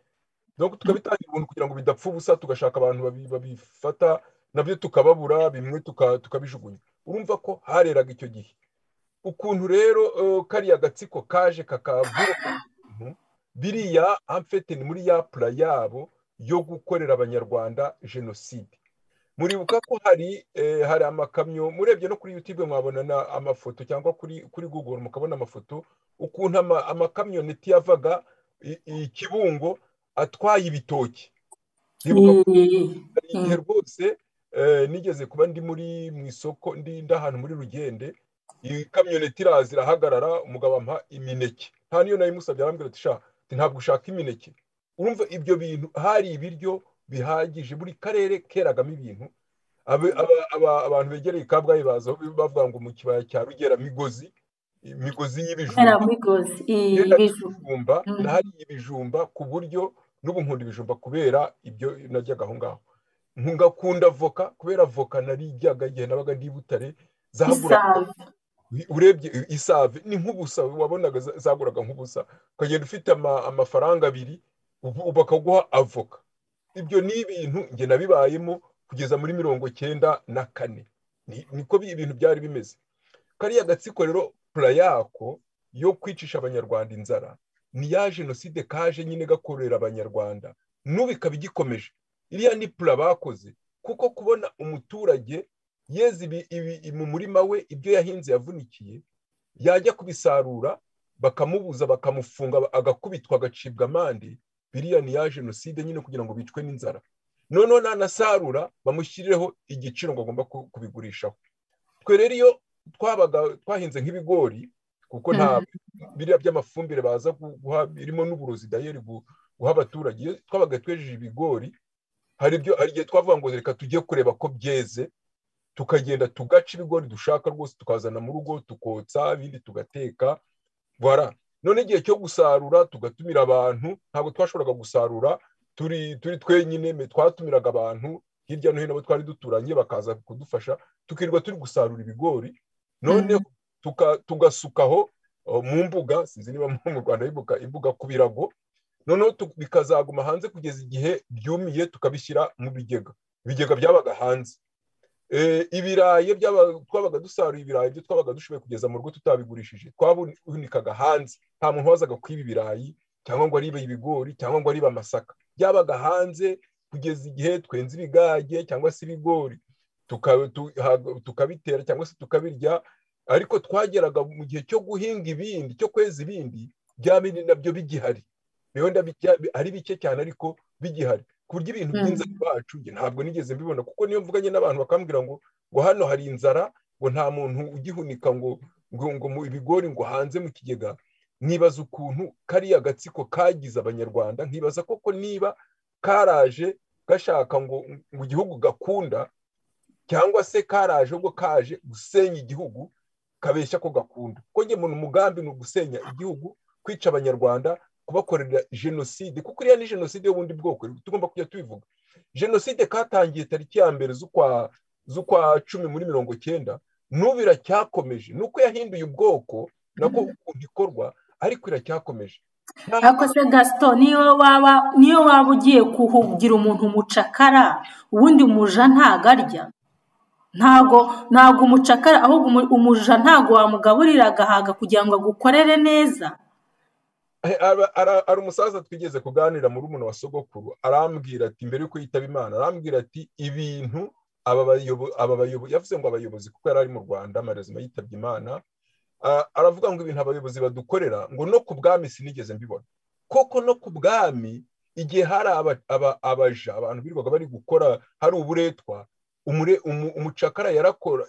tukabitangira ubuntu kugira ngo bidapfa ubusa tugashaka abantu babifata na byo tukababura bimwe tukabijugunya. Urumva ko hareraga icyo gihe. Ukuntu rero kariya gatsiko kaje kakavura biriya amfete ni muri ya pura yabo yo gukorera abanyarwanda jenoside. Muribuka ko hari hari amakamyo murebye no kuri yutube mwabona amafoto cyangwa kuri kuri google mukabona amafoto ukuntu amakamyoneti yavaga ikibungo atwaye ibitoki. Igihe rwose nigeze kuba ndi muri mu isoko ndi ahantu muri rugende iyi kamyoneti iraza irahagarara umugabo ampa imineke. Nta niyo nayimusabye arambwira ati ntabwo ushaka imineke. Urumva ibyo bintu hari ibiryo bihagije. Buri karere keragamo ibintu abantu begereye kabgayi baza bavuga ngo mu kibaya cya rugera migozi imigozi y'ibijumba. Hari ibijumba. ku buryo n'ubu nkunda ibijumba kubera ibyo najyaga aho ngaho. Ngakunda voka kubera voka narijyaga igihe nabaga ndi butare zaguraga. Urebye isave ni nk'ubusa wabonaga zaguraga nk'ubusa. Ukagenda ufite amafaranga abiri bakaguha avoka. Ibyo ni ibintu njye nabibayemo kugeza muri mirongo cyenda na kane. Niko ibintu byari bimeze. Kariya gatsiko rero pura yako yo kwicisha abanyarwanda inzara ni ya jenoside kaje nyine gakorera abanyarwanda. N'ubu ikaba igikomeje. Iriya ni pura bakoze kuko kubona umuturage yeze mu murima we ibyo yahinze yavunikiye yajya kubisarura bakamubuza bakamufunga agakubitwa agacibwa amande biriya ni ya jenoside nyine kugira ngo bicwe n'inzara. Noneho nanasarura bamushyirireho igiciro ngo agomba kubigurishaho. Twe rero iyo twabaga twahinze nk'ibigori kuko nta biriya by'amafumbire baza guha birimo n'uburozi dayeri guha abaturage. Iyo twabaga twejeje ibigori hari ibyo hari igihe twavuga ngo reka tujye kureba ko byeze tukagenda tugaca ibigori dushaka rwose tukazana mu rugo tukotsa ibindi tugateka. Bara none igihe cyo gusarura tugatumira abantu ntabwo twashoboraga gusarura turi turi twenyine twatumiraga abantu hirya no hino abo twari duturanye bakaza kudufasha tukirirwa turi gusarura ibigori. Noneho tugasukaho mu mbuga sinzi niba mu rwanda imbuga ku birago. Noneho bikazaguma hanze kugeza igihe byumiye tukabishyira mu bigega. Ibigega byabaga hanze. Ibirayi twabaga dusarura ibirayi byo twabaga dushoboye kugeza mu rugo tutabigurishije. Twabunikaga hanze. Nta muntu wazaga kwiba ibirayi cyangwa ngo aribe ibigori cyangwa ngo aribe amasaka. Byabaga hanze kugeza igihe twenze ibigage cyangwa se ibigori tukabitera cyangwa se tukabirya. Ariko twageraga mu gihe cyo guhinga ibindi cyo kweza ibindi bya bindi na byo bigihari. Ari bike cyane ariko bigihari. Ku buryo ibintu by'inzara iwacu ntabwo nigeze mbibona. Kuko niyo mvuganye n'abantu bakambwira ngo ngo hano hari inzara ngo nta muntu ugihunika ngo ngo mu ibigori ngo hanze mu kigega. Nibaza ukuntu kariya gatsiko kagize abanyarwanda nkibaza koko niba karaje gashaka ngo ngo igihugu gakunda cyangwa se karaje ngo kaje gusenya igihugu kabeshya ko gakunda. Ko njye mu mugambi ni ugusenya igihugu kwica abanyarwanda kubakorera jenoside kuko iriya ni jenoside y'ubundi bwoko tugomba kujya tubivuga. Jenoside katangiye tariki ya mbere z'ukwa cumi muri mirongo cyenda n'ubu iracyakomeje. Ni uko yahinduye ubwoko nako ukuntu ikorwa ariko iracyakomeje. Ariko se gasito niyo waba niyo waba ugiye kuhugira umuntu umucakara ubundi umuja ntago arya ntago ntago umucakara ahubwo umuja ntago wamugaburira agahaga kugira ngo agukorere neza. Hari umusaza twigeze kuganira muri umuntu wa sogokuru arambwira ati mbere yuko yitaba imana arambwira ati ibintu aba bayobozi yavuze ngo abayobozi kuko yari ari mu rwanda amarezima yitabye imana aravuga ngo ibintu abayobozi badukorera ngo no ku bwami sinigeze mbibona. Koko no ku bwami igihe hari abaja abantu birirwaga bari gukora hari uburetwa umucakara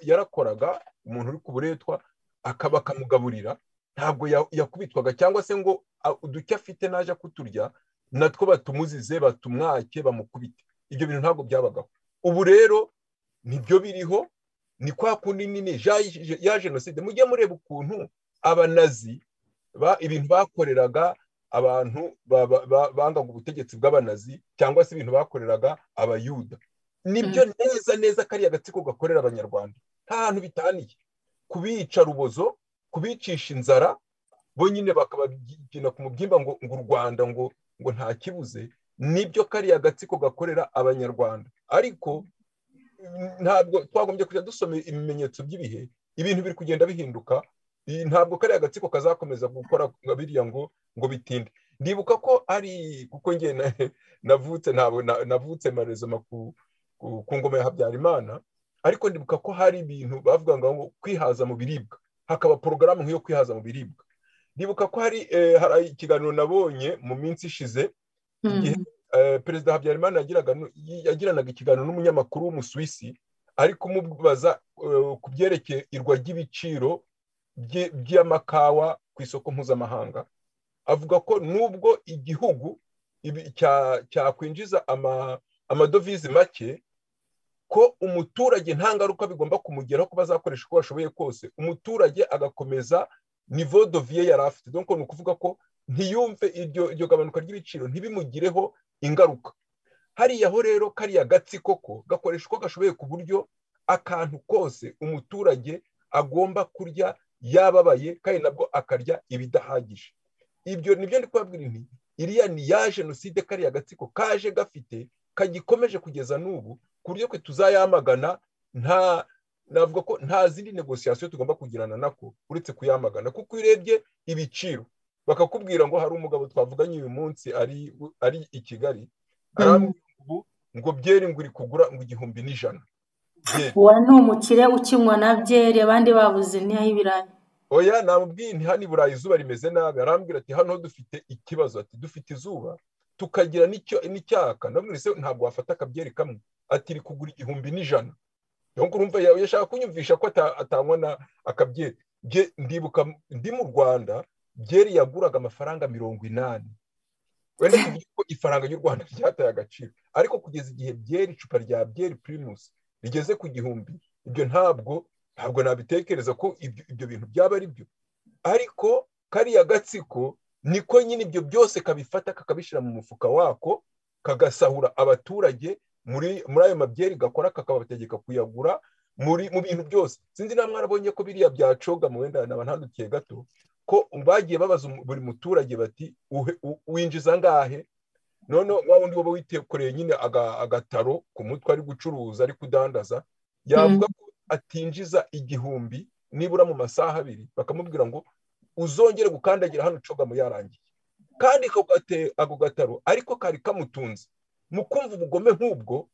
yarakoraga umuntu uri ku buretwa bakamugaburira ntabwo yakubitwaga cyangwa se ngo uduke afite naje kuturya natwo batumuzize batumwake bamukubite. Ibyo bintu ntabwo byabagaho. Ubu rero ni byo biriho ni kwa kundi nini ya jenoside. Mujye mureba ukuntu abanazi ibintu bakoreraga abantu bangaga ubutegetsi bw'abanazi cyangwa se ibintu bakoreraga abayuda. Nibyo neza neza kariya gatsiko gakorera abanyarwanda. Nta hantu bitaniye. Kubica rubozo kubicisha inzara bo nyine bakabagina ku mubyimba ngo ngo u rwanda ngo ngo nta kibuze ni byo kariya gatsiko gakorera abanyarwanda. Ariko ntabwo twagombye kujya dusoma ibimenyetso by'ibihe ibintu biri kugenda bihinduka ntabwo kariya gatsiko kazakomeza gukora biriya ngo ngo bitinde. Ndibuka ko ari kuko nge navutse ntabwo navutse marezoma ku ngoma ya habyarimana ariko ndibuka ko hari ibintu bavuga ngo kwihaza mu biribwa. Hakaba porogaramu nk'iyo kwihaza mu biribwa. Ndibuka ko hari hari ikiganiro nabonye mu minsi ishize igihe perezida habyarimana yagiranaga ikiganiro n'umunyamakuru w'umusuwisi ari kumubaza ku byerekeye irwa ry'ibiciro by'amakawa ku isoko mpuzamahanga. Avuga ko nubwo igihugu cyakwinjiza amadovize make ko umuturage nta ngaruka bigomba kumugeraho ko bazakoresha uko bashoboye kose umuturage agakomeza nivo doviye yari afite. Ni ukuvuga ko ntiyumve iryo gabanuka ry'ibiciro ntibimugireho ingaruka. Hariya ho rero kariya gatsiko ko gakoresha uko gashoboye ku buryo akantu kose umuturage agomba kurya yababaye kandi nabwo akarya ibidahagije. Ibyo ni byo ndi kubabwira inti iriya ni ya jenoside kariya gatsiko kaje gafite kagikomeje kugeza n'ubu ku buryo twe tuzayamagana nta navuga ko nta zindi negosiyasiyo tugomba kugirana nako uretse kuyamagana kuko iyo urebye ibiciro bakakubwira ngo hari umugabo twavuganye uyu munsi ari ari i kigali ubu ngo byeri ngo uri kugura ngo igihumbi n'ijana. Uwo ni umukire ukinywa na byeri abandi babuze n'ay'ibirayi oya namubwiye nti hano i burayi izuba rimeze nabi. Arambwira ati hano dufite ikibazo. Ati dufite izuba tukagira n'icyaka ntabwo wafata akabyeri kamwe. Ati iri kugura igihumbi n'ijana. Urumva yashaka kunyumvisha ko atanywa akabyeri. Ndibuka ndi mu rwanda byeri yaguraga amafaranga mirongo inani. Wenda tuvuge ko ifaranga ry'u rwanda ryataye agaciro. Ariko kugeza igihe byeri icupa rya byeri pirimusi rigeze ku gihumbi ibyo ntabwo ntabwo nabitekereza ko ibyo bintu byaba ari byo. Ariko kariya gatsiko niko nyine ibyo byose kabifata kakabishyira mu mufuka wako kagasahura abaturage muri ayo mabyeri gakora kakabategeka kuyagura muri mu bintu byose. Sinzi na mwarabonye ko biriya byacoga mu wenda naba ntandukiye gato ko bagiye babaza buri muturage bati winjiza angahe none wa wundi waba witekoreye nyine agataro ku mutwe ari gucuruza ari kudandaza yavuga ko atinjiza igihumbi nibura mu masaha abiri bakamubwira ngo uzongere gukandagira hano ucogamo yarangiye. Kandi ako gataro ariko kari kamutunze. Mu kumva ubugome nk'ubwo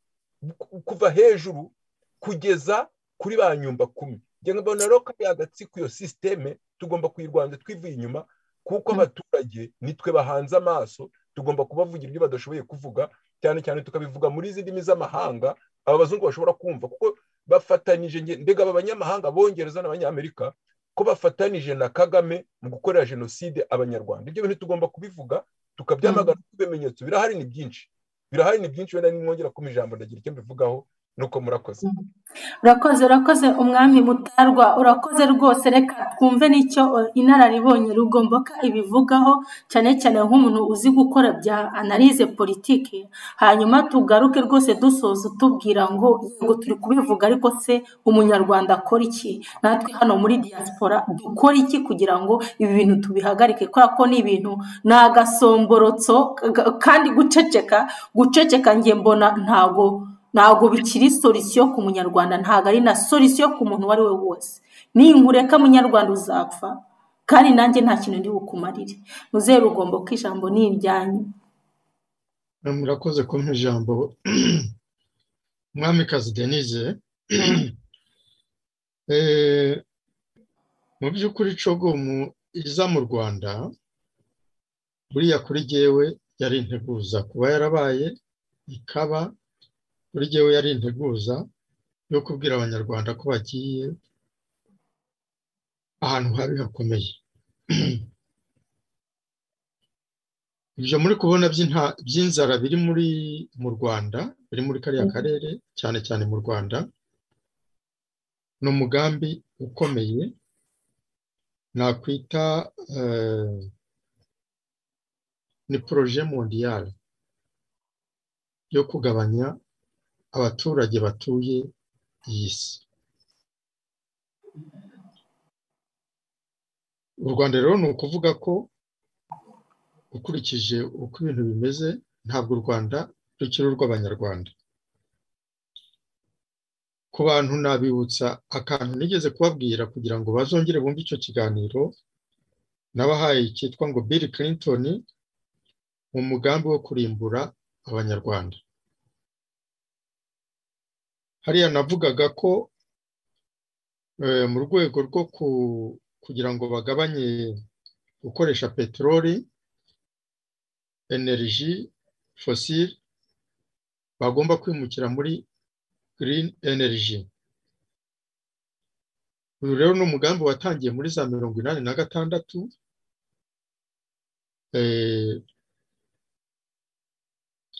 kuva hejuru kugeza kuri ba nyumba kumi njye mbona rero kariya gatsiko iyo sisiteme tugomba kuyirwanya twivuye inyuma kuko abaturage nitwe bahanze amaso tugomba kubavugira ibyo badashoboye kuvuga cyane cyane tukabivuga muri izi ndimi z'amahanga aba bazungu bashobora kumva kuko bafatanije mbega aba banyamahanga bongereza n'abanyamerika ko bafatanije na kagame mu gukorera jenoside abanyarwanda. Ibyo bintu tugomba kubivuga tukabyamagana ibimenyetso birahari ni byinshi. Birahari ni byinshi wenda nimwongera kuma ijambo ndagira icyo mbivugaho. Nuko murakoze. Urakoze urakoze umwami mutarwa. Urakoze rwose reka twumve n'icyo inararibonye rugomboka ibivugaho cyane cyane nk'umuntu uzi gukora bya analize politiki. Hanyuma tugaruke rwose dusoza utubwira ngo yego turi kubivuga ariko se umunyarwanda akora iki? Natwe hano muri diaspora dukora iki kugira ngo ibi bintu tubihagarike? Kubera ko ni ibintu ni agasomborotso kandi guceceka guceceka njye mbona ntabwo ntabwo bikiri solisiyo ku munyarwanda ntabwo ari na solisiyo ku muntu uwo ari we wose. Ninkureka munyarwanda uzapfa kandi nanjye nta kintu ndi bukumarire. Muzeru ugomba ko ijambo ni iryanyu murakoze kumpa ijambo. [clears throat] Mwamikazi denise [clears throat] mu by'ukuri cogomu iza mu rwanda buriya kuri jyewe yari integuza kuba yarabaye ikaba kuri jyewe yari integuza yo kubwira abanyarwanda ko bagiye ahantu habi hakomeye. [clears throat] Ibyo muri kubona by'inzara biri muri mu rwanda biri muri kariya karere cyane cyane mu rwanda ni umugambi ukomeye. Nakwita ni poroje mondiyale yo kugabanya abaturage batuye iyi si. U rwanda rero ni ukuvuga ko ukurikije uko ibintu bimeze ntabwo u rwanda rukiri urw'abanyarwanda. Ku bantu nabibutsa akantu nigeze kubabwira kugira ngo bazongere bumve icyo kiganiro nabahaye cyitwa ngo Bill Clinton mu mugambi wo kurimbura abanyarwanda. Hariya navugaga ko mu rwego rwo kugira ngo bagabanye gukoresha peteroli energy fosile bagomba kwimukira muri green energy. Uyu rero ni umugambi watangiye muri za mirongo inani na gatandatu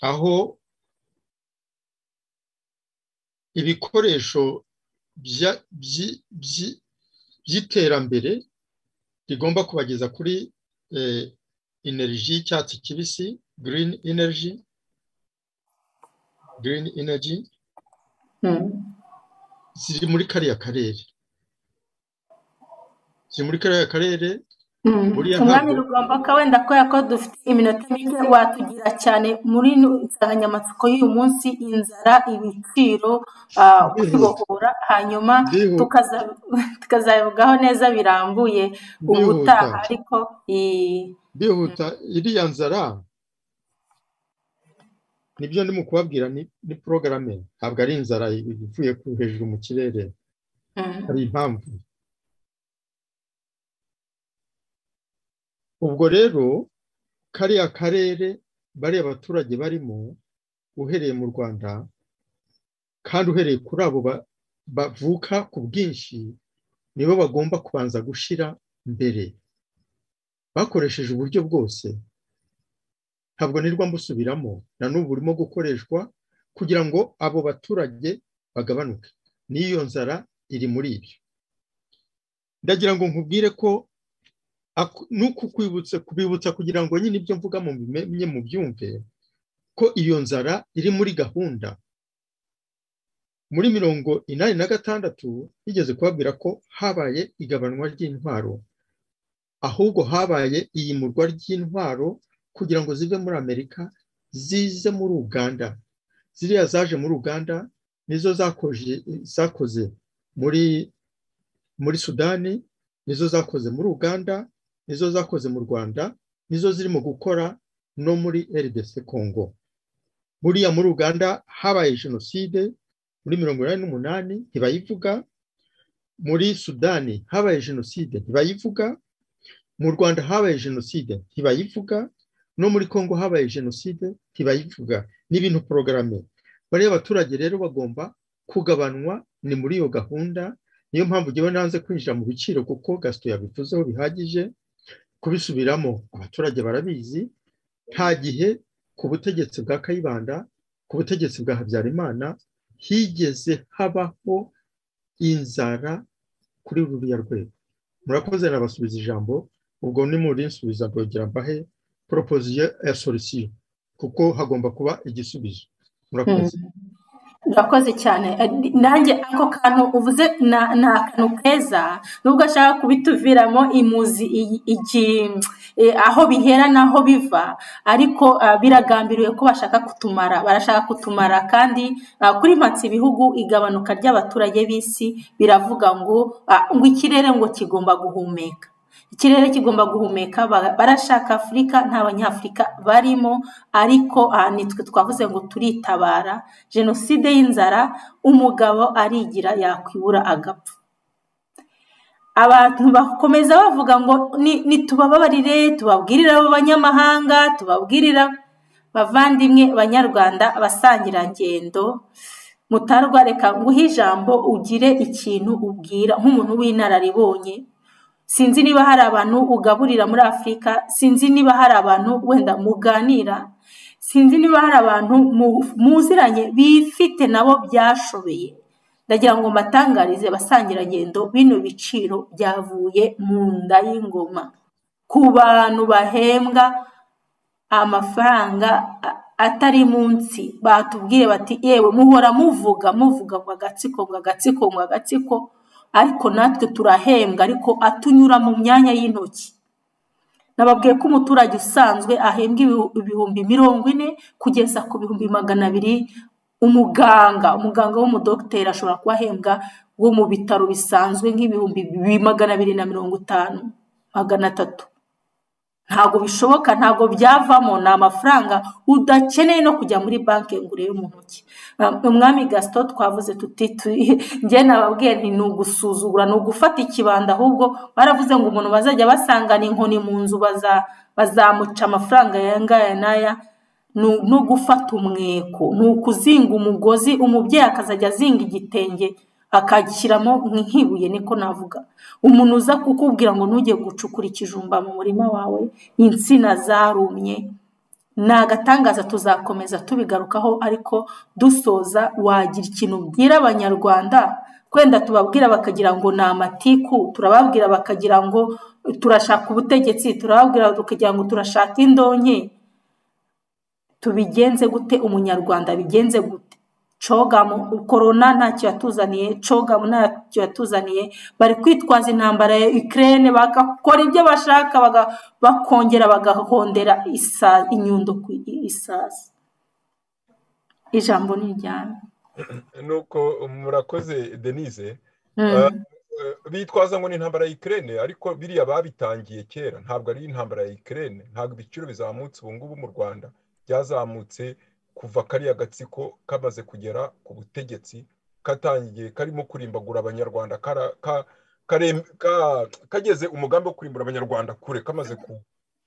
aho ibikoresho by'iterambere rigomba kubageza kuri energy y'icyatsi kibisi green energy. Green energy. Ziri muri kariya karere. Ziri muri kariya karere umwanya rugomba ko wenda kubera ko dufite iminota mike watugira cyane muri insanganyamatsiko y'uyu munsi inzara ibiciro kwibohora hanyuma tukazabivugaho [laughs] neza birambuye ubutaha ariko bihuta iriya nzara ni byo ndimo kubabwira ni porogaramu ntabwo ari inzara ivuye hejuru mu kirere. Hari impamvu. Ubwo rero kariya karere bariya abaturage barimo uhereye mu rwanda kandi uhereye kuri abo bavuka ku bwinshi nibo bagomba kubanza gushyira mbere. Bakoresheje uburyo bwose. Ntabwo nirwa mbusubiramo. Na n'ubu burimo gukoreshwa kugira ngo abo baturage bagabanuke. N'iyo nzara iri muri ibyo. Ndagira ngo nkubwire ko nuko kwibutsa kubibutsa kugira ngo nyine ibyo mvuga mu bimenye mu byumve ko iyo nzara iri muri gahunda. Muri mirongo inani na gatandatu yigeze kubabwira ko habaye igabanwa ry'intwaro. Ahubwo habaye iyimurwa ry'intwaro kugira ngo zive muri amerika zize muri uganda. Ziriya zaje muri uganda nizo zakoze muri muri sudani nizo zakoze muri uganda nizo zakoze mu rwanda nizo zirimo gukora no muri rdc congo. Buriya muri uganda habaye jenoside muri mirongo inani n'umunani ntibayivuga. Muri sudani habaye jenoside ntibayivuga. Mu rwanda habaye jenoside ntibayivuga. No muri congo habaye jenoside ntibayivuga. Ni ibintu porogaramu. Bariya abaturage rero bagomba kugabanwa ni muri iyo gahunda. Niyo mpamvu ngewe nanze kwinjira mu biciro kuko gasito yabivuzeho bihagije. Kubisubiramo. Abaturage barabizi. Nta gihe ku butegetsi bwa kayibanda ku butegetsi bwa habyarimana higeze habaho inzara kuri ruriya rwego. Murakoze nabasubiza ijambo ubwo ni muri nsubiza rwogera mbahe poropoziyo ya solisiyo kuko hagomba kuba igisubizo. Murakoze. Urakoze cyane. Nanjye ako kantu uvuze ni akantu keza nubwo ashaka kubituviramo imuzi aho bihera n'aho biva. Ariko biragambiriwe ko bashaka kutumara. Barashaka kutumara kandi kuri mpatsi ibihugu igabanuka ry'abaturage b'isi biravuga ngo ngo ikirere ngo kigomba guhumeka. Ikirere kigomba guhumeka barashaka afurika nta banyafurika barimo ariko nitwe twavuze ngo turitabara. Jenoside y'inzara umugabo arigira yakwibura agapfa. Abantu bakomeza bavuga ngo nitubababarire tubabwirire abo banyamahanga tubabwirira bavandimwe banyarwanda abasangirangendo mutarwa reka nguhe ijambo ugire ikintu ubwira nk'umuntu w'inararibonye sinzi niba hari abantu ugaburira muri afurika sinzi niba hari abantu wenda muganira sinzi niba hari abantu muziranye bifite nabo byashobeye ndagira ngo mbatangarize basangirangendo bino biciro byavuye mu nda y'ingoma. Ku bantu bahembwa amafaranga atari munsi batubwiye bati yewe muhora muvuga muvuga ngo agatsiko ngo agatsiko ngo agatsiko ariko natwe turahembwa ariko atunyura mu myanya y'intoki. Nababwiye ko umuturage usanzwe ahembwa ibihumbi mirongo ine kugeza ku bihumbi magana abiri umuganga umuganga w'umudogiteri ashobora kuba ahembwa wo mu bitaro bisanzwe nk'ibihumbi magana abiri na mirongo itanu magana atatu. Ntabwo bishoboka ntabwo byavamo ni amafaranga udakeneye no kujya muri banki ngo urebe mu ntoki. Umwami gasito twavuze tuti njye nababwiye ni ugusuzugura ni ugufata ikibanda ahubwo baravuze ngo umuntu bazajya basangana inkoni mu nzu bazamuca amafaranga aya ngaya n'aya no gufata umweko ni ukuzinga umugozi umubyeyi akazajya azinga igitenge akagishyiramo nk'ibuye niko navuga. Umuntu uza kukubwira ngo ntujye gucukura ikijumba mu murima wawe insina zarumye. Ni agatangaza tuzakomeza tubigarukaho ariko dusoza wagira ikintu ubwira abanyarwanda. Twenda tubabwira bakagira ngo ni amatiku turababwira bakagira ngo turashaka ubutegetsi turababwira bakagira ngo turashaka indonke. Tubigenze gute? Umunyarwanda bigenze gute? Cogamu korona ntacyo yatuzaniye cogamu ntacyo yatuzaniye. Bari kwitwaza intambara ya ikirere bagakora ibyo bashaka bakongera bagahondera inyundo ku isazi. Ijambo ni iryanyu [clears throat] nuko murakoze denise. Bitwaza ngo ni intambara ya ikirere ariko biriya babitangiye kera ntabwo ari intambara ya ikirere ntabwo ibiciro bizamutse ubu ngubu mu rwanda byazamutse kuva kariya gatsiko kamaze kugera ku butegetsi katangiye karimo kurimbagura abanyarwanda kageze umugambi wo kurimbura abanyarwanda kure kamaze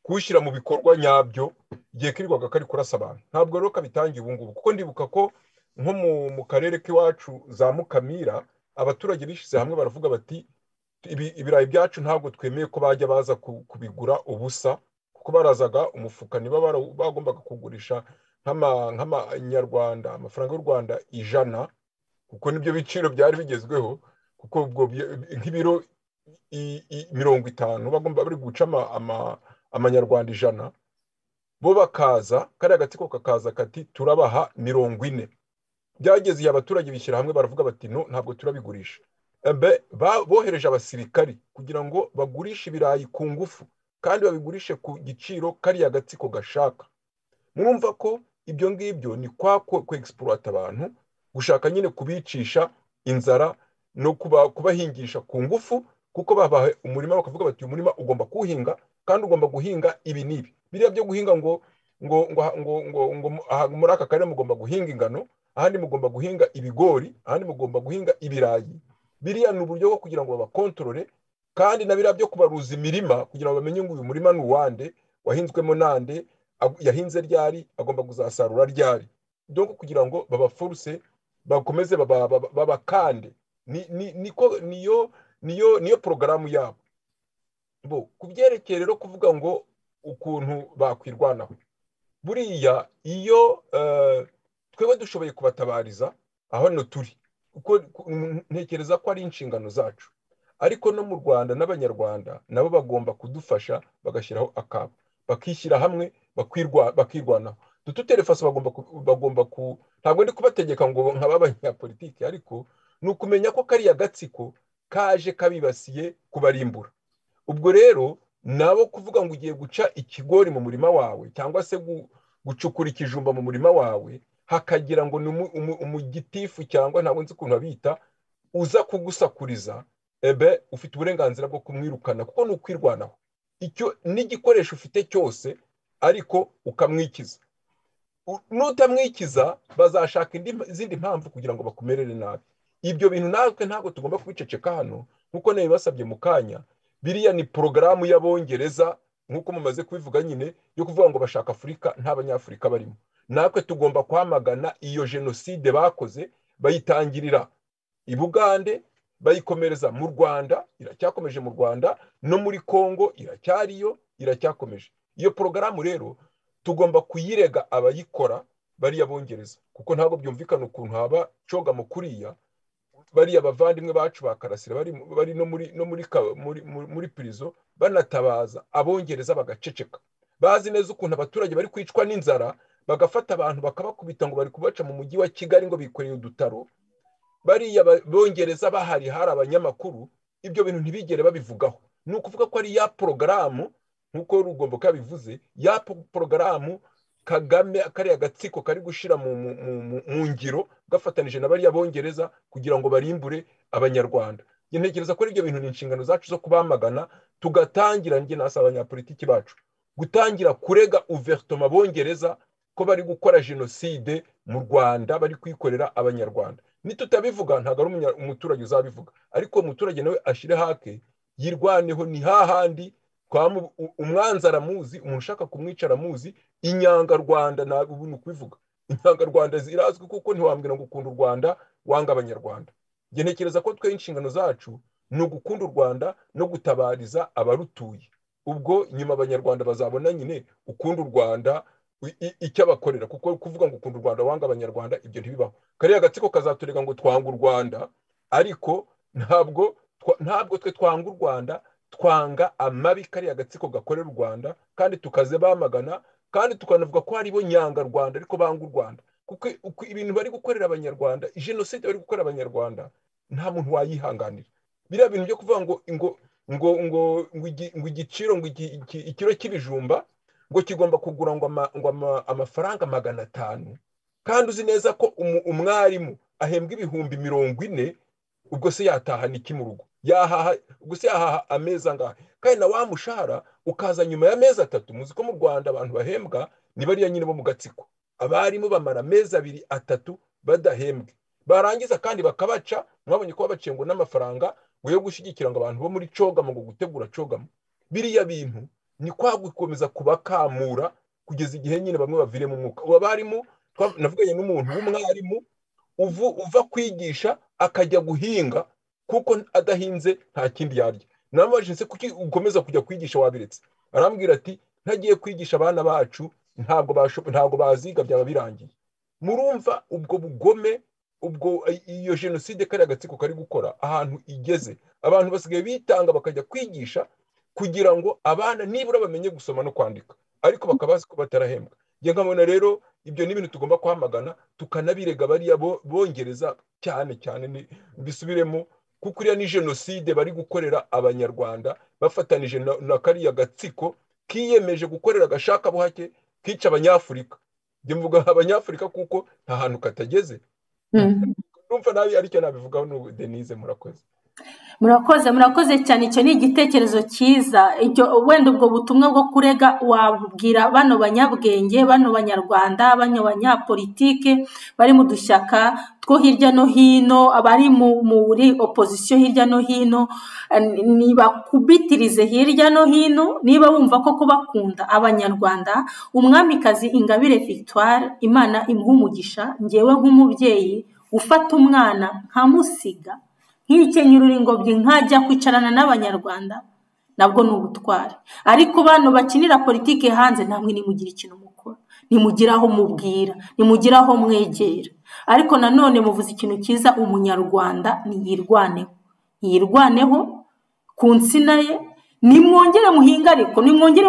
kuwushyira mu bikorwa nyabyo igihe kirirwaga kari kurasa abantu. Ntabwo rero kabitangiye ubu ngubu kuko ndibuka ko nko mu karere k'iwacu za mukamira abaturage bishyize hamwe baravuga bati ibirayi byacu ntabwo twemeye ko bajya baza kubigura ubusa kuko barazaga umufuka niba bagombaga kugurisha nk'amanyarwanda amafaranga y'u rwanda ijana kuko ni byo biciro byari bigezweho kuko nk'ibiro mirongo itanu bagomba bari guca amanyarwanda ijana bo bakaza kariya gatsiko kakaza kati turabaha mirongo ine. Byageze igihe abaturage bishyira hamwe baravuga bati no ntabwo turabigurisha. Bohereje abasirikari kugira ngo bagurishe ibirayi ku ngufu kandi babigurishe ku giciro kariya gatsiko gashaka. Mwumva ko ibyo ngibyo ni kwa kwegisipuwata abantu gushaka nyine kubicisha inzara no kubahingisha ku ngufu kuko babaha umurima bakavuga bati uyu murima ugomba kuwuhinga kandi ugomba guhinga ibi n'ibi. Biriya byo guhinga ngo ngo ngo ngo ngo muri aka karere mugomba guhinga ingano ahandi mugomba guhinga ibigori ahandi mugomba guhinga ibirayi. Biriya ni uburyo bwo kugira ngo babakontorore kandi na biriya byo kubaruza imirima kugira ngo bamenye ngo uyu murima ni uwande wahinzwemo nande yahinze ryari agomba kuzasarura ryari? Dore kugira ngo babaforuse bakomeze babakande. Niyo niyo niyo porogaramu yabo. Ku byerekeye rero kuvuga ngo ukuntu bakwirwanaho. Buriya iyo twebwe dushoboye kubatabariza aho hano turi. Ntekereza ko ari inshingano zacu. Ariko no mu rwanda n'abanyarwanda nabo bagomba kudufasha bagashyiraho akabo. Bakishyira hamwe bakirwanaho dututerefaso bagomba ku ntabwo ndi kubategeka ngo nkaba abanyapolitiki ariko ni ukumenya ko kariya gatsiko kaje kabibasiye kubarimbura. Ubwo rero nabo kuvuga ngo ugiye guca ikigori mu murima wawe cyangwa se gucukura ikijumba mu murima wawe hakagira ngo ni umugitifu cyangwa ntabwo nzi ukuntu babita uza kugusakuriza ebe ufite uburenganzira bwo kumwirukana kuko ni ukwirwanaho. N'igikoresho ufite cyose ariko ukamwikiza. Nutamwikiza bazashaka izindi mpamvu kugira ngo bakumerere nabi. Ibyo bintu natwe ntabwo tugomba kubiceceka hano nk'uko nabibasabye mu kanya. Biriya ni porogaramu y'abongereza nk'uko mumaze kubivuga nyine yo kuvuga ngo bashaka afurika nta banyafurika barimo. Natwe tugomba kwamagana iyo jenoside bakoze bayitangirira i bugande bayikomereza mu rwanda iracyakomeje mu rwanda no muri congo iracyariyo iracyakomeje. Iyo porogaramu rero tugomba kuyirega abayikora bariya bongereza kuko ntabwo byumvikana ukuntu haba coga mu kuriya bariya bavandimwe bacu ba karasira bari no muri pirizo banatabaza abongereza bagaceceka. Bazi neza ukuntu abaturage bari kwicwa n'inzara bagafata abantu bakabakubita ngo bari kubaca mu mujyi wa kigali ngo bikoreye udutaro bariya bongereza bahari hari abanyamakuru ibyo bintu ntibigere babivugaho. Ni ukuvuga ko ari ya porogaramu nk'uko rugomba ko yabivuze ya porogaramu kagame kariya gatsiko kari gushyira mu ngiro gafatanije na bariya bongereza kugira ngo barimbure abanyarwanda. Ntekereza ko ibyo bintu ni inshingano zacu zo kubamagana tugatangira njye nasa abanyapolitiki bacu gutangira kurega uvertoma bongereza ko bari gukora jenoside mu rwanda bari kwikorera abanyarwanda. Nitutabivuga ntabwo ari umuturage uzabivuga. Ariko umuturage nawe ashyire hake yirwaneho ni hahandi umwanzi aramuzi umuntu ushaka kumwica aramuzi. Inyangarwanda ntabwo ni ukubivuga. Inyangarwanda zirazwi kuko ntiwambwira ngo ukunda u rwanda wanga abanyarwanda. Ntekereza ko twe inshingano zacu ni ugukunda u rwanda no gutabariza abarutuye. Ubwo nyuma abanyarwanda bazabona nyine ukunda u rwanda icyo abakorera kuko kuvuga ngo ukunda u rwanda wanga abanyarwanda ibyo ntibibaho. Kariya gatsiko kazaturega ngo twanga u rwanda ariko ntabwo ntabwo twe twanga u rwanda twanga amabi kariya gatsiko gakorera u rwanda kandi tukaze bamagana kandi tukanavuga ko haribo nyangarwanda ariko banga u rwanda. Kuko ibintu bari gukorera abanyarwanda jenoside bari gukorera abanyarwanda nta muntu wayihanganira. Biriya bintu byo kuvuga ngo ngo ngo ngo igiciro ngo ikiro cy'ibijumba ngo kigomba kugura ngo amafaranga magana atanu. Kandi uzi neza ko umwarimu ahembwa ibihumbi mirongo ine ubwo se yataha niki mu rugo? Yahaha ubwo se yahaha amezi angahe? Kandi na wa mushahara ukaza nyuma y'amezi atatu muzi ko mu rwanda abantu bahembwa ni bariya nyine bo mu gatsiko. Abarimu bamara amezi abiri atatu badahembwe. Barangiza kandi bakabaca mwabonye ko babaciye ngo n'amafaranga ngo yo gushyigikira ngo abantu bo muri cogamo ngo gutegura cogamo biriya bintu ni kwa gukomeza kubakamura kugeza igihe nyine bamwe baviremo umwuka. Ubu abarimu navuganye n'umuntu w'umwarimu uva kwigisha akajya guhinga kuko adahinze nta kindi yarya. Namubajije se kuki ukomeza kujya kwigisha wabiretse arambwira ati ntagiye kwigisha abana bacu ntabwo baziga byaba birangiye. Murumva ubwo bugome ubwo iyo jenoside kariya gatsiko kari gukora ahantu igeze abantu basigaye bitanga bakajya kwigisha kugira ngo abana nibura bamenye gusoma no kwandika. Ariko bakaba bazi ko batarahembwa. Njye nkabona rero ibyo ni ibintu tugomba kwamagana tukanabirega bariya bongereza cyane cyane bisubiremo kuko uriya ni jenoside bari gukorera abanyarwanda bafatanije na kariya gatsiko kiyemeje gukorera agashakabuhake kica abanyafurika. Njye mvuga abanyafurika kuko nta hantu katageze. Numva nawe ari cyo nabivugaho denise murakoze. Murakoze murakoze cyane icyo ni igitekerezo cyiza. Wenda ubwo butumwa bwo kurega wabubwira bano banyabwenge bano banyarwanda bano banyapolitike bari mu dushyaka two hirya no hino abari muri opozisiyo hirya no hino ntibakubitirize hirya no hino niba wumva ko kubakunda abanyarwanda umwamikazi ingabire victoire imana imuha umugisha ngewe nk'umubyeyi ufata umwana nkamusiga. Nkikenyurira ingobyi nkajya kwicarana n'abanyarwanda nabwo ni ubutwari. Ariko bano bakinira politiki hanze namwe nimugire ikintu mukora. Nimugire aho mubwira nimugire aho mwegera. Ariko nanone muvuze ikintu cyiza umunyarwanda niyirwaneho. Yirwaneho ku nsina ye nimwongere muhinga ariko nimwongere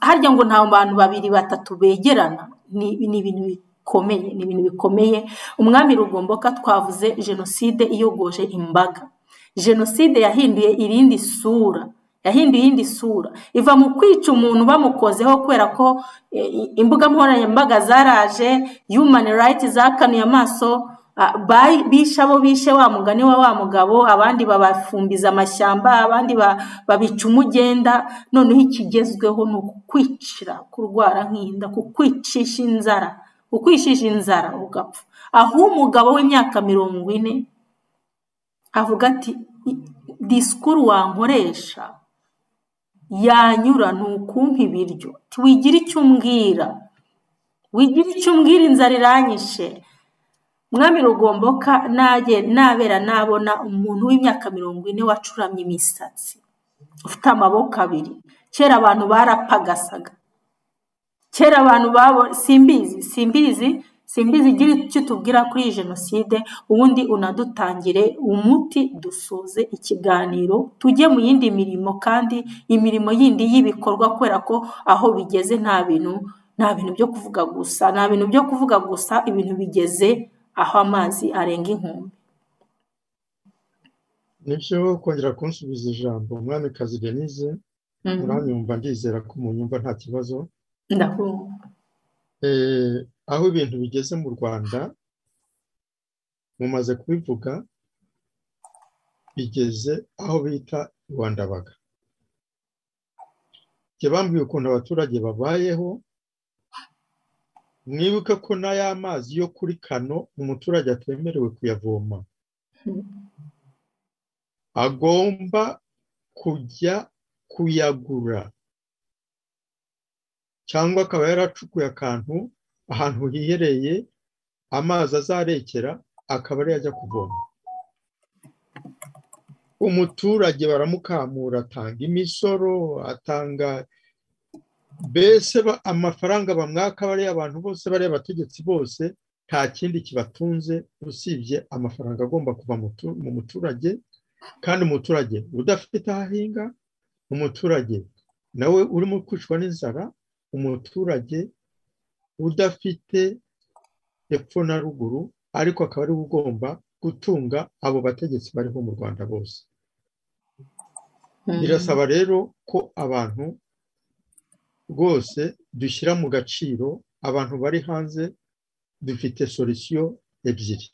harya ngo nta bantu babiri batatu begerana ni ibintu bikomeye ni ibintu bikomeye. Umwami rugomboka twavuze jenoside iyogoje imbaga. Jenoside yahinduye irindi sura yahinduye iyindi sura. Iva mu kwica umuntu bamukozeho kubera ko imbuga nkoranyambaga zaraje human rights zakanuye amaso bishe abo bishe wa mugani wa wa mugabo abandi babafumbiza amashyamba abandi babica umugenda. Noneho ikigezweho ni ukukwicira kurwara nk'inda kukwicisha inzara. Ukwishisha inzara ugapfa. Aho umugabo w'imyaka mirongo ine avuga ati disikuru wankoresha yanyura ni ukumpa ibiryo. Wigira icyo umbwira. Wigira icyo umbwira inzara iranyishe. Umwami rugomboka nabera nabona umuntu w'imyaka mirongo ine wacuramye imisatsi. Ufite amaboko abiri. Kera abantu barapagasaga. Kera abantu babona simbizi simbizi simbizi igira icyo tubwira kuri iyi jenoside ubundi unadutangire umuti dusoze ikiganiro tujye mu yindi mirimo kandi imirimo yindi y'ibikorwa kubera ko aho bigeze nta bintu nta bintu byo kuvuga gusa nta bintu byo kuvuga gusa ibintu bigeze aho amazi arenga inkombe. Nibyo kongera kunsubiza ijambo umwamikazi denise muranyumva ndizera ko munyumva nta kibazo. Ndakumva aho ibintu bigeze mu rwanda mumaze kubivuga bigeze aho bita rwandabaga. Njye bambwiye ukuntu abaturage babayeho mwibuke ko n'aya mazi yo kuri kano umuturage atemerewe kuyavoma. Agomba kujya kuyagura. Cyangwa akaba yaracukuye akantu ahantu hihereye amazi azarekera akaba ariyo ajya kuvoma. Umuturage baramukamura atanga imisoro atanga mbese amafaranga bamwaka bariya abantu bose bariya abategetsi bose nta kindi kibatunze usibye amafaranga agomba kuva mu muturage kandi umuturage udafite aho ahinga umuturage nawe urimo kwicwa n'inzara umuturage udafite epfo na ruguru ariko akaba ari we ugomba gutunga abo bategetsi bariho mu rwanda bose. Birasaba rero ko abantu rwose dushyira mu gaciro abantu bari hanze dufite solisiyo ebyiri.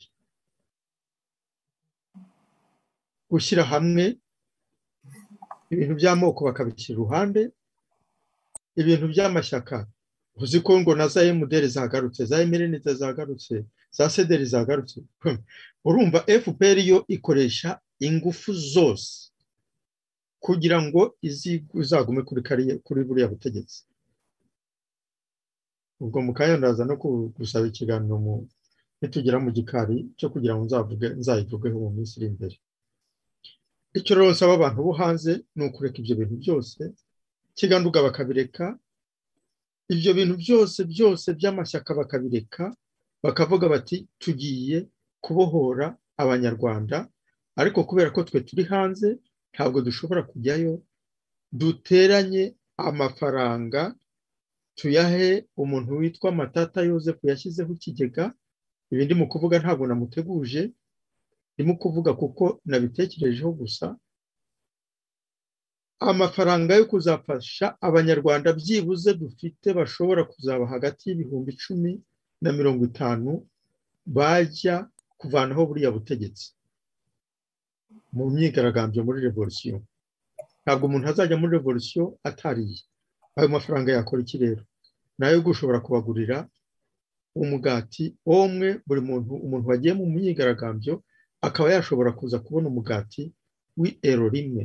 Gushyira hamwe ibintu by'amoko bakabishyira iruhande ibintu by'amashyaka. Uzi ko ngo na za emuderi zagarutse za emerenite zagarutse za sederi zagarutse? Urumva fpr yo ikoresha ingufu zose kugira ngo izagume kuri buriya butegetsi. Ubwo mu kanya ndaza no gusaba ikiganiro nitugera mu gikari cyo kugira ngo nzayivugeho mu minsi iri imbere. Icyo rero nsaba abantu bo hanze ni ukureka ibyo bintu byose kiganduga bakabireka ibyo bintu byose byose by'amashyaka bakabireka bakavuga bati tugiye kubohora abanyarwanda. Ariko kubera ko twe turi hanze ntabwo dushobora kujyayo. Duteranye amafaranga tuyahe umuntu witwa matata Yosefu yashyizeho ikigega. Ibi ndi mu kuvuga ntabwo namuteguje ndimo kuvuga kuko nabitekerejeho gusa. Amafaranga yo kuzafasha abanyarwanda byibuze dufite bashobora kuzaba hagati y'ibihumbi icumi na mirongo itanu bajya kuvanaho buriya butegetsi. Mu myigaragambyo muri revolisiyo ntabwo umuntu azajya muri revolisiyo atariye ayo mafaranga yakora iki rero? Nayo gushobora kubagurira umugati umwe buri muntu umuntu wagiye mu myigaragambyo akaba yashobora kuza kubona umugati w'ero rimwe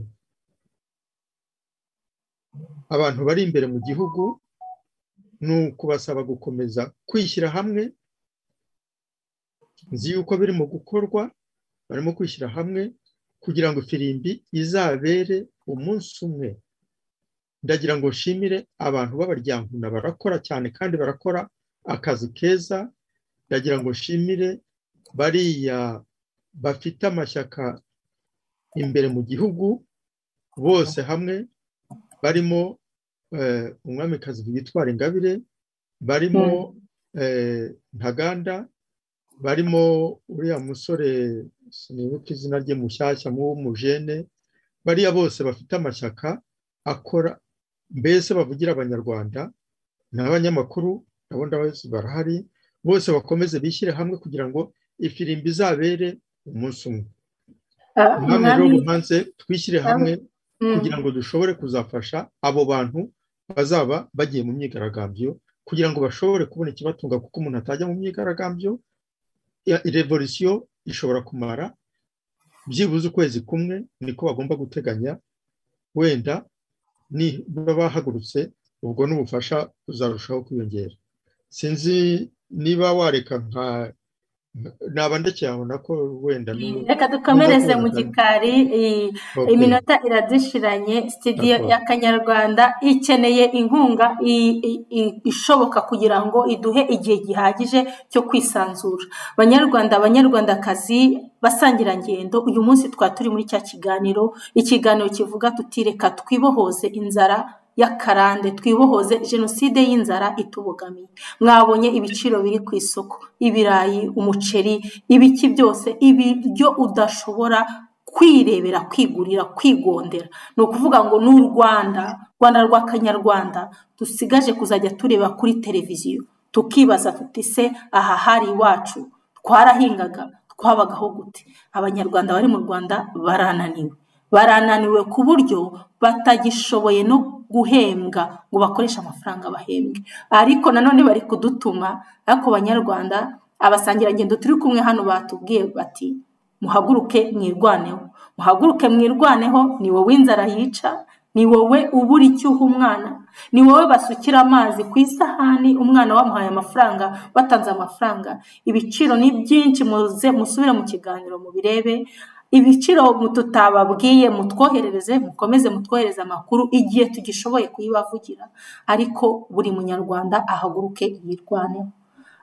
abantu bari imbere mu gihugu ni ukubasaba gukomeza kwishyira hamwe. Nzi yuko birimo gukorwa barimo kwishyira hamwe kugira ngo ifirimbi izabere umunsi umwe. Ndagira ngo nshimire abantu b'abaryankuna barakora cyane kandi barakora akazi keza. Ndagira ngo nshimire bariya bafite amashyaka imbere mu gihugu bose hamwe barimo umwamikazi witwara ingabire barimo ntaganda barimo uriya musore sinibuka izina rye mushyashya w'umujene bariya bose bafite amashyaka akora mbese bavugira abanyarwanda n'abanyamakuru nabo ndabazi barahari bose bakomeze bishyire hamwe kugira ngo ifirimbi izabere umunsi umwe. Umwami rero muhanze twishyire hamwe kugira ngo dushobore kuzafasha abo bantu bazaba bagiye mu myigaragambyo kugira ngo bashobore kubona ikibatunga kuko umuntu atajya mu myigaragambyo revolisiyo ishobora kumara. Byibuze ukwezi kumwe niko bagomba guteganya wenda niba bahagurutse ubwo n'ubufasha buzarushaho kwiyongera. Sinzi niba wareka naba ndacyabona ko wenda reka dukomereze mu gikari. Iminota iradushiranye. Sitidiyo y'akanyarwanda ikeneye inkunga ishoboka kugira ngo iduhe igihe gihagije cyo kwisanzura. Banyarwanda abanyarwandakazi basangirangendo uyu munsi twaba turi muri cya kiganiro. Ikiganiro kivuga tuti reka twibohoze inzara y'akarande. Twibohoze jenoside y'inzara itubogamiye. Mwabonye ibiciro biri ku isoko. Ibirayi umuceri ibiki byose. Ibiryo udashobora kwirebera kwigurira kwigondera. Ni ukuvuga ngo ni u rwanda rwanda rwa kanyarwanda dusigaje kuzajya tureba kuri televiziyo. Tukibaza tuti se aha hari iwacu? Twarahingaga twabagaho gute? Abanyarwanda bari mu rwanda barananiwe. Barananiwe ku buryo batagishoboye no guhembwa ngo bakoreshe amafaranga bahembwe. Ariko nanone bari kudutuma ariko banyarwanda abasangirangendo turi kumwe hano batubwiye bati muhaguruke mwirwaneho. Muhaguruke mwirwaneho ni wowe inzara yica ni wowe ubura icyuho umwana ni wowe basukira amazi ku isahani umwana wamuhaye amafaranga batanze amafaranga. Ibiciro ni byinshi muze musubire mu kiganiro mubirebe. Ibiciro tutababwiye mutwoherereze mukomeze mutwohereze amakuru igihe tugishoboye kuyibavugira. Ariko buri munyarwanda ahaguruke yirwaneho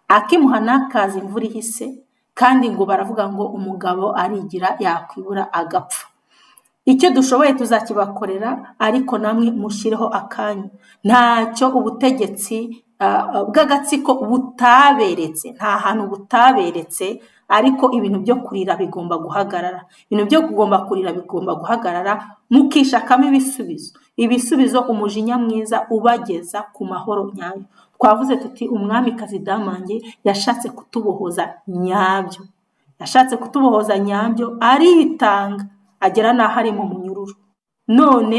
akimuha n'akazi imvura ihise kandi ngo baravuga ngo umugabo arigira yakwibura agapfa. Icyo dushoboye tuzakibakorera ariko namwe mushyireho akanyu ntacyo ubutegetsi bw'agatsiko butaberetse. Nta hantu butaberetse ariko ibintu byo kurira bigomba guhagarara. Ibintu byo kugomba kurira bigomba guhagarara mukishakamo ibisubizo. Ibisubizo umujinya mwiza ubageza ku mahoro nyayo. Twavuze tuti umwamikazi damange yashatse kutubohoza nyabyo. Yashatse kutubohoza nyabyo aritanga agera n'aho ari mu munyururu. None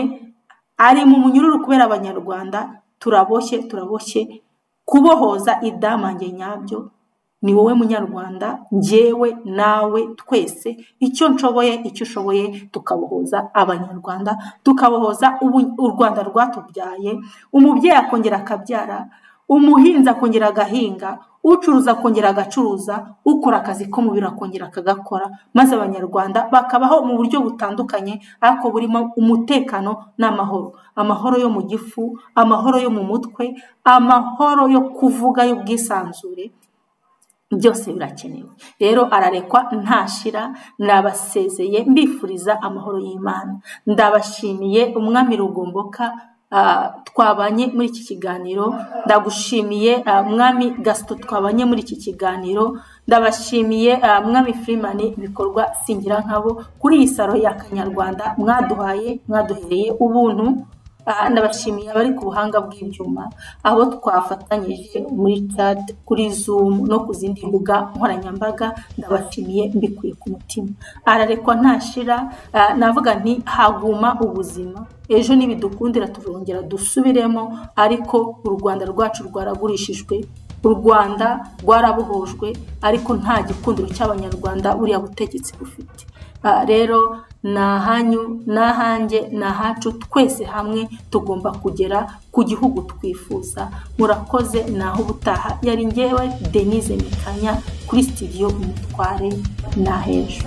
ari mu munyururu kubera abanyarwanda turaboshye turaboshye kubohoza idamange nyabyo ni wowe munyarwanda njyewe nawe twese. Icyo nshoboye icyo ushoboye tukabohoza abanyarwanda tukabohoza u rwanda rwatubyaye. Umubyeyi akongera akabyara umuhinzi akongera agahinga ucuruza akongera agacuruza ukora akazi ko mubiri akongera akagakora. Maze abanyarwanda bakabaho mu buryo butandukanye ariko burimo umutekano n'amahoro. Amahoro yo mu gifu amahoro yo mu mutwe amahoro yo kuvuga y'ubwisanzure byose birakenewe. Rero ararekwa ntashira nabasezeye mbifuriza amahoro y'imana. Ndabashimiye umwami rugomboka twabanye muri iki kiganiro. Ndagushimiye mwami gasito twabanye muri iki kiganiro. Ndabashimiye mwami firimani ibikorwa singira nkabo kuri iyi saro ya kanyarwanda mwaduhaye mwaduhereye ubuntu. Ndabashimiye abari ku buhanga bw'ibyuma abo twafatanyije muri chat kuri zoom no ku zindi mbuga nkoranyambaga ndabashimiye mbikuye ku mutima. Ararekwa ntashira navuga nti haguma ubuzima. Ejo nibidukundira turongera dusubiremo ariko u rwanda rwacu rwaragurishijwe u rwanda rwarabohojwe ariko nta gikundiro cy'abanyarwanda buriya butegetsi bufite. Rero ni ahanyu ni ahanjye ni ahacu twese hamwe tugomba kugera ku gihugu twifuza. Murakoze ni aho ubutaha. Yari ngewe denise mikanya kuri sitidiyo umutware ni ahejo